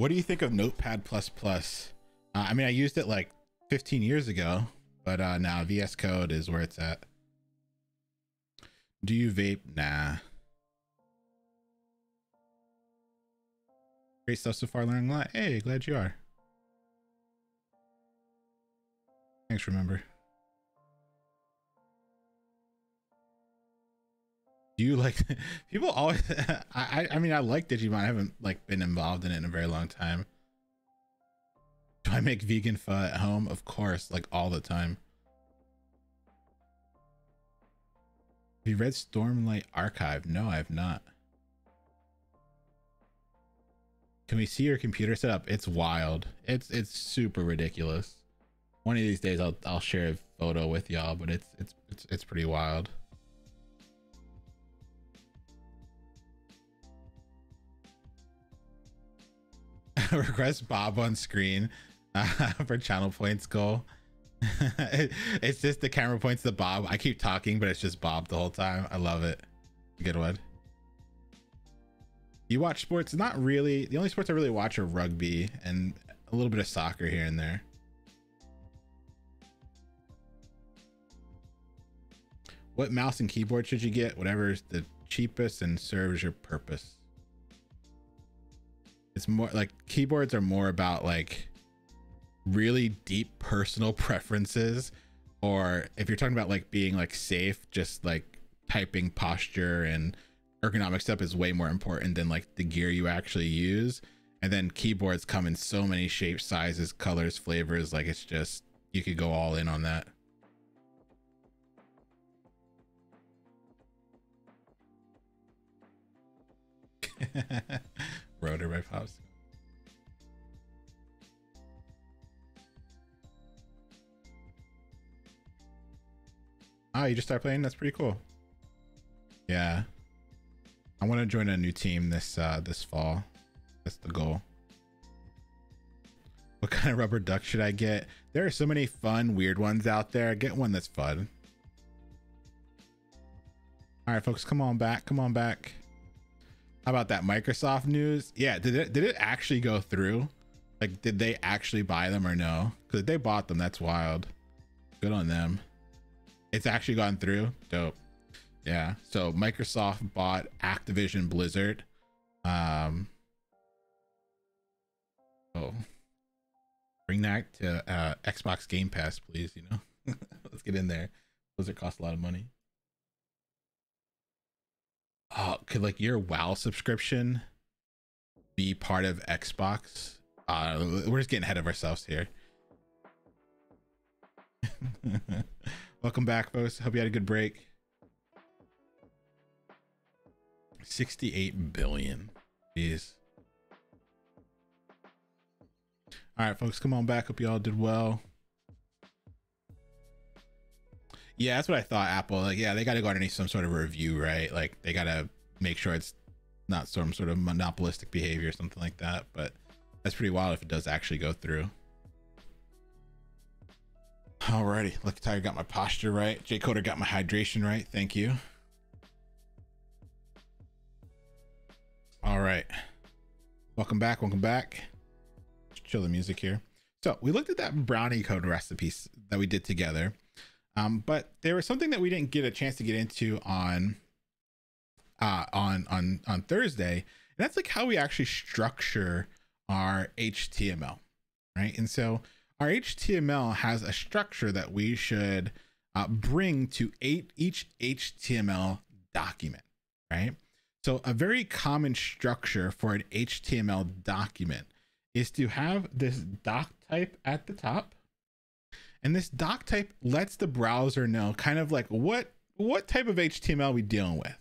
What do you think of Notepad++? Uh, I mean, I used it like 15 years ago, but uh, now VS Code is where it's at. Do you vape? Nah. Great stuff so far. Learning a lot. Hey, glad you are. Thanks, remember. Do you like people always I I mean I like Digimon. I haven't like been involved in it in a very long time. Do I make vegan pho at home? Of course, like all the time. Have you read Stormlight Archive? No, I have not. Can we see your computer setup? It's wild. It's it's super ridiculous. One of these days I'll I'll share a photo with y'all, but it's it's it's it's pretty wild. Request Bob on screen uh, for channel points goal. it, it's just the camera points to Bob. I keep talking, but it's just Bob the whole time. I love it. Good one. You watch sports? Not really. The only sports I really watch are rugby and a little bit of soccer here and there. What mouse and keyboard should you get? Whatever is the cheapest and serves your purpose. It's more like keyboards are more about like really deep personal preferences or if you're talking about like being like safe, just like typing posture and ergonomic stuff is way more important than like the gear you actually use. And then keyboards come in so many shapes, sizes, colors, flavors. Like it's just, you could go all in on that. Rotor by Pops. Ah, you just start playing? That's pretty cool. Yeah. I want to join a new team this uh this fall. That's the goal. What kind of rubber duck should I get? There are so many fun, weird ones out there. Get one that's fun. All right, folks, come on back. Come on back. How about that Microsoft news? Yeah, did it did it actually go through? Like, did they actually buy them or no? Because they bought them, that's wild. Good on them. It's actually gone through. Dope. Yeah. So Microsoft bought Activision Blizzard. Um. Oh. Bring that to uh, Xbox Game Pass, please. You know, let's get in there. Blizzard costs a lot of money. Oh, could like your WoW subscription be part of Xbox? Uh, we're just getting ahead of ourselves here. Welcome back, folks. Hope you had a good break. 68 billion. Jeez. All right, folks, come on back. Hope you all did well. Yeah, that's what I thought. Apple, like, yeah, they got to go underneath some sort of review, right? Like, they got to make sure it's not some sort of monopolistic behavior or something like that. But that's pretty wild if it does actually go through. Alrighty, Lucky Tiger got my posture right. J Coder got my hydration right. Thank you. All right. Welcome back. Welcome back. Chill the music here. So we looked at that brownie code recipes that we did together. Um, but there was something that we didn't get a chance to get into on uh, on on on Thursday, and that's like how we actually structure our HTML, right? And so our HTML has a structure that we should uh, bring to eight, each HTML document, right? So a very common structure for an HTML document is to have this doc type at the top. And this doc type lets the browser know kind of like what what type of HTML we dealing with,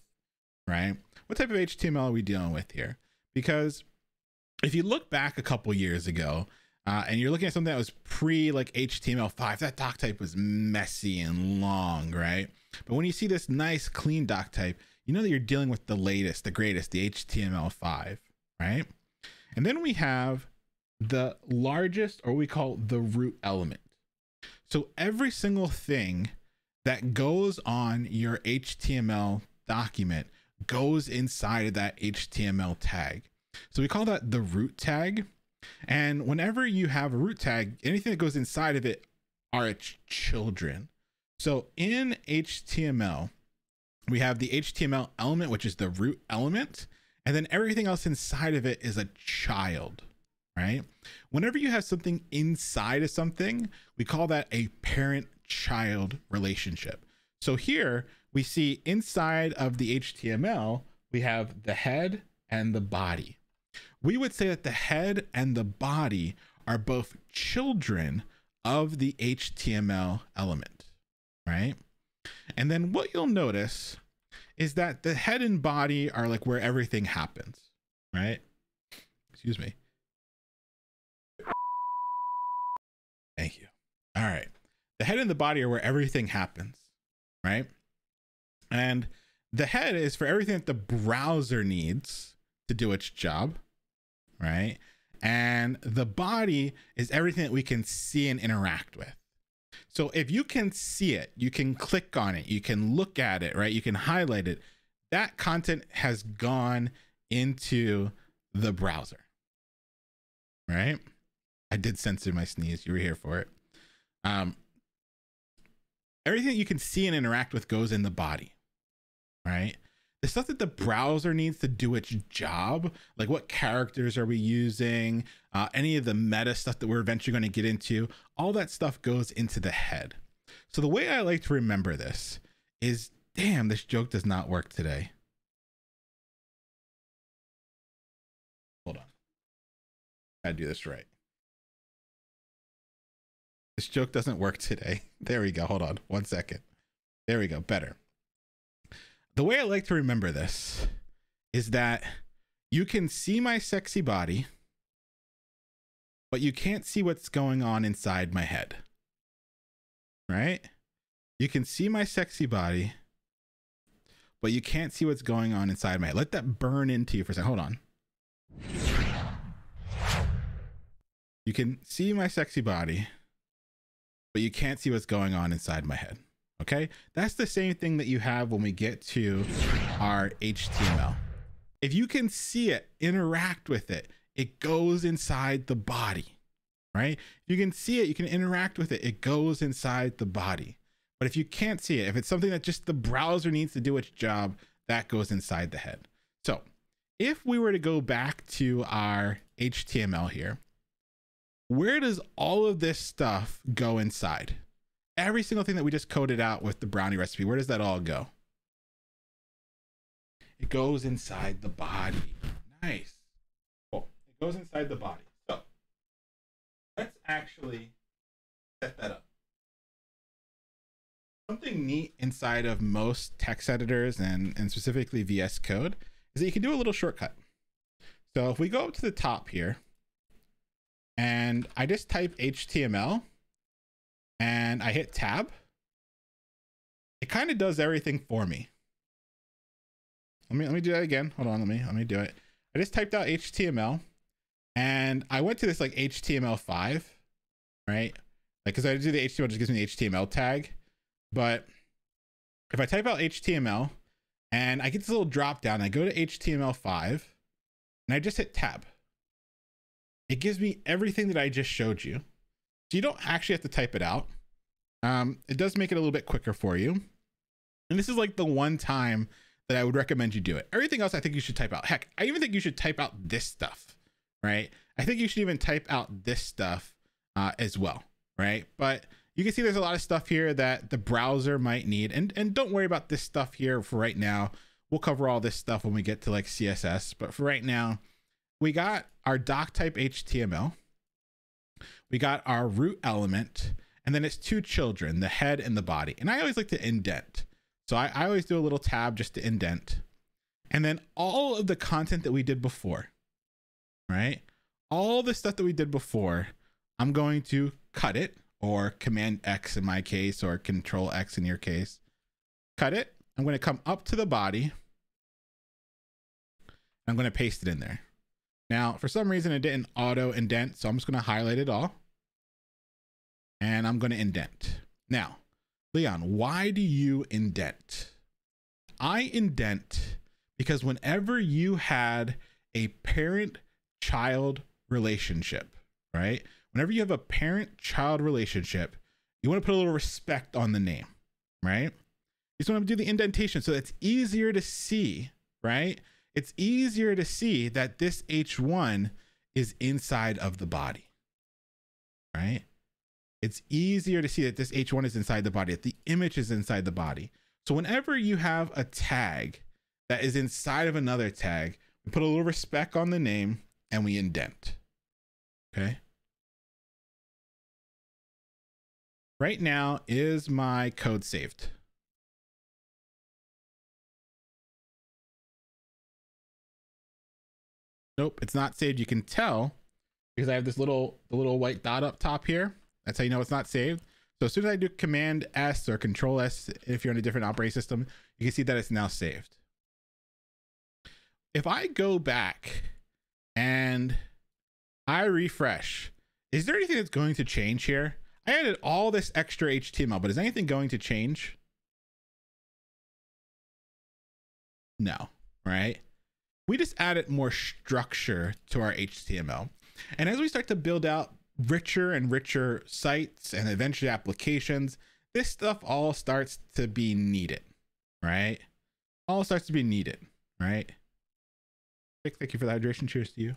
right? What type of HTML are we dealing with here? Because if you look back a couple years ago, uh, and you're looking at something that was pre like HTML5, that doc type was messy and long, right? But when you see this nice clean doc type, you know that you're dealing with the latest, the greatest, the HTML5, right? And then we have the largest, or we call the root element. So every single thing that goes on your HTML document goes inside of that HTML tag. So we call that the root tag. And whenever you have a root tag, anything that goes inside of it are its children. So in HTML, we have the HTML element, which is the root element, and then everything else inside of it is a child, right? Whenever you have something inside of something, we call that a parent child relationship. So here we see inside of the HTML, we have the head and the body. We would say that the head and the body are both children of the HTML element, right? And then what you'll notice is that the head and body are like where everything happens, right? Excuse me. Thank you. All right. The head and the body are where everything happens, right? And the head is for everything that the browser needs to do its job, right? And the body is everything that we can see and interact with. So if you can see it, you can click on it, you can look at it, right? You can highlight it. That content has gone into the browser, right? I did censor my sneeze. You were here for it. Um, everything you can see and interact with goes in the body, right? the stuff that the browser needs to do its job, like what characters are we using, uh, any of the meta stuff that we're eventually going to get into, all that stuff goes into the head. So the way I like to remember this is damn, this joke does not work today. Hold on. I do this right. This joke doesn't work today. There we go. Hold on one second. There we go. Better the way I like to remember this is that you can see my sexy body, but you can't see what's going on inside my head. Right? You can see my sexy body, but you can't see what's going on inside my head. Let that burn into you for a second. Hold on. You can see my sexy body, but you can't see what's going on inside my head. Okay, that's the same thing that you have when we get to our HTML. If you can see it, interact with it, it goes inside the body, right? You can see it, you can interact with it, it goes inside the body. But if you can't see it, if it's something that just the browser needs to do its job, that goes inside the head. So if we were to go back to our HTML here, where does all of this stuff go inside? every single thing that we just coded out with the brownie recipe, where does that all go? It goes inside the body. Nice. Cool. It goes inside the body. So let's actually set that up. Something neat inside of most text editors and, and specifically VS Code is that you can do a little shortcut. So if we go up to the top here and I just type HTML and I hit tab, it kind of does everything for me. Let me let me do that again. Hold on, let me let me do it. I just typed out HTML and I went to this like HTML5, right? Like cuz I do the HTML just gives me the HTML tag. But if I type out HTML and I get this little drop down, I go to HTML5 and I just hit tab. It gives me everything that I just showed you. So you don't actually have to type it out. Um, it does make it a little bit quicker for you. And this is like the one time that I would recommend you do it. Everything else, I think you should type out. Heck, I even think you should type out this stuff, right? I think you should even type out this stuff uh, as well, right? But you can see there's a lot of stuff here that the browser might need. And, and don't worry about this stuff here for right now. We'll cover all this stuff when we get to like CSS. But for right now, we got our doc type HTML we got our root element, and then it's two children, the head and the body. And I always like to indent. So I, I always do a little tab just to indent. And then all of the content that we did before, right? All the stuff that we did before, I'm going to cut it or command X in my case or control X in your case. Cut it. I'm going to come up to the body. I'm going to paste it in there. Now, for some reason, it didn't auto indent, so I'm just going to highlight it all. And I'm going to indent. Now, Leon, why do you indent? I indent because whenever you had a parent child relationship, right? Whenever you have a parent child relationship, you want to put a little respect on the name, right? You just want to do the indentation so it's easier to see, right? It's easier to see that this H1 is inside of the body, right? It's easier to see that this H1 is inside the body, that the image is inside the body. So whenever you have a tag that is inside of another tag, we put a little respect on the name and we indent. Okay. Right now, is my code saved? Nope, it's not saved. You can tell because I have this little the little white dot up top here. That's how you know it's not saved. So as soon as I do Command S or Control S, if you're on a different operating system, you can see that it's now saved. If I go back and I refresh, is there anything that's going to change here? I added all this extra HTML, but is anything going to change? No, right? We just added more structure to our HTML. And as we start to build out richer and richer sites and eventually applications, this stuff all starts to be needed, right? All starts to be needed, right? Thank you for the hydration. Cheers to you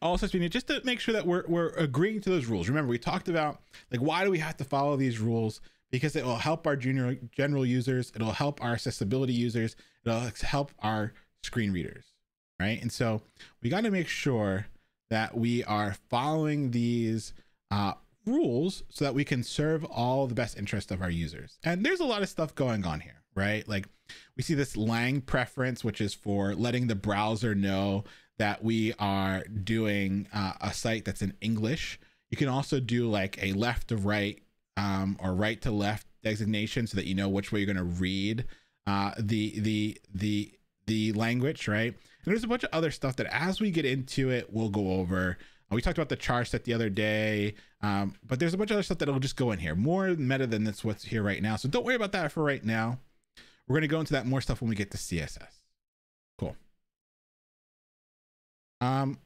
all such needed just to make sure that we're, we're agreeing to those rules. Remember, we talked about like why do we have to follow these rules? Because it will help our junior general users, it'll help our accessibility users, it'll help our screen readers, right? And so we got to make sure that we are following these uh, rules so that we can serve all the best interest of our users. And there's a lot of stuff going on here, right? Like we see this lang preference, which is for letting the browser know that we are doing uh, a site that's in English. You can also do like a left to right um, or right to left designation so that you know which way you're going to read uh, the the the the language, right? And there's a bunch of other stuff that as we get into it, we'll go over. We talked about the char set the other day, um, but there's a bunch of other stuff that'll just go in here. More meta than that's what's here right now. So don't worry about that for right now. We're going to go into that more stuff when we get to CSS. Cool. Um,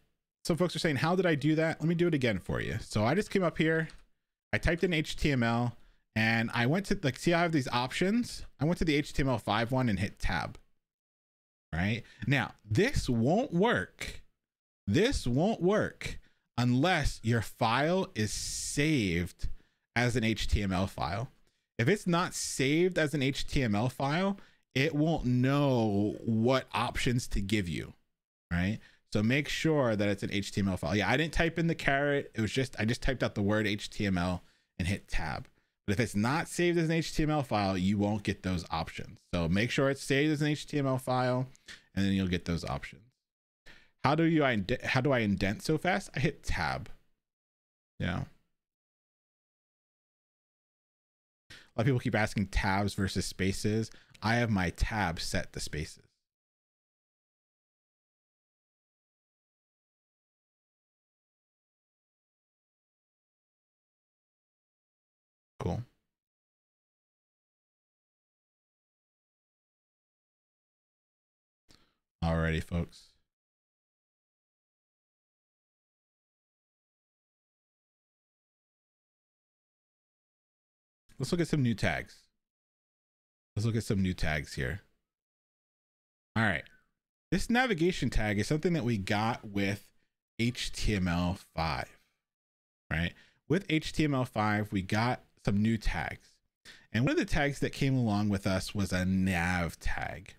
some folks are saying, how did I do that? Let me do it again for you. So I just came up here, I typed in HTML and I went to like, see, I have these options. I went to the HTML5 one and hit tab. Right now, this won't work. This won't work unless your file is saved as an HTML file. If it's not saved as an HTML file, it won't know what options to give you. Right. So make sure that it's an HTML file. Yeah, I didn't type in the caret. It was just, I just typed out the word HTML and hit tab. But if it's not saved as an HTML file, you won't get those options. So make sure it's saved as an HTML file and then you'll get those options. How do you, how do I indent so fast? I hit tab. Yeah. A lot of people keep asking tabs versus spaces. I have my tab set to spaces. Cool. Alrighty, folks. Let's look at some new tags. Let's look at some new tags here. All right. This navigation tag is something that we got with HTML5, right? With HTML5, we got some new tags. And one of the tags that came along with us was a nav tag.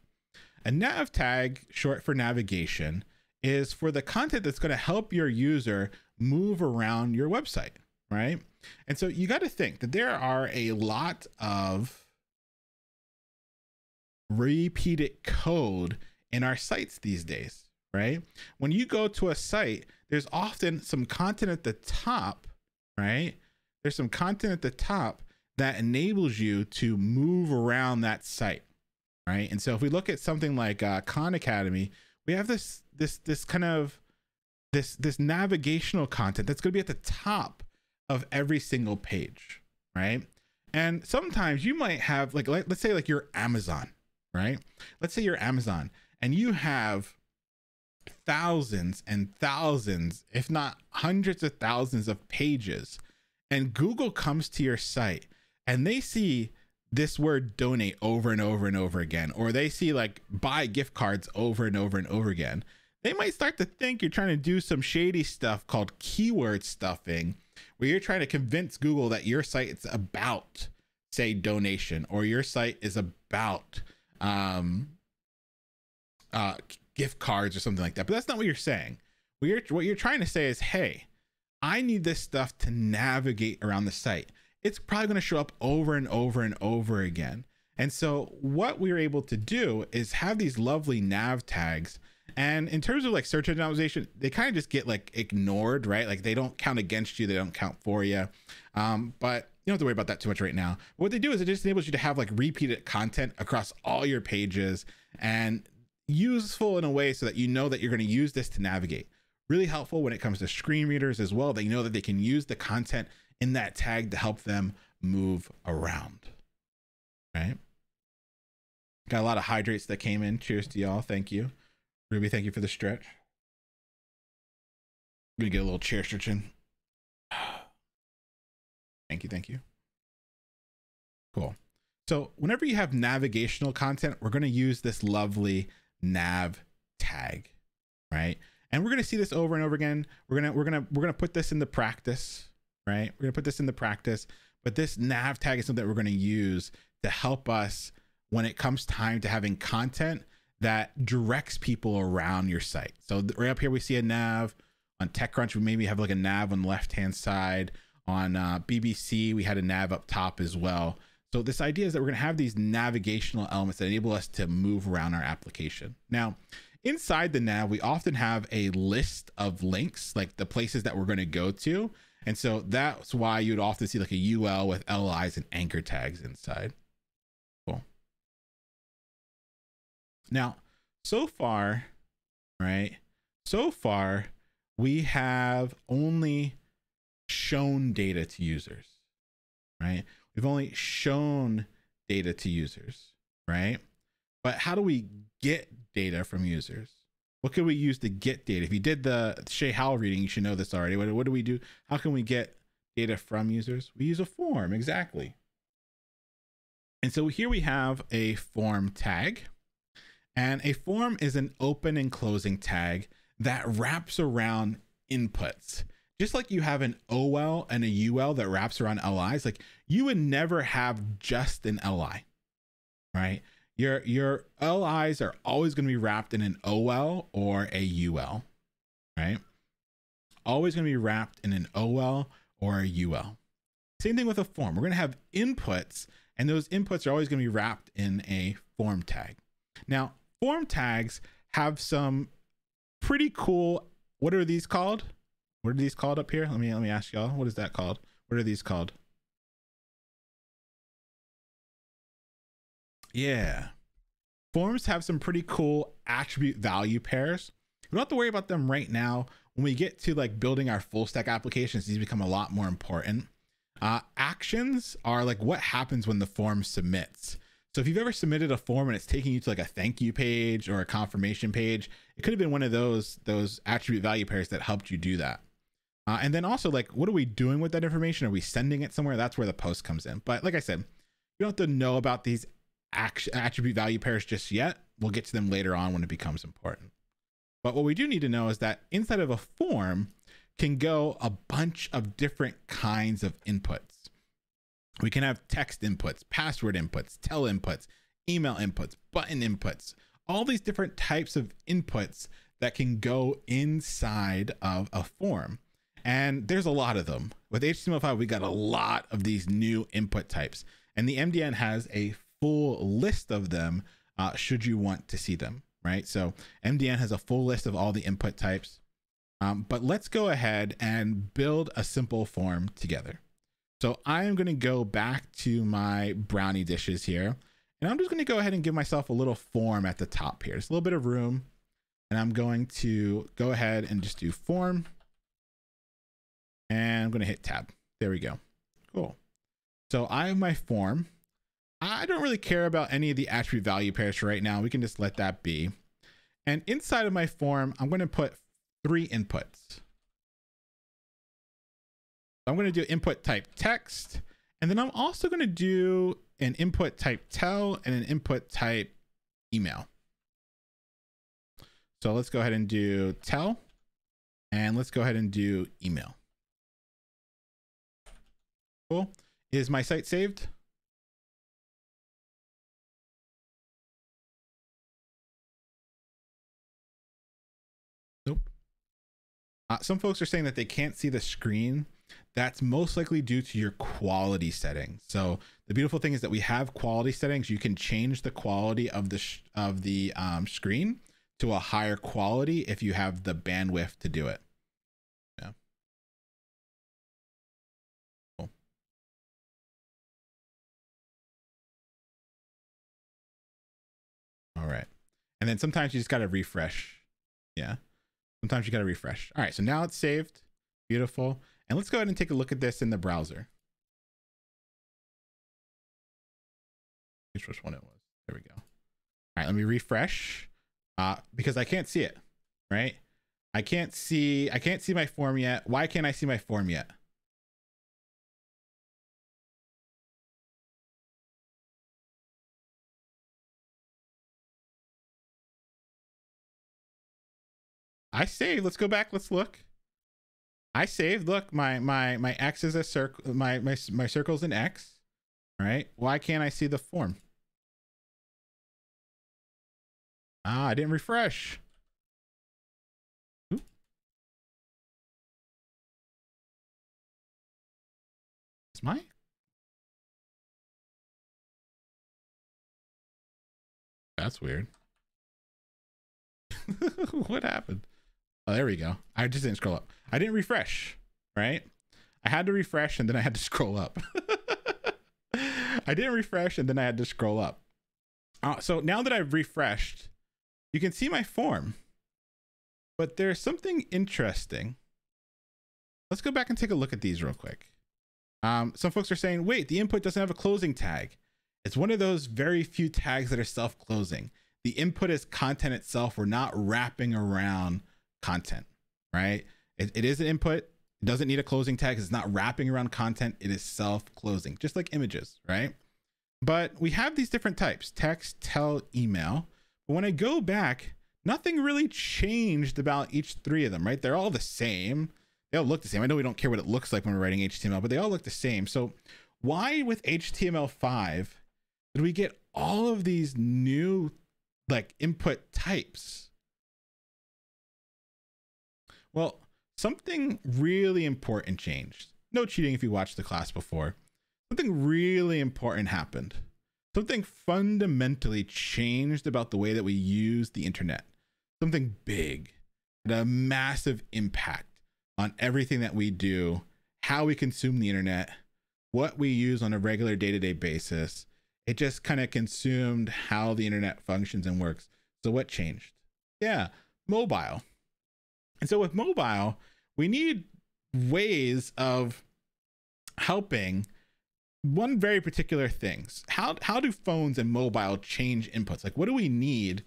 A nav tag, short for navigation, is for the content that's going to help your user move around your website, right? And so you got to think that there are a lot of repeated code in our sites these days, right? When you go to a site, there's often some content at the top, right? There's some content at the top that enables you to move around that site right? And so if we look at something like uh, khan academy we have this this this kind of this this navigational content that's going to be at the top of every single page right? And sometimes you might have like let, let's say like you're amazon right? Let's say you're amazon and you have thousands and thousands, if not hundreds of thousands of pages, and Google comes to your site and they see this word donate over and over and over again, or they see like buy gift cards over and over and over again, they might start to think you're trying to do some shady stuff called keyword stuffing, where you're trying to convince Google that your site is about, say, donation, or your site is about um, uh, gift cards or something like that. But that's not what you're saying. What you're, what you're trying to say is, hey, I need this stuff to navigate around the site. It's probably going to show up over and over and over again. And so, what we were able to do is have these lovely nav tags and in terms of like search engine optimization, they kind of just get like ignored, right? Like they don't count against you, they don't count for you. Um, but you don't have to worry about that too much right now. But what they do is it just enables you to have like repeated content across all your pages and useful in a way so that you know that you're going to use this to navigate. Really helpful when it comes to screen readers as well. They know that they can use the content in that tag to help them move around. Right? Got a lot of hydrates that came in. Cheers to y'all. Thank you. Ruby, thank you for the stretch. I'm gonna get a little chair stretching. Thank you, thank you. Cool. So whenever you have navigational content, we're gonna use this lovely nav tag, right? And we're gonna see this over and over again. We're gonna we're gonna we're gonna put this into practice, right? We're gonna put this into practice. But this nav tag is something that we're gonna use to help us when it comes time to having content that directs people around your site. So right up here, we see a nav on TechCrunch. We maybe have like a nav on the left hand side. On uh, BBC, we had a nav up top as well. So this idea is that we're going to have these navigational elements that enable us to move around our application. Now, inside the nav, we often have a list of links, like the places that we're going to go to. And so that's why you'd often see like a UL with LIs and anchor tags inside. Cool. Now, so far, right? So far, we have only shown data to users, right? We've only shown data to users, right? But how do we get data from users? What can we use to get data? If you did the Shay Howe reading, you should know this already. What, what do we do? How can we get data from users? We use a form, exactly. And so here we have a form tag and a form is an open and closing tag that wraps around inputs. Just like you have an OL and a UL that wraps around LIs, like you would never have just an LI, right? Your your LIs are always going to be wrapped in an OL or a UL, right? Always going to be wrapped in an OL or a UL. Same thing with a form. We're going to have inputs, and those inputs are always going to be wrapped in a form tag. Now, form tags have some pretty cool. What are these called? What are these called up here? Let me let me ask y'all. What is that called? What are these called? Yeah. Forms have some pretty cool attribute value pairs. We don't have to worry about them right now. When we get to like building our full stack applications, these become a lot more important. Uh, actions are like what happens when the form submits. So if you've ever submitted a form and it's taking you to like a thank you page or a confirmation page, it could have been one of those those attribute value pairs that helped you do that. Uh, and then also like, what are we doing with that information? Are we sending it somewhere? That's where the post comes in. But like I said, you don't have to know about these attribute value pairs just yet. We'll get to them later on when it becomes important. But what we do need to know is that inside of a form can go a bunch of different kinds of inputs. We can have text inputs, password inputs, tel inputs, email inputs, button inputs, all these different types of inputs that can go inside of a form. And there's a lot of them. With HTML5, we got a lot of these new input types. And the MDN has a full list of them uh, should you want to see them, right? So MDN has a full list of all the input types. Um, but let's go ahead and build a simple form together. So I am going to go back to my brownie dishes here. And I'm just going to go ahead and give myself a little form at the top here. Just a little bit of room. And I'm going to go ahead and just do form. And I'm going to hit tab. There we go. Cool. So I have my form. I don't really care about any of the attribute value pairs right now. We can just let that be. And inside of my form, I'm going to put three inputs. I'm going to do input type text. And then I'm also going to do an input type tel and an input type email. So let's go ahead and do tel. And let's go ahead and do email. Cool. Is my site saved? Uh, some folks are saying that they can't see the screen. That's most likely due to your quality settings. So the beautiful thing is that we have quality settings. You can change the quality of the of the um, screen to a higher quality if you have the bandwidth to do it. Yeah. Cool. All right. And then sometimes you just got to refresh. Yeah. Sometimes you got to refresh. All right. So now it's saved. Beautiful. And let's go ahead and take a look at this in the browser. Which one it was. There we go. All right. Let me refresh uh, because I can't see it, right? I can't see, I can't see my form yet. Why can't I see my form yet? I saved. Let's go back. Let's look. I saved. Look, my my my X is a circle. My my my circle's an X. All right. Why can't I see the form? Ah, I didn't refresh. Ooh. Is my That's weird. what happened? Oh, there we go. I just didn't scroll up. I didn't refresh, right? I had to refresh and then I had to scroll up. I didn't refresh and then I had to scroll up. Uh, so now that I've refreshed, you can see my form, but there's something interesting. Let's go back and take a look at these real quick. Um, some folks are saying, wait, the input doesn't have a closing tag. It's one of those very few tags that are self-closing. The input is content itself. We're not wrapping around content, right? It, it is an input. It doesn't need a closing tag. It's not wrapping around content. It is self-closing, just like images, right? But we have these different types, text, tel, email. But when I go back, nothing really changed about each three of them, right? They're all the same. They all look the same. I know we don't care what it looks like when we're writing HTML, but they all look the same. So why with HTML5 did we get all of these new like input types? Well, something really important changed. No cheating if you watched the class before. Something really important happened something fundamentally changed about the way that we use the internet. Something big had a massive impact on everything that we do, how we consume the internet, what we use on a regular day to day basis. It just kind of consumed how the internet functions and works. So, what changed? Yeah, mobile. And so, with mobile, we need ways of helping one very particular things. How how do phones and mobile change inputs? Like what do we need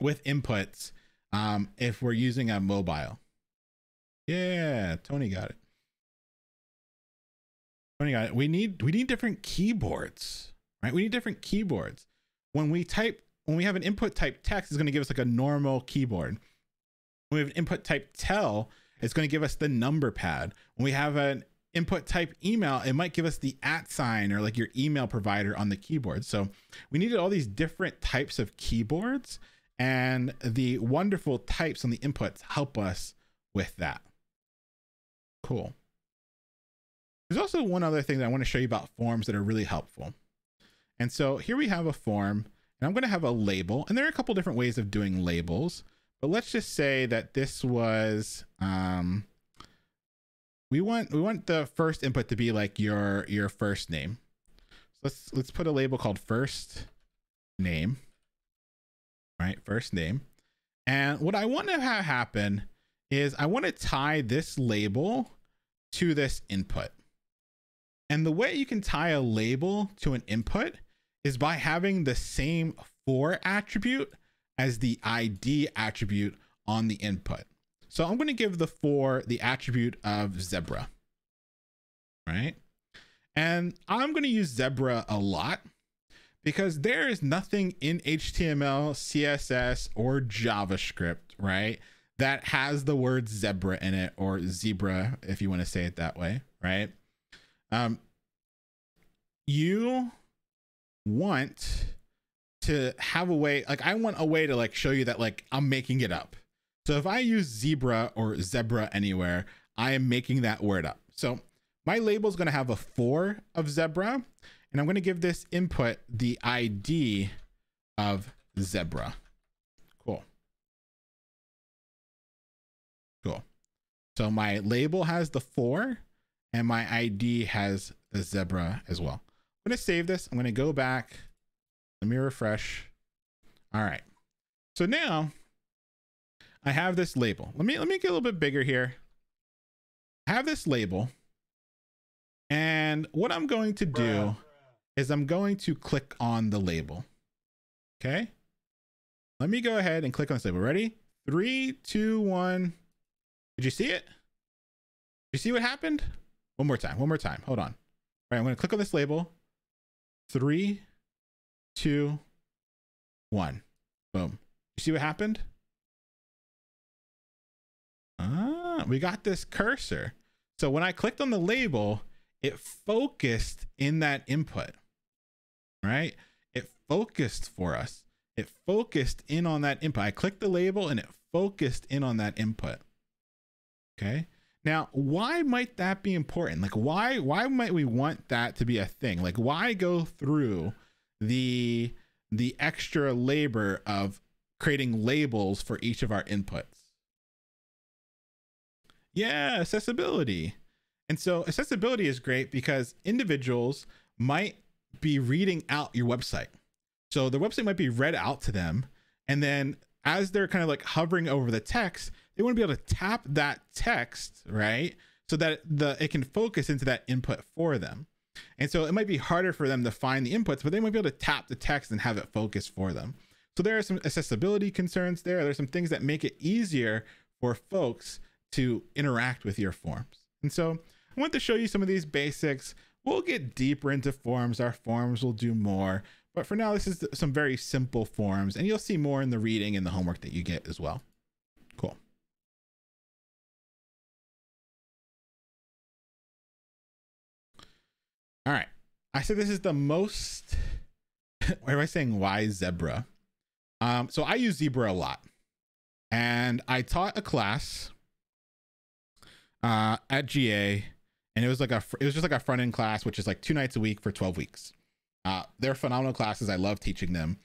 with inputs um, if we're using a mobile? Yeah, Tony got it. Tony got it. We need we need different keyboards, right? We need different keyboards. When we type when we have an input type text, it's going to give us like a normal keyboard. When we have an input type tel, it's going to give us the number pad. When we have an input type email, it might give us the at sign or like your email provider on the keyboard. So we needed all these different types of keyboards and the wonderful types on the inputs help us with that. Cool. There's also one other thing that I want to show you about forms that are really helpful. And so here we have a form and I'm going to have a label and there are a couple different ways of doing labels, but let's just say that this was, um, we want we want the first input to be like your your first name. So let's let's put a label called first name. Right, first name. And what I want to have happen is I want to tie this label to this input. And the way you can tie a label to an input is by having the same for attribute as the ID attribute on the input. So I'm going to give the for the attribute of zebra, right? And I'm going to use zebra a lot because there is nothing in HTML, CSS, or JavaScript, right, that has the word zebra in it or zebra, if you want to say it that way, right? Um, you want to have a way, like, I want a way to like show you that like I'm making it up. So if I use zebra or zebra anywhere, I am making that word up. So my label is going to have a for of zebra and I'm going to give this input the ID of zebra. Cool. Cool. So my label has the for and my ID has the zebra as well. I'm going to save this. I'm going to go back. Let me refresh. All right. So now I have this label. Let me let me get a little bit bigger here. I have this label. And what I'm going to do is I'm going to click on the label. Okay. Let me go ahead and click on this label. Ready? Three, two, one. Did you see it? Did you see what happened? One more time. One more time. Hold on. All right. I'm going to click on this label. Three, two, one. Boom. You see what happened? Ah, we got this cursor. So when I clicked on the label, it focused in that input right? It focused for us. It focused in on that input. I clicked the label and it focused in on that input. Okay. Now, why might that be important? Like why why might we want that to be a thing? Like why go through the the extra labor of creating labels for each of our inputs? Yeah, accessibility. And so accessibility is great because individuals might be reading out your website. So the website might be read out to them. And then as they're kind of like hovering over the text, they want to be able to tap that text, right? So that the it can focus into that input for them. And so it might be harder for them to find the inputs, but they might be able to tap the text and have it focus for them. So there are some accessibility concerns there. There's some things that make it easier for folks to interact with your forms. And so I want to show you some of these basics. We'll get deeper into forms. Our forms will do more. But for now, this is some very simple forms, and you'll see more in the reading and the homework that you get as well. All right. I said this is the most, why am I saying why zebra? Um, so I use zebra a lot. And I taught a class uh, at GA and it was like a it was just like a front end class, which is like two nights a week for 12 weeks. Uh, they're phenomenal classes. I love teaching them,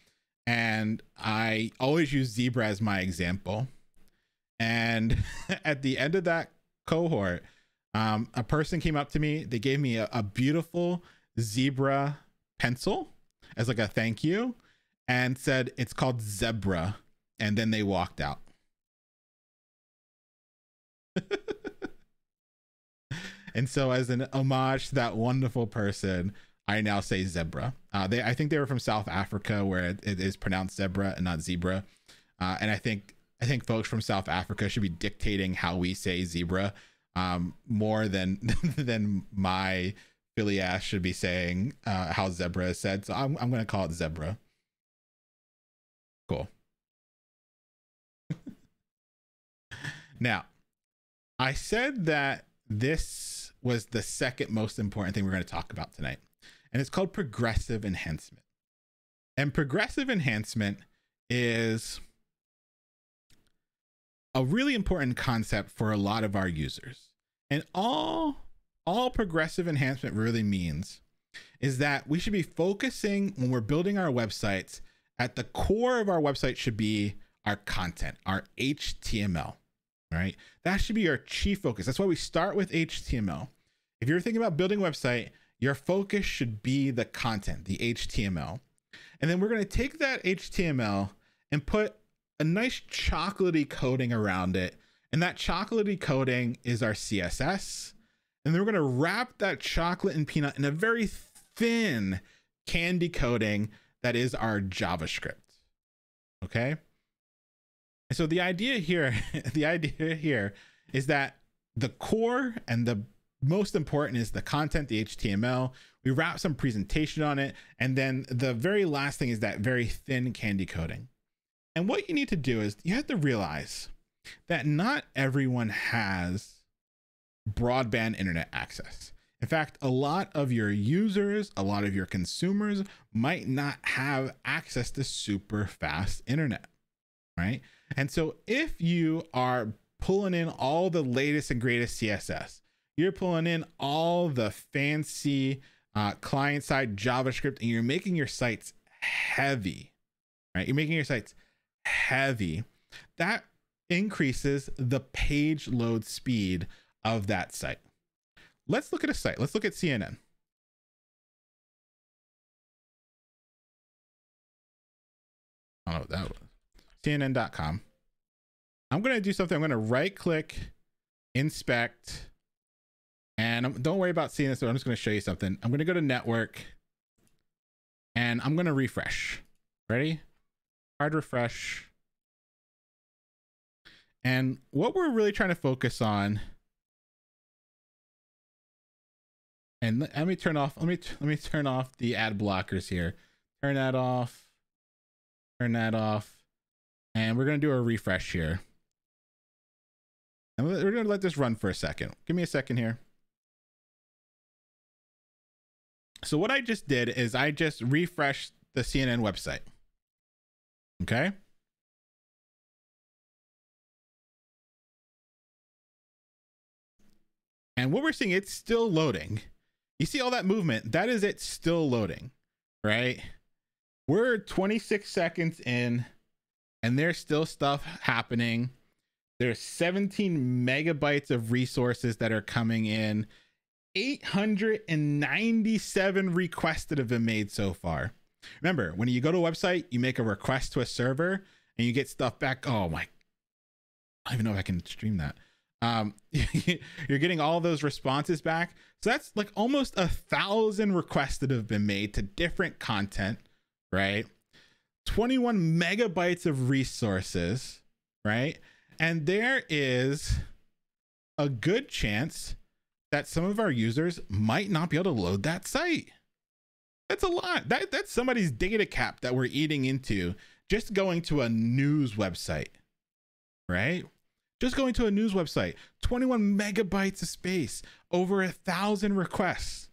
and I always use Zebra as my example. And at the end of that cohort, um, a person came up to me. They gave me a, a beautiful zebra pencil as like a thank you, and said it's called Zebra, and then they walked out. And so, as an homage to that wonderful person, I now say zebra. Uh, they, I think they were from South Africa, where it, it is pronounced zebra and not zebra. Uh, and I think, I think folks from South Africa should be dictating how we say zebra um, more than than my Philly ass should be saying uh, how zebra is said. So I'm, I'm to call it zebra. Cool. now, I said that this was the second most important thing we're going to talk about tonight. And it's called progressive enhancement. And progressive enhancement is a really important concept for a lot of our users. And all all progressive enhancement really means is that we should be focusing when we're building our websites at the core of our website should be our content, our HTML, right? That should be our chief focus. That's why we start with HTML. If you're thinking about building a website, your focus should be the content, the HTML. And then we're going to take that HTML and put a nice chocolatey coating around it. And that chocolatey coating is our CSS. And then we're going to wrap that chocolate and peanut in a very thin candy coating that is our JavaScript. Okay. And so the idea here, the idea here is that the core and the most important is the content, the HTML. We wrap some presentation on it. And then the very last thing is that very thin candy coating. And what you need to do is you have to realize that not everyone has broadband internet access. In fact, a lot of your users, a lot of your consumers might not have access to super fast internet, right? And so if you are pulling in all the latest and greatest CSS, you're pulling in all the fancy uh, client side JavaScript and you're making your sites heavy, right? You're making your sites heavy. That increases the page load speed of that site. Let's look at a site. Let's look at CNN. I don't know what that was. CNN.com. I'm going to do something. I'm going to right click, inspect, and don't worry about seeing this. but I'm just going to show you something. I'm going to go to network and I'm going to refresh. Ready? Hard refresh. And what we're really trying to focus on and let me turn off let me let me turn off the ad blockers here. Turn that off. Turn that off. And we're going to do a refresh here. And we're going to let this run for a second. Give me a second here. So what I just did is I just refreshed the CNN website. Okay? And what we're seeing, it's still loading. You see all that movement? That is it still loading, right? We're 26 seconds in and there's still stuff happening. There's 17 megabytes of resources that are coming in. 897 requests that have been made so far. Remember, when you go to a website, you make a request to a server and you get stuff back. Oh my, I don't even know if I can stream that um, you're getting all those responses back. So that's like almost a thousand requests that have been made to different content, right? 21 megabytes of resources, right? And there is a good chance that some of our users might not be able to load that site. That's a lot. That that's somebody's data cap that we're eating into just going to a news website, right? Just going to a news website, 21 megabytes of space, over a thousand requests.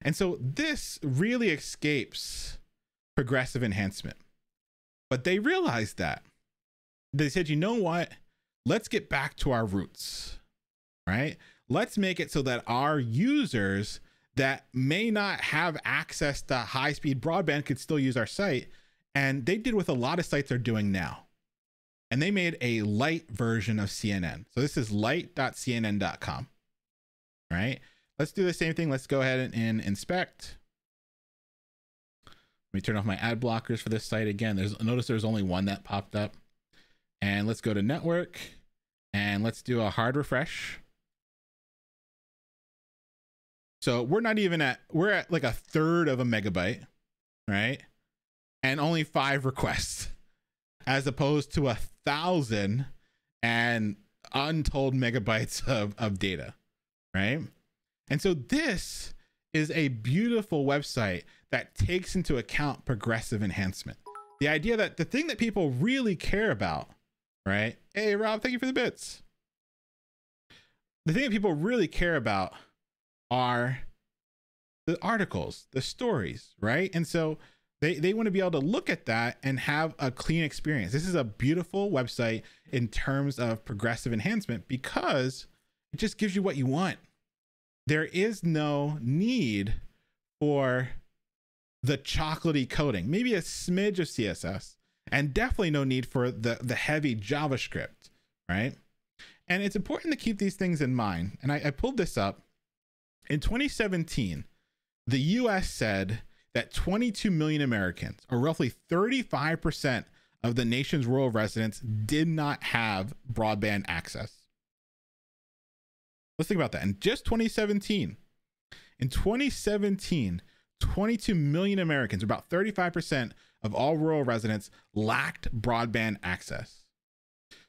And so this really escapes progressive enhancement. But they realized that. They said, you know what? Let's get back to our roots, right? Let's make it so that our users that may not have access to high speed broadband could still use our site. And they did what a lot of sites are doing now and they made a light version of CNN. So this is light.cnn.com. Right. Let's do the same thing. Let's go ahead and, and inspect. Let me turn off my ad blockers for this site again. There's notice there's only one that popped up. And let's go to network and let's do a hard refresh. So we're not even at we're at like a third of a megabyte, right? And only five requests as opposed to a thousand and untold megabytes of, of data, right? And so this is a beautiful website that takes into account progressive enhancement. The idea that the thing that people really care about, right? Hey, Rob, thank you for the bits. The thing that people really care about are the articles, the stories, right? And so they, they want to be able to look at that and have a clean experience. This is a beautiful website in terms of progressive enhancement because it just gives you what you want. There is no need for the chocolatey coding, maybe a smidge of CSS, and definitely no need for the, the heavy JavaScript, right? And it's important to keep these things in mind. And I, I pulled this up. In 2017, the US said that 22 million Americans, or roughly 35% of the nation's rural residents, did not have broadband access. Let's think about that. In just 2017, in 2017, 22 million Americans, about 35% of all rural residents, lacked broadband access.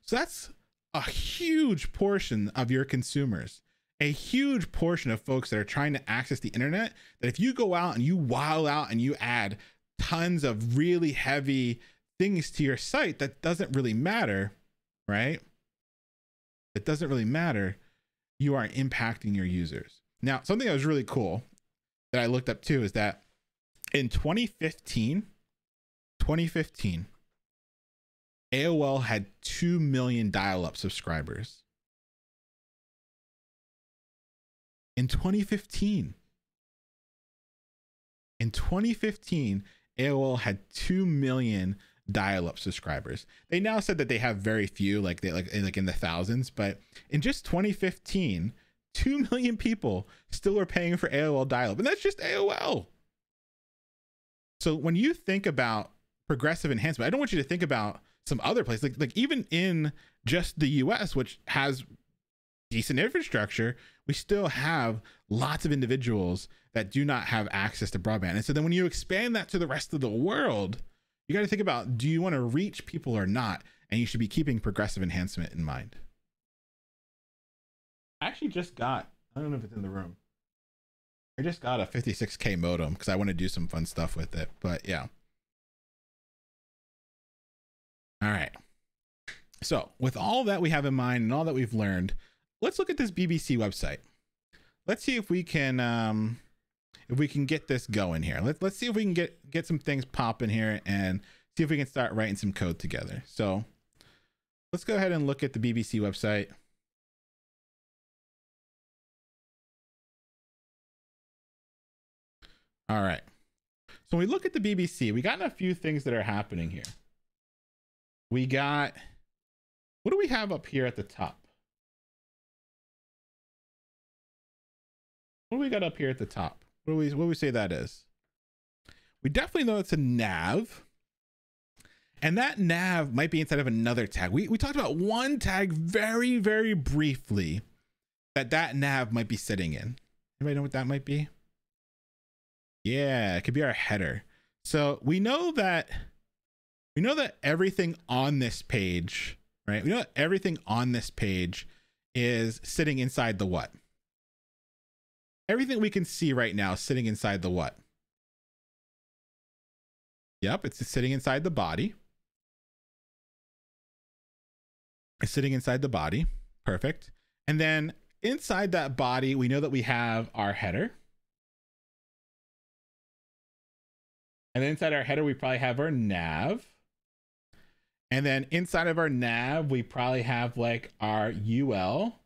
So that's a huge portion of your consumers, a huge portion of folks that are trying to access the internet. That if you go out and you wow out and you add tons of really heavy things to your site, that doesn't really matter, right? It doesn't really matter. You are impacting your users. Now, something that was really cool that I looked up too is that in 2015, 2015, AOL had 2 million dial up subscribers. In 2015, in 2015, AOL had 2 million dial-up subscribers. They now said that they have very few, like they like like in the thousands, but in just 2015, 2 million people still are paying for AOL dial-up, and that's just AOL. So when you think about progressive enhancement, I don't want you to think about some other place like like even in just the US which has decent infrastructure we still have lots of individuals that do not have access to broadband. And so then when you expand that to the rest of the world you got to think about do you want to reach people or not? And you should be keeping progressive enhancement in mind. I actually just got i don't know if it's in the room. I just got a 56k modem because i want to do some fun stuff with it but yeah. All right. So, with all that we have in mind and all that we've learned, let's look at this BBC website. Let's see if we can um if we can get this going here. Let's let's see if we can get get some things popping here and see if we can start writing some code together. So, let's go ahead and look at the BBC website. All right. So, when we look at the BBC, we got a few things that are happening here we got what do we have up here at the top? What do we got up here at the top? What do we what do we say that is? We definitely know it's a nav. And that nav might be inside of another tag. We we talked about one tag very very briefly that that nav might be sitting in. Anybody know what that might be? Yeah, it could be our header. So we know that we know that everything on this page, right? We know that everything on this page is sitting inside the what? Everything we can see right now sitting inside the what? Yep, it's sitting inside the body. It's sitting inside the body. Perfect. And then inside that body, we know that we have our header. And then inside our header, we probably have our nav. And then inside of our nav, we probably have like our UL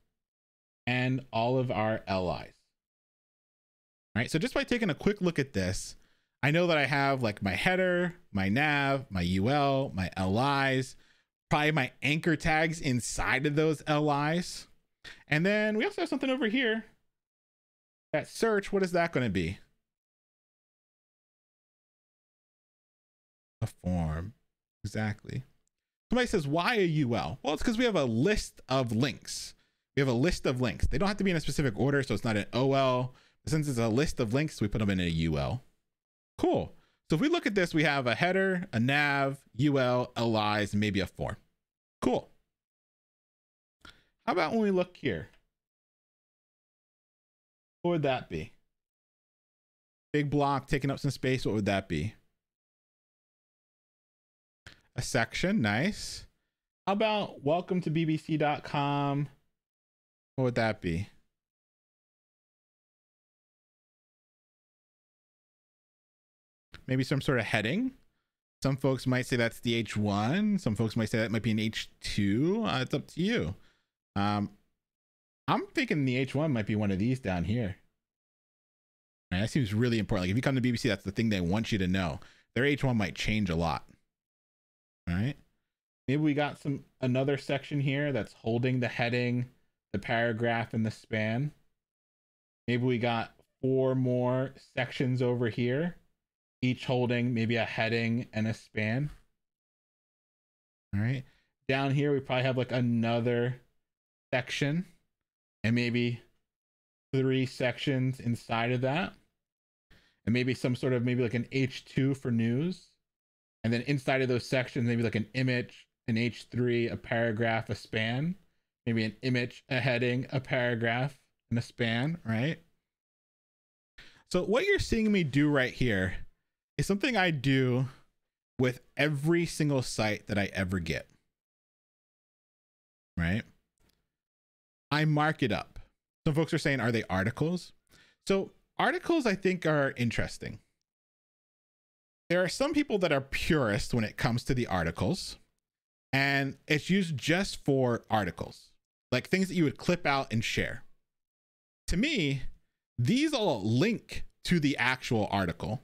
and all of our LIs. Right. So just by taking a quick look at this, I know that I have like my header, my nav, my UL, my LIs, probably my anchor tags inside of those LIs. And then we also have something over here. That search, what is that going to be? A form. Exactly. Somebody says, why a UL? Well, it's because we have a list of links. We have a list of links. They don't have to be in a specific order, so it's not an OL. Since it's a list of links, we put them in a UL. Cool. So if we look at this, we have a header, a nav, UL, LIs, maybe a form. Cool. How about when we look here? What would that be? Big block taking up some space. What would that be? a section. Nice. How about welcome to bbc.com? What would that be? Maybe some sort of heading. Some folks might say that's the H1. Some folks might say that might be an H2. Uh, it's up to you. Um, I'm thinking the H1 might be one of these down here. That seems really important. Like if you come to BBC, that's the thing they want you to know. Their H1 might change a lot. All right. Maybe we got some another section here that's holding the heading, the paragraph, and the span. Maybe we got four more sections over here, each holding maybe a heading and a span. All right. Down here, we probably have like another section and maybe three sections inside of that. And maybe some sort of maybe like an H2 for news and then inside of those sections maybe like an image an H3, a paragraph, a span, maybe an image, a heading, a paragraph, and a span, right? So what you're seeing me do right here is something I do with every single site that I ever get. Right? I mark it up. Some folks are saying, are they articles? So articles I think are interesting. There are some people that are purists when it comes to the articles, and it's used just for articles, like things that you would clip out and share. To me, these all link to the actual article,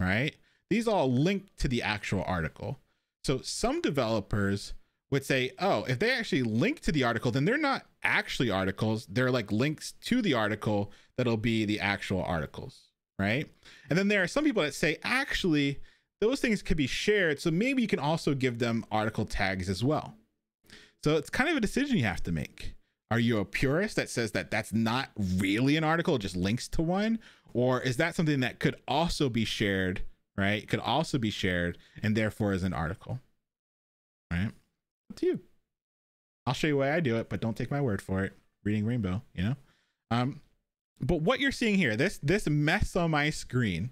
right? These all link to the actual article. So some developers would say, oh, if they actually link to the article, then they're not actually articles. They're like links to the article that'll be the actual articles, right? And then there are some people that say, actually, those things could be shared. So maybe you can also give them article tags as well. So it's kind of a decision you have to make. Are you a purist that says that that's not really an article, just links to one? Or is that something that could also be shared, right? Could also be shared and therefore is an article, right? Up to you. I'll show you why I do it, but don't take my word for it. Reading Rainbow, you know? Um, but what you're seeing here, this this mess on my screen,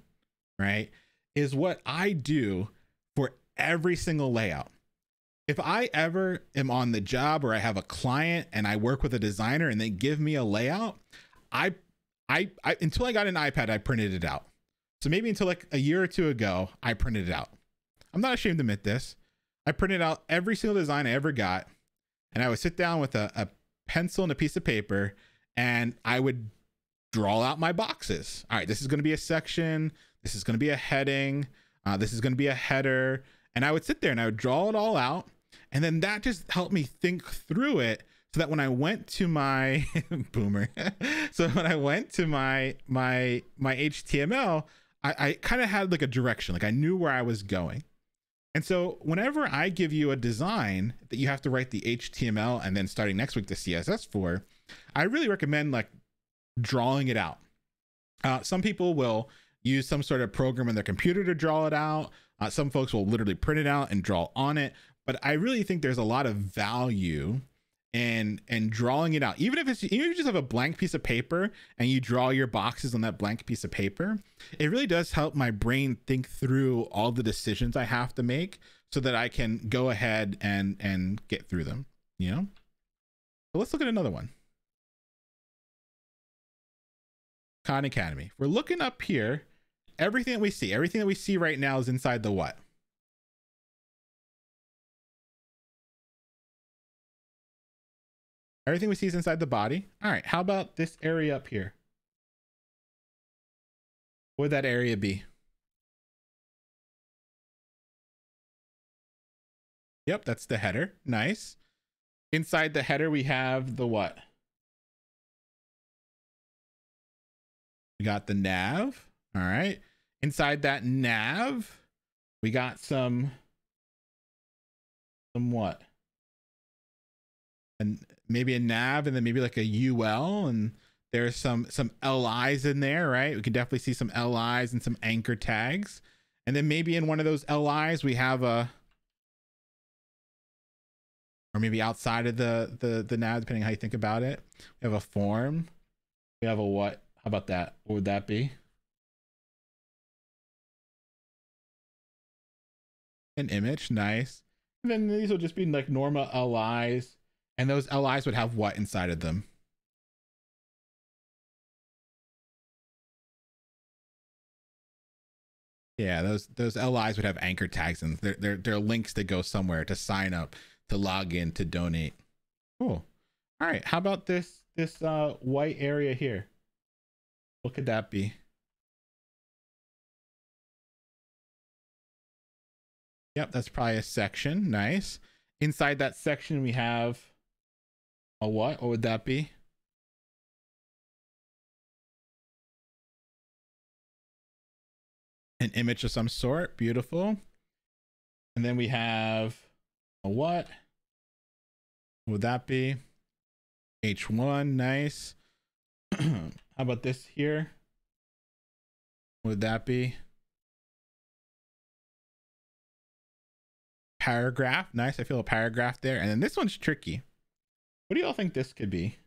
right, is what I do for every single layout if I ever am on the job or I have a client and I work with a designer and they give me a layout, I, I, I until I got an iPad, I printed it out. So maybe until like a year or two ago, I printed it out. I'm not ashamed to admit this. I printed out every single design I ever got, and I would sit down with a, a pencil and a piece of paper, and I would draw out my boxes. All right, this is going to be a section. This is going to be a heading. Uh, this is going to be a header. And I would sit there and I would draw it all out and then that just helped me think through it so that when I went to my boomer, so when I went to my my my HTML, I, I kind of had like a direction, like I knew where I was going. And so whenever I give you a design that you have to write the HTML and then starting next week the CSS for, I really recommend like drawing it out. Uh, some people will use some sort of program on their computer to draw it out. Uh, some folks will literally print it out and draw on it but I really think there's a lot of value in and drawing it out. Even if it's even if you just have a blank piece of paper and you draw your boxes on that blank piece of paper, it really does help my brain think through all the decisions I have to make so that I can go ahead and and get through them, you know? So let's look at another one. Khan Academy. if We're looking up here. Everything that we see, everything that we see right now is inside the what? Everything we see is inside the body. All right, how about this area up here? What would that area be? Yep, that's the header. Nice. Inside the header, we have the what? We got the nav. All right. Inside that nav, we got some, some what? And maybe a nav and then maybe like a UL and there's some some LIs in there, right? We can definitely see some LIs and some anchor tags. And then maybe in one of those LIs we have a or maybe outside of the the the nav depending how you think about it. We have a form. We have a what? How about that? What would that be? An image, nice. And then these will just be like normal LIs and those LIs would have what inside of them? Yeah, those those LIs would have anchor tags and they're, they're they're links that go somewhere to sign up, to log in, to donate. Cool. All right, how about this this uh white area here? What could that be? Yep, that's probably a section. Nice. Inside that section we have a what? What would that be? An image of some sort. Beautiful. And then we have a what? what would that be? H1. Nice. How about this here? What would that be? paragraph. Nice. I feel a paragraph there. And then this one's tricky. What do y'all think this could be?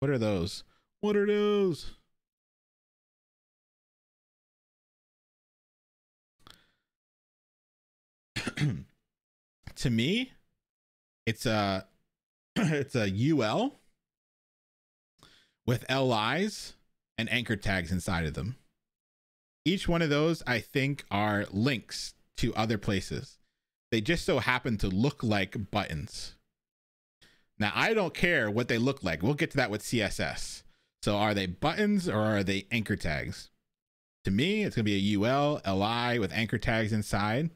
What are those? What are those? to me, it's a it's a UL with LIs and anchor tags inside of them. Each one of those, I think, are links to other places. They just so happen to look like buttons. Now, I don't care what they look like. We'll get to that with CSS. So, are they buttons or are they anchor tags? To me, it's going to be a UL, LI with anchor tags inside.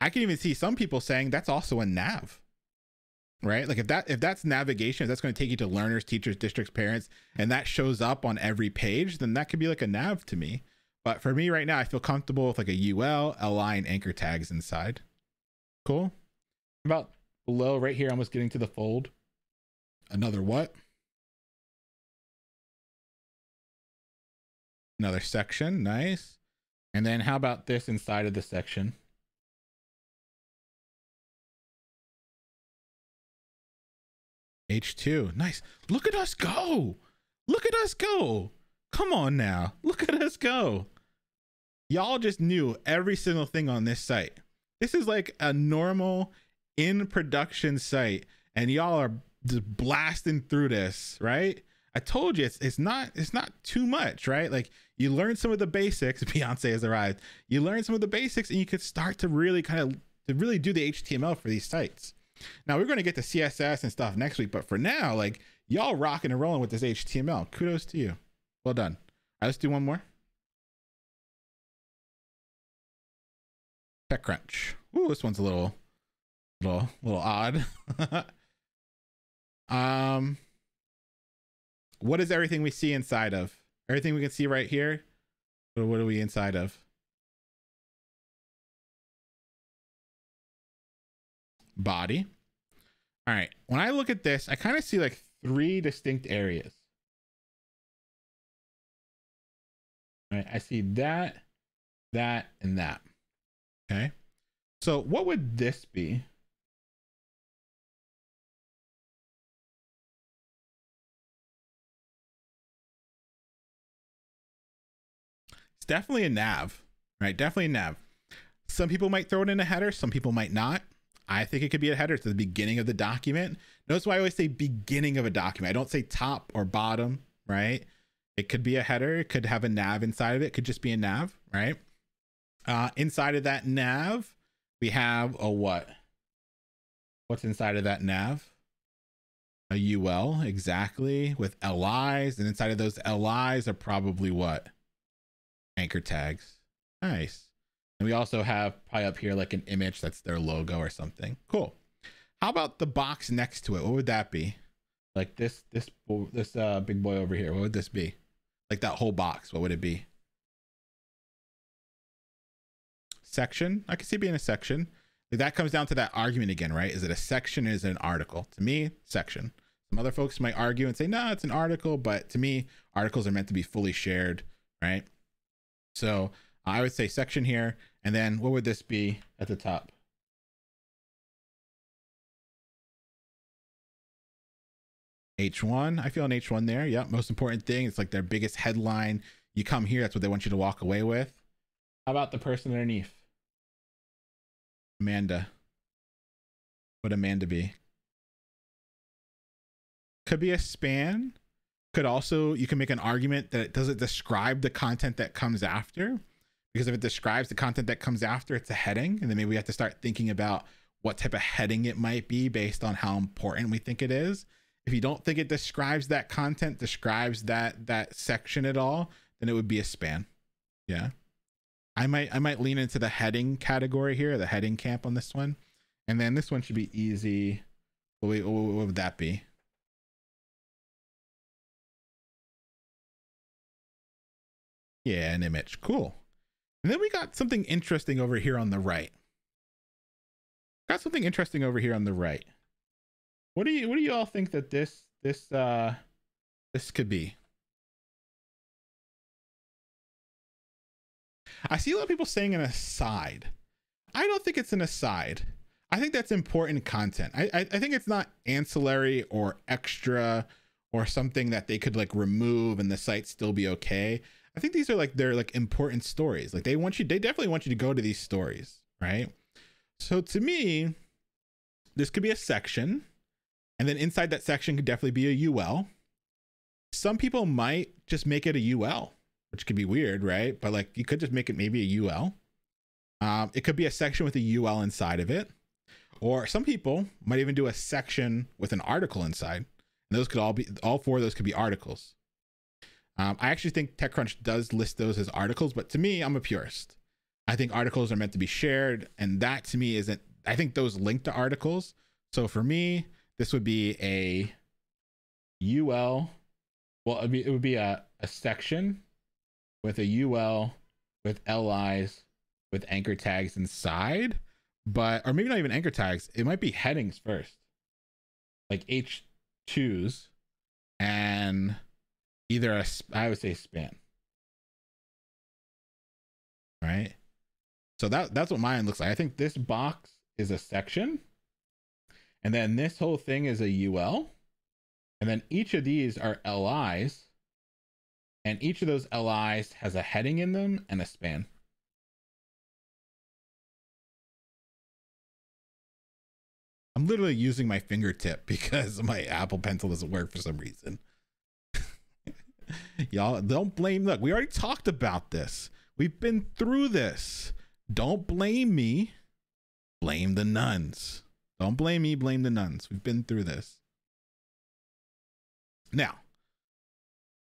I can even see some people saying that's also a nav right like if that if that's navigation if that's going to take you to learners teachers districts parents and that shows up on every page then that could be like a nav to me but for me right now i feel comfortable with like a ul li and anchor tags inside cool about below right here almost getting to the fold another what another section nice and then how about this inside of the section H2. Nice. Look at us go. Look at us go. Come on now. Look at us go. Y'all just knew every single thing on this site. This is like a normal in production site, and y'all are just blasting through this, right? I told you it's it's not it's not too much, right? Like you learn some of the basics. Beyonce has arrived. You learn some of the basics, and you could start to really kind of to really do the HTML for these sites. Now we're going to get to CSS and stuff next week, but for now, like y'all rocking and rolling with this HTML. Kudos to you. Well done. Right, let's do one more. TechCrunch. Ooh, this one's a little, little, little odd. um, what is everything we see inside of? Everything we can see right here. What are we inside of? body. All right. When I look at this, I kind of see like three distinct areas. All right. I see that, that, and that. Okay. So what would this be? Definitely a nav, right? Definitely a nav. Some people might throw it in a header, some people might not. I think it could be a header to the beginning of the document. Notice why I always say beginning of a document. I don't say top or bottom, right? It could be a header. It could have a nav inside of it. it could just be a nav, right? Uh, inside of that nav, we have a what? What's inside of that nav? A UL, exactly, with LIs. And inside of those LIs are probably what? Anchor tags. Nice. And we also have probably up here like an image that's their logo or something. Cool. How about the box next to it? What would that be? Like this, this, this uh, big boy over here. What would this be? Like that whole box. What would it be? Section. I can see being a section. That comes down to that argument again, right? Is it a section? is it an article? To me, section. Some other folks might argue and say, no, it's an article. But to me, articles are meant to be fully shared, right? So I would say section here. And then what would this be at the top? H1. I feel an H1 there. Yep. Most important thing. It's like their biggest headline. You come here, that's what they want you to walk away with. How about the person underneath? Amanda. Would Amanda be? Could be a span. Could also, you can make an argument that it doesn't describe the content that comes after because if it describes the content that comes after, it's a heading. And then maybe we have to start thinking about what type of heading it might be based on how important we think it is. If you don't think it describes that content, describes that that section at all, then it would be a span. Yeah. I might I might lean into the heading category here, the heading camp on this one. And then this one should be easy. What, what would that be? Yeah, an image. Cool. And then we got something interesting over here on the right. Got something interesting over here on the right. What do you what do you all think that this this uh this could be? I see a lot of people saying an aside. I don't think it's an aside. I think that's important content. I, I, I think it's not ancillary or extra or something that they could like remove and the site still be okay. I think these are like they're like important stories. Like they want you, they definitely want you to go to these stories, right? So to me, this could be a section, and then inside that section could definitely be a UL. Some people might just make it a UL, which could be weird, right? But like you could just make it maybe a UL. Um, it could be a section with a UL inside of it, or some people might even do a section with an article inside. And those could all be all four of those could be articles. Um, I actually think TechCrunch does list those as articles, but to me, I'm a purist. I think articles are meant to be shared, and that to me isn't. I think those link to articles. So for me, this would be a UL. Well, it would be a, a section with a UL with LIs with anchor tags inside, but or maybe not even anchor tags. It might be headings first, like H2s, and either a I would say span. Right? So that that's what mine looks like. I think this box is a section. And then this whole thing is a UL. And then each of these are LIs. And each of those LIs has a heading in them and a span. I'm literally using my fingertip because my Apple Pencil doesn't work for some reason. Y'all don't blame. Look, we already talked about this. We've been through this. Don't blame me. Blame the nuns. Don't blame me. Blame the nuns. We've been through this. Now,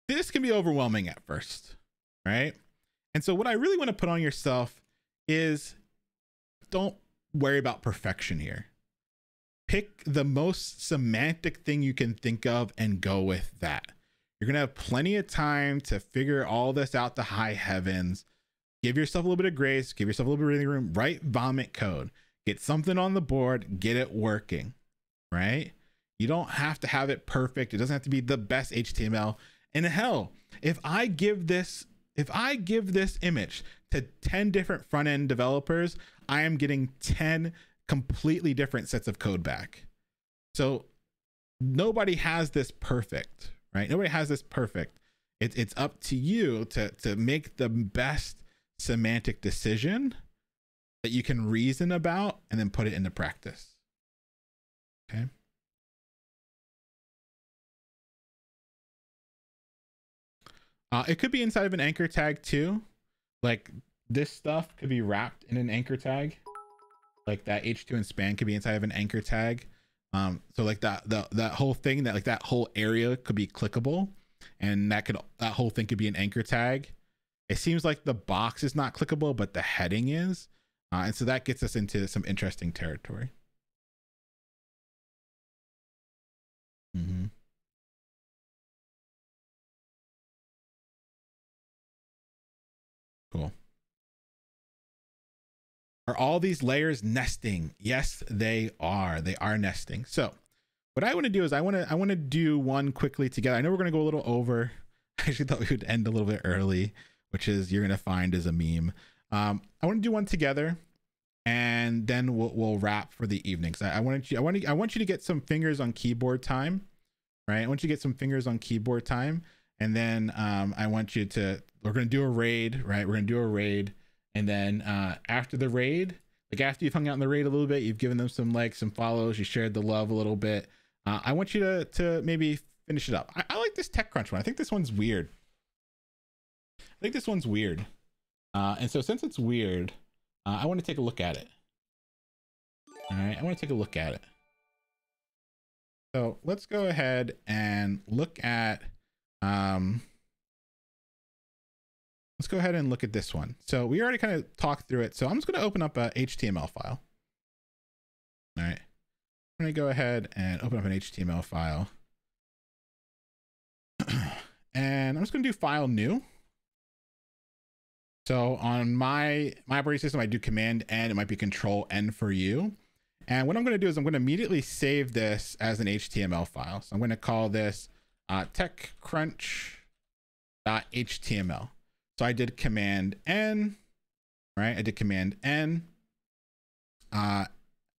this can be overwhelming at first, right? And so, what I really want to put on yourself is don't worry about perfection here. Pick the most semantic thing you can think of and go with that. You're to have plenty of time to figure all this out the high heavens. Give yourself a little bit of grace, give yourself a little bit of breathing room, write vomit code, get something on the board, get it working, right? You don't have to have it perfect. It doesn't have to be the best HTML. And hell, if I give this if I give this image to 10 different front end developers, I am getting 10 completely different sets of code back. So nobody has this perfect, right? Nobody has this perfect. It's it's up to you to to make the best semantic decision that you can reason about and then put it into practice. Okay. Uh, it could be inside of an anchor tag too. Like this stuff could be wrapped in an anchor tag. Like that H2 and span could be inside of an anchor tag. Um, so like that the that whole thing that like that whole area could be clickable, and that could that whole thing could be an anchor tag. It seems like the box is not clickable, but the heading is, uh, and so that gets us into some interesting territory. Mm-hmm. Are all these layers nesting? Yes, they are. They are nesting. So what I want to do is I want to I want to do one quickly together. I know we're going to go a little over. I actually thought we would end a little bit early, which is you're going to find as a meme. Um, I want to do one together and then we'll, we'll wrap for the evening. So I, I want you I want to I want you to get some fingers on keyboard time, right? I want you to get some fingers on keyboard time and then um, I want you to we're going to do a raid, right? We're going to do a raid and then uh, after the raid, like after you've hung out in the raid a little bit, you've given them some likes, some follows, you shared the love a little bit. Uh, I want you to to maybe finish it up. I, I like this TechCrunch one. I think this one's weird. I think this one's weird. Uh, and so since it's weird, uh, I want to take a look at it. All right, I want to take a look at it. So let's go ahead and look at um, let's go ahead and look at this one. So we already kind of talked through it. So I'm just going to open up a HTML file. All right. I'm going to go ahead and open up an HTML file. and I'm just going to do file new. So on my, my operating system, I do command N. It might be control N for you. And what I'm going to do is I'm going to immediately save this as an HTML file. So I'm going to call this uh, techcrunch.html. So I did command N, right? I did command N. Uh,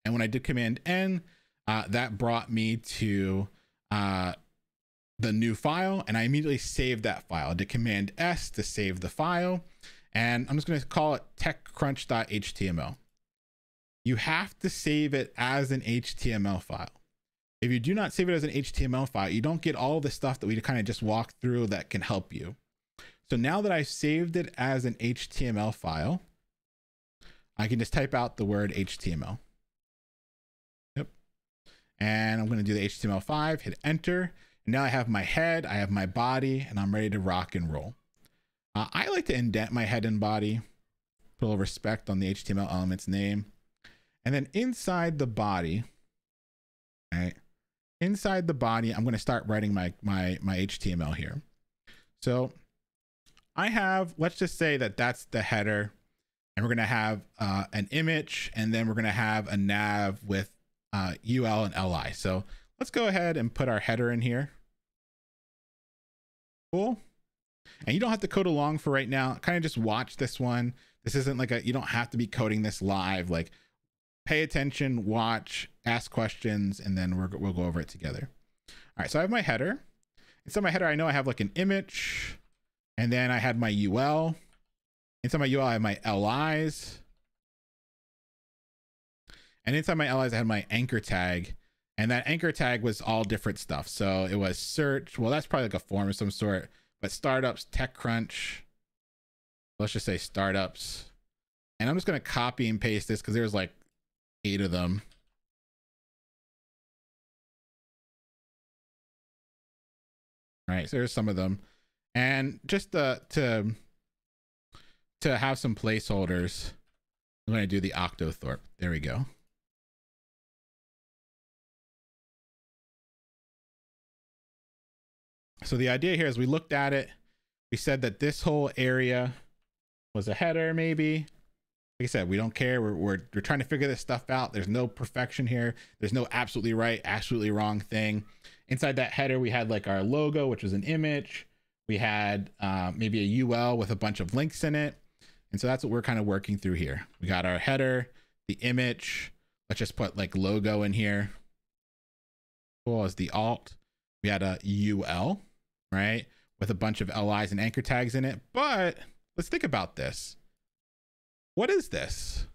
and when I did Command N, uh, that brought me to uh, the new file, and I immediately saved that file. I did Command S to save the file, and I'm just going to call it techcrunch.html. You have to save it as an HTML file. If you do not save it as an HTML file, you don't get all the stuff that we kind of just walked through that can help you. So now that I've saved it as an HTML file, I can just type out the word HTML. Yep. And I'm going to do the HTML5, hit enter. And now I have my head, I have my body, and I'm ready to rock and roll. Uh, I like to indent my head and body, put a little respect on the HTML element's name. And then inside the body, right? Inside the body, I'm going to start writing my, my, my HTML here. So I have, let's just say that that's the header and we're going to have uh, an image and then we're going to have a nav with uh, UL and LI. So let's go ahead and put our header in here. Cool. And you don't have to code along for right now. Kind of just watch this one. This isn't like a, you don't have to be coding this live. Like pay attention, watch, ask questions, and then we will go over it together. All right, so I have my header. Inside my header, I know I have like an image, and then I had my UL. Inside my UL, I had my LIs. And inside my LIs, I had my anchor tag. And that anchor tag was all different stuff. So it was search. Well, that's probably like a form of some sort. But startups, TechCrunch. Let's just say startups. And I'm just going to copy and paste this because there's like eight of them. All right, so there's some of them. And just to to, to have some placeholders, I'm going to do the Octothorpe. There we go. So the idea here is we looked at it. We said that this whole area was a header, maybe. Like I said, we don't care. We're, we're, we're trying to figure this stuff out. There's no perfection here. There's no absolutely right, absolutely wrong thing. Inside that header, we had like our logo, which was an image. We had uh, maybe a UL with a bunch of links in it. And so that's what we're kind of working through here. We got our header, the image. Let's just put like logo in here. Cool as the alt. We had a UL right? With a bunch of LIs and anchor tags in it. But let's think about this. What is this?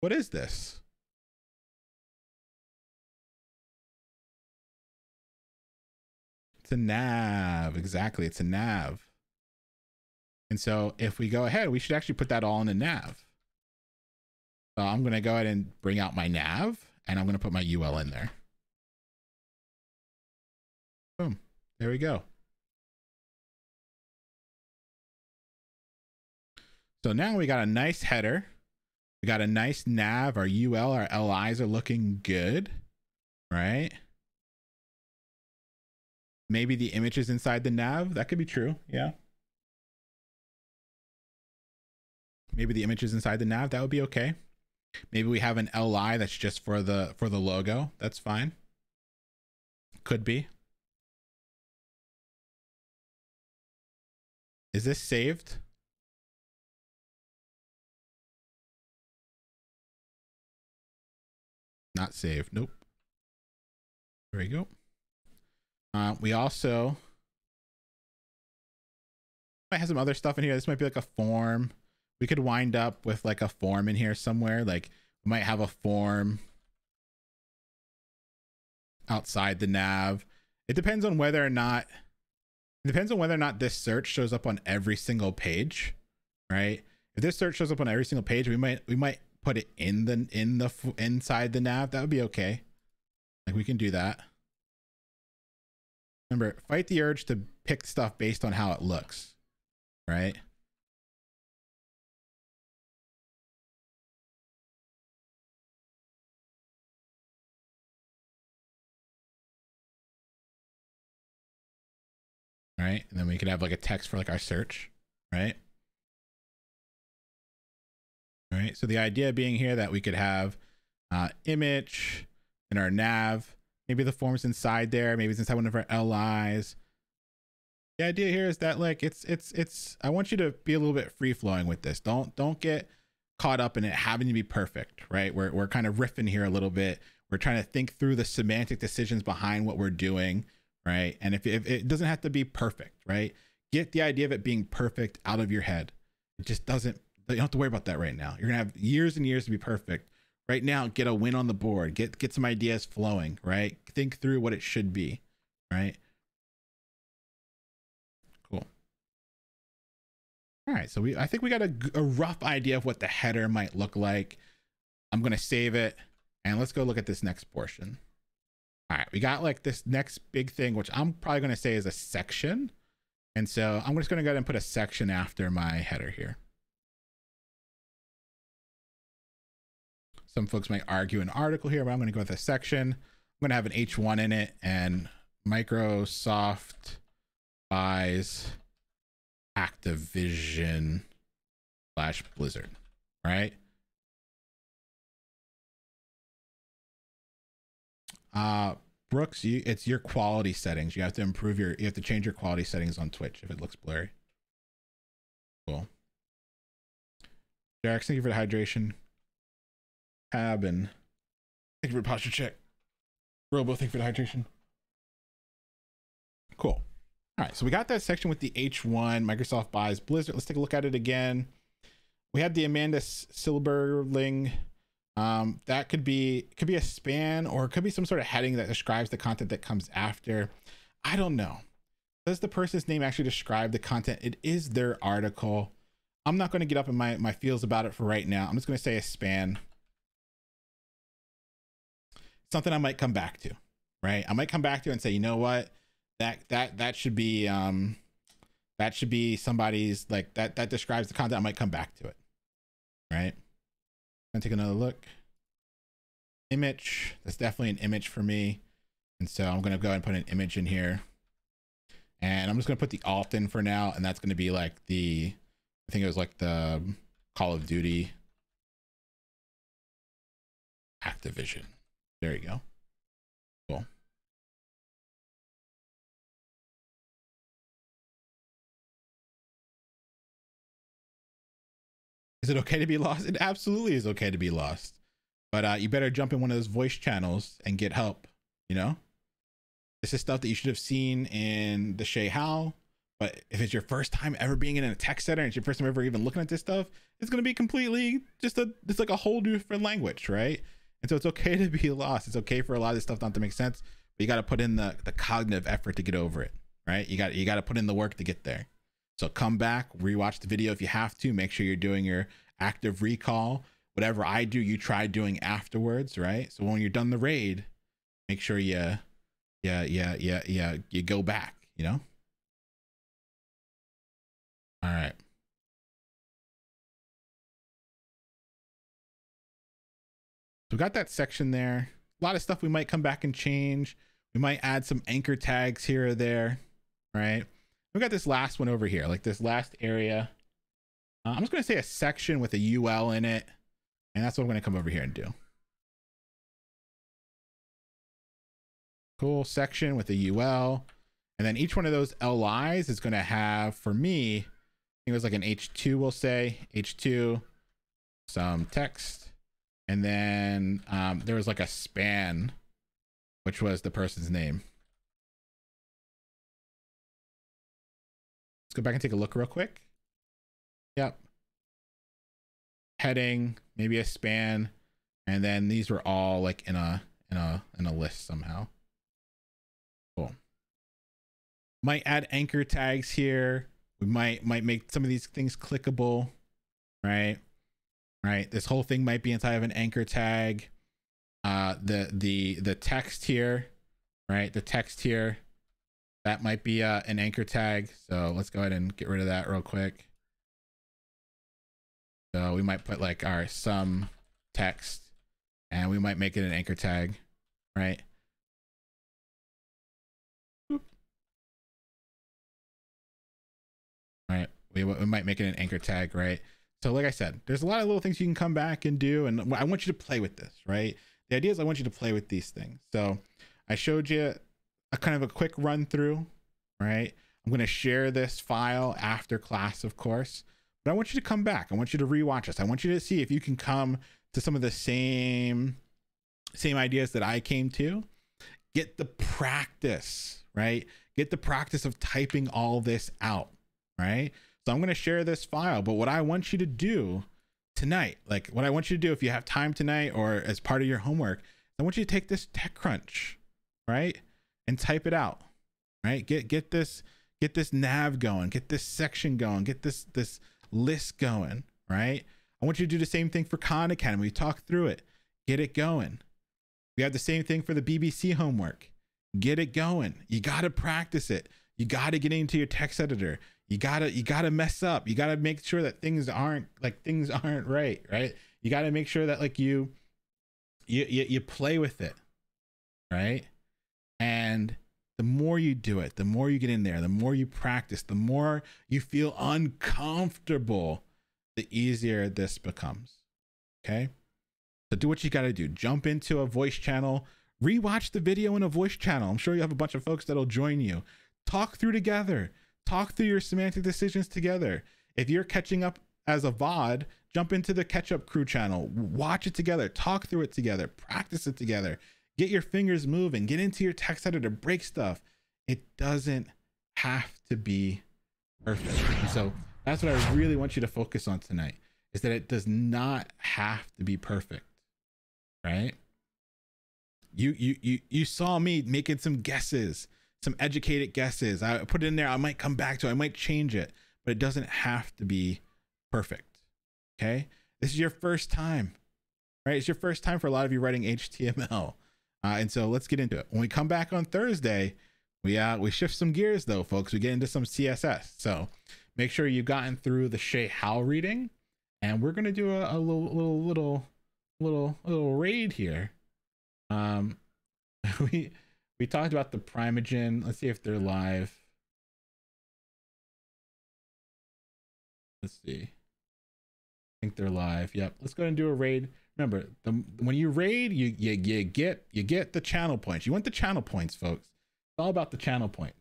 What is this? It's a nav. Exactly. It's a nav. And so if we go ahead, we should actually put that all in a nav. So I'm going to go ahead and bring out my nav and I'm going to put my UL in there. Boom. There we go. So now we got a nice header. We got a nice nav. Our UL, our LIs are looking good, right? Maybe the image is inside the nav. That could be true. Yeah. Maybe the image is inside the nav. That would be okay. Maybe we have an LI that's just for the for the logo. That's fine. Could be. Is this saved? Not saved. Nope. There we go. Uh, we also might have some other stuff in here. This might be like a form. We could wind up with like a form in here somewhere. Like we might have a form outside the nav. It depends on whether or not it depends on whether or not this search shows up on every single page, right? If this search shows up on every single page, we might we might put it in the in the inside the nav. That would be okay. Like we can do that. Remember, fight the urge to pick stuff based on how it looks, right? right? And then we could have like a text for like our search, right? All right. So the idea being here that we could have uh, image in our nav. Maybe the form's inside there. Maybe it's inside one of our LIs. The idea here is that like it's it's it's. I want you to be a little bit free flowing with this. Don't don't get caught up in it having to be perfect, right? We're we're kind of riffing here a little bit. We're trying to think through the semantic decisions behind what we're doing, right? And if, if it doesn't have to be perfect, right? Get the idea of it being perfect out of your head. It just doesn't. You don't have to worry about that right now. You're gonna have years and years to be perfect. Right now, get a win on the board. Get get some ideas flowing. Right. Think through what it should be. Right. Cool. All right. So we I think we got a, a rough idea of what the header might look like. I'm gonna save it and let's go look at this next portion. All right, we got like this next big thing, which I'm probably going to say is a section. And so I'm just going to go ahead and put a section after my header here. Some folks might argue an article here, but I'm going to go with a section. I'm going to have an H1 in it and Microsoft buys Activision slash Blizzard, right? Uh, Brooks, you, it's your quality settings. You have to improve your, you have to change your quality settings on Twitch if it looks blurry. Cool. Derek, thank you for the hydration. Cabin. Thank you for posture check. Robo, thank you for the hydration. Cool. All right, so we got that section with the H1, Microsoft buys Blizzard. Let's take a look at it again. We had the Amanda Silberling um, that could be could be a span or it could be some sort of heading that describes the content that comes after. I don't know. Does the person's name actually describe the content? It is their article. I'm not going to get up in my my feels about it for right now. I'm just going to say a span. Something I might come back to, right? I might come back to and say, you know what, that that that should be um that should be somebody's like that that describes the content. I might come back to it, right? gonna take another look. Image, that's definitely an image for me. And so I'm gonna go and put an image in here. And I'm just gonna put the alt in for now, and that's gonna be like the I think it was like the Call of Duty Activision. There you go. Cool. Is it okay to be lost? It absolutely is okay to be lost. But uh, you better jump in one of those voice channels and get help, you know? This is stuff that you should have seen in the Shay Howe. But if it's your first time ever being in a tech center and it's your first time ever even looking at this stuff, it's going to be completely just a, it's like a whole different language, right? And so it's okay to be lost. It's okay for a lot of this stuff not to make sense, but you got to put in the, the cognitive effort to get over it, right? You got, you got to put in the work to get there. So come back, rewatch the video if you have to. Make sure you're doing your active recall. Whatever I do, you try doing afterwards, right? So when you're done the raid, make sure you, yeah, yeah, yeah, yeah, you go back, you know? All right. We got that section there. A lot of stuff we might come back and change. We might add some anchor tags here or there, right? we got this last one over here, like this last area. Uh, I'm just going to say a section with a UL in it. And that's what I'm going to come over here and do. Cool section with a UL. And then each one of those LIs is going to have, for me, it was like an H2, we'll say, H2, some text. And then um, there was like a span, which was the person's name. Let's go back and take a look real quick. Yep. Heading, maybe a span, and then these were all like in a in a in a list somehow. Cool. Might add anchor tags here. We might might make some of these things clickable, right? Right. This whole thing might be inside of an anchor tag. Uh, the the the text here, right? The text here that might be uh, an anchor tag. So let's go ahead and get rid of that real quick. So we might put like our some text and we might make it an anchor tag, right? Right, we, we might make it an anchor tag, right? So like I said, there's a lot of little things you can come back and do. And I want you to play with this, right? The idea is I want you to play with these things. So I showed you a kind of a quick run through, right? I'm going to share this file after class, of course, but I want you to come back. I want you to rewatch us. I want you to see if you can come to some of the same same ideas that I came to. Get the practice, right? Get the practice of typing all this out, right? So I'm going to share this file, but what I want you to do tonight, like what I want you to do if you have time tonight or as part of your homework, I want you to take this TechCrunch, right? And type it out. Right? Get get this get this nav going, get this section going, get this this list going, right? I want you to do the same thing for Khan Academy. We talk through it. Get it going. We have the same thing for the BBC homework. Get it going. You got to practice it. You got to get into your text editor. You got to you got to mess up. You got to make sure that things aren't like things aren't right, right? You got to make sure that like you you, you you play with it, right? And the more you do it, the more you get in there, the more you practice, the more you feel uncomfortable, the easier this becomes. Okay. So do what you got to do. Jump into a voice channel, rewatch the video in a voice channel. I'm sure you have a bunch of folks that'll join you. Talk through together, talk through your semantic decisions together. If you're catching up as a VOD, jump into the catch up crew channel, watch it together, talk through it together, practice it together get your fingers moving, get into your text editor, break stuff. It doesn't have to be perfect. So that's what I really want you to focus on tonight is that it does not have to be perfect. Right? You you you you saw me making some guesses, some educated guesses. I put it in there. I might come back to it. I might change it, but it doesn't have to be perfect. Okay? This is your first time. Right? It's your first time for a lot of you writing HTML. Uh, and so let's get into it. When we come back on Thursday, we uh we shift some gears though, folks. We get into some CSS. So make sure you've gotten through the Shay Howe reading, and we're gonna do a, a little little little little little raid here. Um, we we talked about the Primeagen. Let's see if they're live. Let's see. I think they're live. Yep. Let's go and do a raid remember the when you raid you, you you get you get the channel points you want the channel points folks it's all about the channel points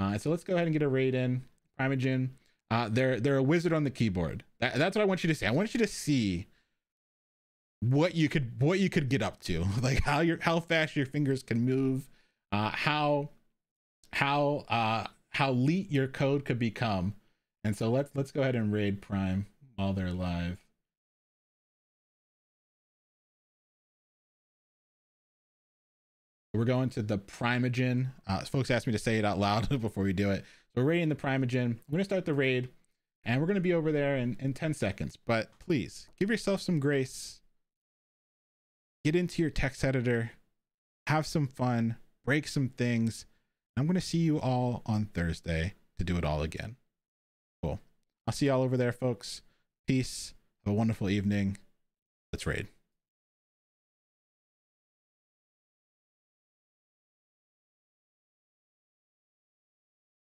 uh, so let's go ahead and get a raid in Primeagen. Uh, they're they're a wizard on the keyboard that, that's what i want you to see i want you to see what you could what you could get up to like how your how fast your fingers can move uh how how uh how leet your code could become and so let's let's go ahead and raid prime while they're live We're going to the Primeagen. Uh, folks asked me to say it out loud before we do it. So we're raiding the Primeagen. We're going to start the raid and we're going to be over there in, in 10 seconds. But please give yourself some grace. Get into your text editor, have some fun, break some things. I'm going to see you all on Thursday to do it all again. Cool. I'll see y'all over there, folks. Peace. Have a wonderful evening. Let's raid.